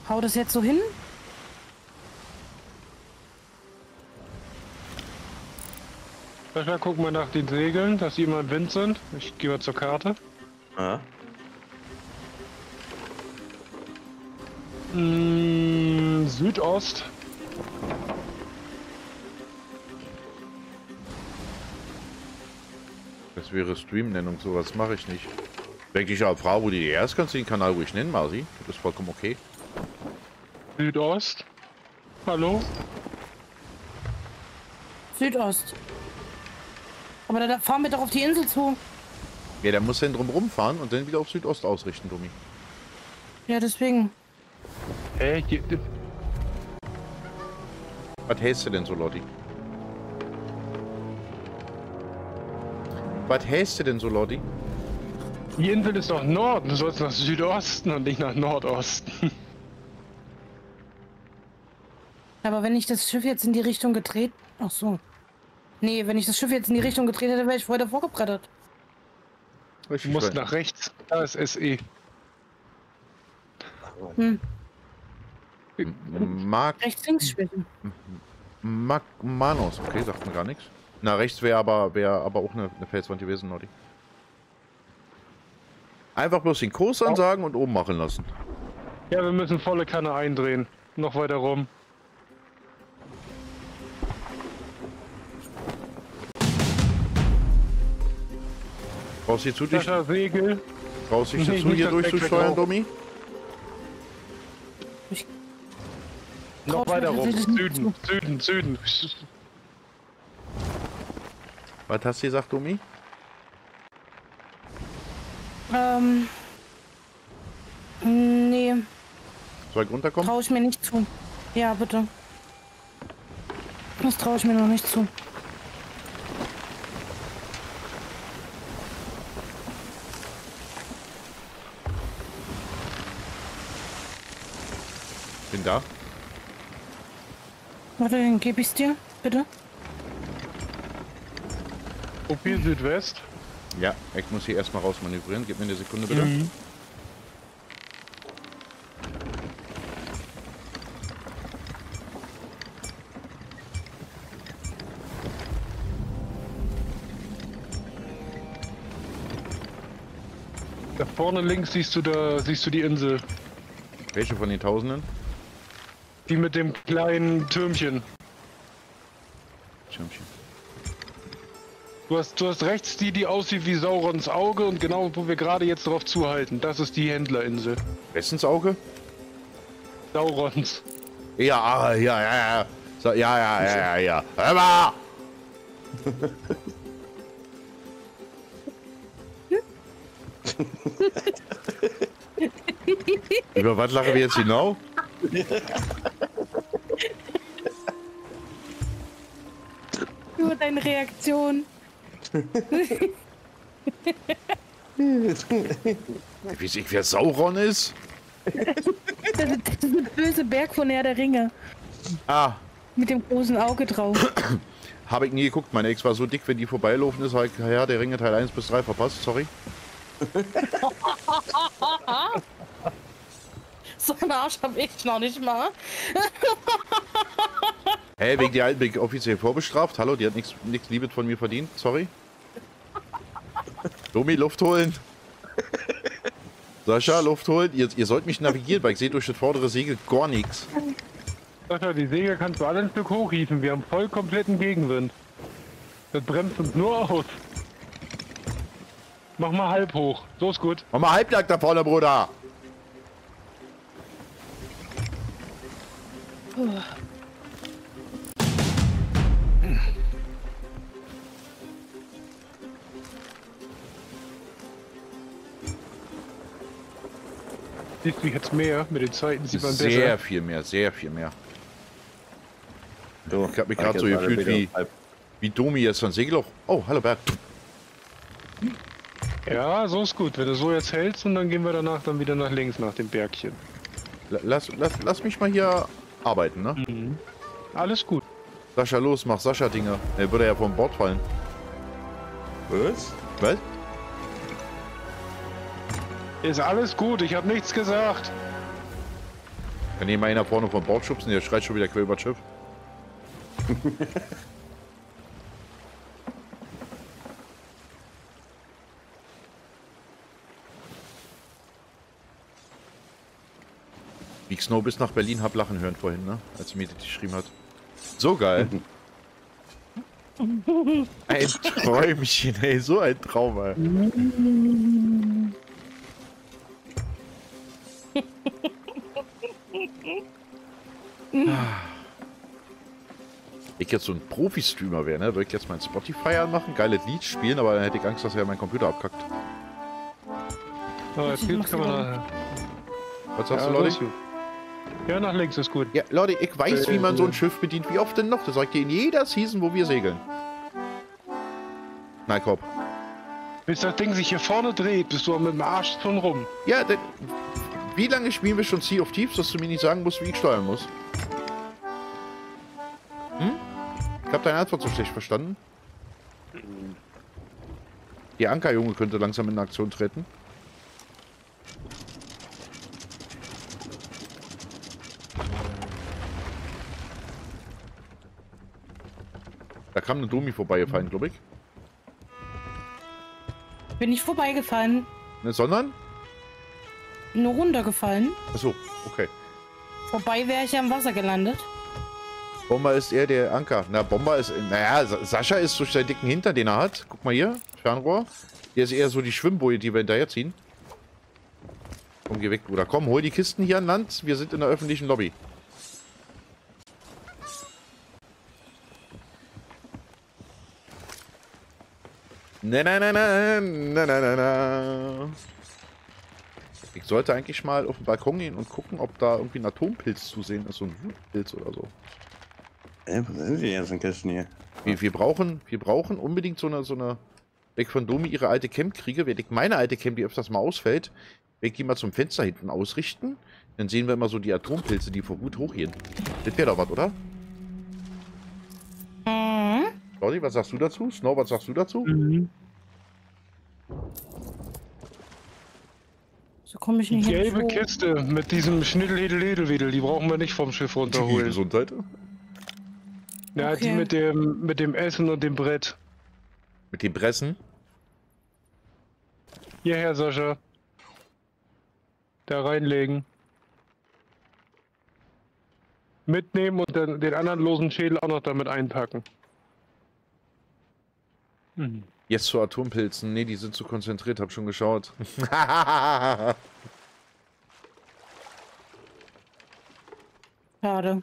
D: Hau das jetzt so hin?
F: Sascha, guck mal nach den Segeln, dass die immer im Wind sind. Ich gehe mal zur Karte.
A: Ja.
F: Mm, Südost.
B: Das wäre Stream-Nennung, sowas mache ich nicht. Wenn dich Frau, wo die ist, kannst du den Kanal ruhig nennen, Marci. Das ist vollkommen okay.
F: Südost. Hallo?
D: Südost. Aber da, da fahren wir doch auf die Insel zu.
B: Ja, der muss dann drum rumfahren und dann wieder auf Südost ausrichten, Domi.
D: Ja, deswegen.
F: Hä? Hier,
B: Was hältst du denn so, Lotti? Was hältst du denn so, Lotti?
F: die Insel ist doch Norden. Du sollst nach Südosten und nicht nach Nordosten.
D: Aber wenn ich das Schiff jetzt in die Richtung gedreht... Ach so. Nee, wenn ich das Schiff jetzt in die Richtung gedreht hätte, wäre ich vorher davor gebrettert.
F: Musst
B: schön.
F: nach rechts. Da ist E. SE.
D: Hm.
B: Mark,
D: Rechts, links schwimmen.
B: Mark, Manos. Okay, sagt mir gar nichts. Na, rechts wäre aber, wär aber auch eine, eine Felswand gewesen, Lotti. Einfach bloß den Kurs ansagen und oben machen lassen.
F: Ja, wir müssen volle Kanne eindrehen. Noch weiter rum.
B: Brauchst du hier zu dich,
F: Segel.
B: brauchst du dich dazu hier durchzusteuern. Domi?
F: Noch
D: Traut mir
F: weiter rum. Süden, Süden, Süden.
B: Was hast du gesagt, Domi?
D: Ähm. Nee,
B: Soll ich runterkommen?
D: traue ich mir nicht zu. Ja, bitte. Das traue ich mir noch nicht zu.
B: Bin da.
D: Warte, dann gebe ich's dir, bitte.
F: Mobil Südwest.
B: Ja, ich muss hier erstmal rausmanövrieren. Gib mir eine Sekunde bitte.
F: Da vorne links siehst du da siehst du die Insel.
B: Welche von den Tausenden?
F: Die mit dem kleinen Türmchen.
B: Schirmchen.
F: Du hast, du hast rechts die, die aussieht wie Saurons Auge und genau wo wir gerade jetzt drauf zuhalten. Das ist die Händlerinsel.
B: Wessens Auge?
F: Saurons.
B: Ja, ah, ja, ja, ja. So, ja, ja, ja, ja, ja. Hör mal! Über was lachen wir jetzt genau?
D: Reaktion.
B: Wie ich wer Sauron ist?
D: Das ist, der böse Berg von Herr der Ringe.
B: Ah,
D: Mit dem großen Auge drauf.
B: habe ich nie geguckt. Meine Ex war so dick, wenn die vorbeilaufen ist, habe ich ja, der Ringe Teil 1 bis 3 verpasst. Sorry.
D: So einen Arsch hab ich noch nicht mal.
B: Hey, wegen der alten bin ich offiziell vorbestraft. Hallo, die hat nichts nichts Liebes von mir verdient. Sorry. Domi, Luft holen. Sascha, Luft holen. Ihr, ihr sollt mich navigieren, weil ich sehe durch das vordere Segel gar nichts.
F: Sascha, die Säge kannst du alle ein Stück hochhieven. Wir haben voll kompletten Gegenwind. Das bremst uns nur aus. Mach mal halb hoch. So ist gut.
B: Mach mal Halbjagd da vorne, Bruder.
F: Siehst du jetzt mehr? Mit den Zeiten sieht man
B: Sehr
F: besser.
B: viel mehr, sehr viel mehr.
A: So,
B: Ich habe mich gerade so gefühlt wie, wie Domi jetzt von Segelloch. Oh, hallo Bert.
F: Ja, so ist gut. Wenn du so jetzt hältst und dann gehen wir danach dann wieder nach links nach dem Bergchen.
B: La- Lass, lass, lass mich mal hier arbeiten, ne?
F: Alles gut.
B: Sascha, los, mach Sascha-Dinger. Er würde ja vom Bord fallen.
A: Was?
B: Was?
F: Ist alles gut. Ich habe nichts gesagt.
B: Kann hier mal einer vorne vom Bord schubsen, der schreit schon wieder quer über das Schiff. Wie ich Snow bis nach Berlin hab lachen hören vorhin, ne? Als sie mir das geschrieben hat. So geil. Ein Träumchen, ey, so ein Traum, ey. ich jetzt so ein Profi-Streamer wäre, ne? Würde ich jetzt mein Spotify anmachen, geiles Lied spielen, aber dann hätte ich Angst, dass er mein Computer abkackt.
F: Jetzt
D: machst
F: kann man nachher.
B: Was sagst
F: Ja,
B: du, Leute?
F: Ja, nach links ist gut.
B: Ja, Leute, ich weiß, wie man so ein Schiff bedient. Wie oft denn noch? Das sagt ihr in jeder Season, wo wir segeln. Nein, Kopf.
F: Bis das Ding sich hier vorne dreht, bist du mit dem Arsch schon rum.
B: Ja, denn, wie lange spielen wir schon Sea of Thieves, dass du mir nicht sagen musst, wie ich steuern muss? Hm? Ich habe deine Antwort so schlecht verstanden. Die Ankerjunge könnte langsam in Aktion treten. Da kam eine Domi vorbeigefallen, glaube ich.
D: Bin ich vorbeigefallen.
B: Ne, sondern?
D: Nur runtergefallen.
B: Achso, okay.
D: Vorbei wäre ich ja im Wasser gelandet.
B: Bomber ist eher der Anker. Na, Bomber ist. Naja, Sa- Sascha ist durch seinen dicken Hintern, den er hat. Guck mal hier, Fernrohr. Der ist eher so die Schwimmboje, die wir hinterherziehen. Komm, geh weg, Bruder. Komm, hol die Kisten hier an Land. Wir sind in der öffentlichen Lobby. Na, na, na, na, na, na, na, na. Ich sollte eigentlich mal auf den Balkon gehen und gucken, ob da irgendwie ein Atompilz zu sehen ist. So ein Wutpilz oder so.
A: Ey, was sind die ganzen Kisten hier?
B: Wir, wir, brauchen, wir brauchen unbedingt so eine, so eine. Weg von Domi ihre alte Camp kriege, werde ich meine alte Camp, die öfters mal ausfällt, werde ich die mal zum Fenster hinten ausrichten. Dann sehen wir immer so die Atompilze, die vor Wut hochgehen. Das wäre doch was, oder?
D: Mhm.
B: Lordi, was sagst du dazu? Snow, was sagst du dazu?
D: So komme ich
F: Die
D: nicht
F: gelbe
D: hin.
F: Kiste mit diesem Schnittel-Hedel-Edel-Wedel, die brauchen wir nicht vom Schiff runterholen.
B: Gesundheit.
F: Ja, die
D: Okay.
F: mit dem, mit dem Essen und dem Brett.
B: Mit den Pressen.
F: Hierher, Sascha. Da reinlegen. Mitnehmen und dann den anderen losen Schädel auch noch damit einpacken. Mhm.
B: Jetzt zu Atompilzen. Nee, die sind zu konzentriert, hab schon geschaut.
D: Schade.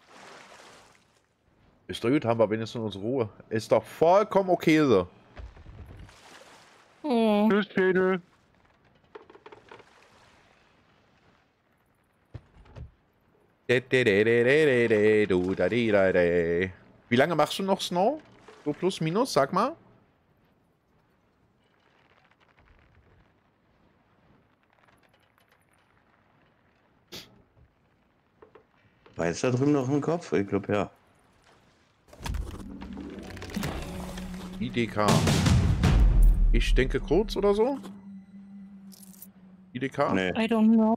B: Ist doch gut, haben wir wenigstens unsere Ruhe. Ist doch vollkommen okay so.
D: Hm.
F: Tschüss, Schädel.
B: Wie lange machst du noch Snow? So plus, minus, sag mal.
A: War jetzt da drüben noch ein Kopf? Ich glaube ja.
B: IDK. Ich denke kurz oder so? IDK?
A: Nee,
D: I don't know.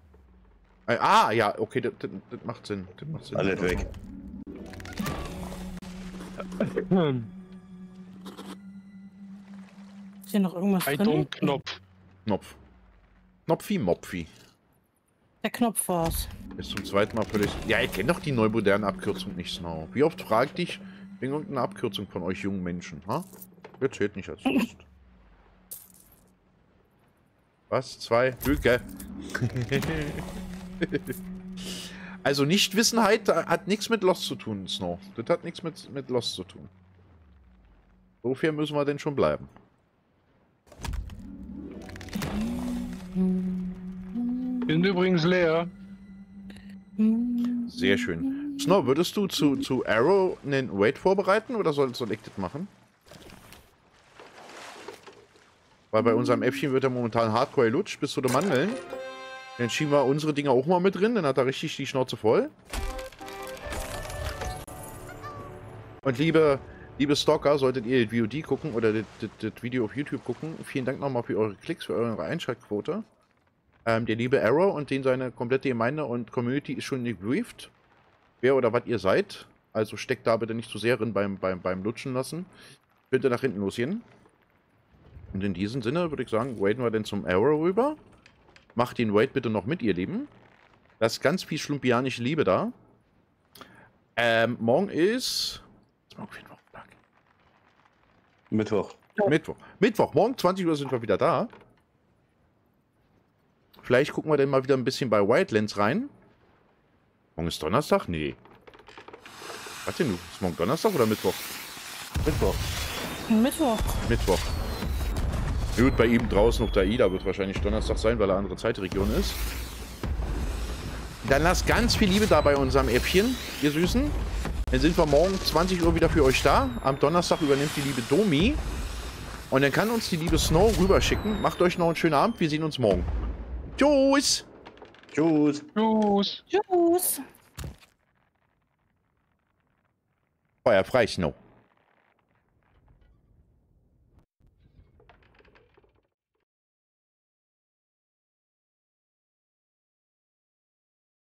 B: Äh, Ah, ja, okay, das, das, das macht Sinn. Das macht Sinn.
A: alles weg.
F: Hm.
D: Ist hier noch irgendwas
F: Ein
D: drin?
F: Knopf.
B: Knopf. Knopfi, Mopfi.
D: Der Knopf war's.
B: Ist zum zweiten Mal völlig. Ja, ich kenne doch die neu moderne Abkürzung nicht, Snow. Wie oft fragt dich wegen irgendeiner Abkürzung von euch jungen Menschen, ha? Jetzt zählt nicht als Lust. Was? Zwei? Lüge. also Nichtwissenheit hat nichts mit Lost zu tun, Snow. Das hat nichts mit, mit Lost zu tun. So fair müssen wir denn schon bleiben.
F: Sind übrigens leer.
B: Sehr schön. Snow, würdest du zu, zu Arrow einen Raid vorbereiten oder soll, soll ich das machen? Weil bei unserem Äffchen wird er momentan hardcore lutscht bis zu den Mandeln. Dann schieben wir unsere Dinger auch mal mit drin, dann hat er richtig die Schnauze voll. Und liebe, liebe Stalker, solltet ihr das VOD gucken oder das, das, das Video auf YouTube gucken, vielen Dank nochmal für eure Klicks, für eure Einschaltquote. Ähm, der liebe Arrow und den seine komplette Gemeinde und Community ist schon gebrieft. Wer oder was ihr seid. Also steckt da bitte nicht zu sehr drin beim, beim, beim Lutschen lassen. Bitte nach hinten losgehen. Und in diesem Sinne würde ich sagen, waiten wir denn zum Arrow rüber. Macht den Wait bitte noch mit, ihr Lieben. Lasst ganz viel schlumpianische Liebe da. Ähm, morgen ist... ist?
A: Mittwoch.
B: Mittwoch. Mittwoch, morgen 20 Uhr sind wir wieder da. Vielleicht gucken wir dann mal wieder ein bisschen bei Wildlands rein. Morgen ist Donnerstag? Nee. Was denn du? Ist morgen Donnerstag oder Mittwoch?
A: Mittwoch.
D: Mittwoch.
B: Mittwoch. Gut, bei ihm draußen auf der AIDA wird wahrscheinlich Donnerstag sein, weil er andere Zeitregion ist. Dann lasst ganz viel Liebe da bei unserem Äppchen, ihr Süßen. Dann sind wir morgen 20 Uhr wieder für euch da. Am Donnerstag übernimmt die liebe Domi. Und dann kann uns die liebe Snow rüberschicken. Macht euch noch einen schönen Abend. Wir sehen uns morgen. Tschüss.
A: Tschüss.
F: Tschüss.
D: Tschüss.
B: Feuer frei, Snow.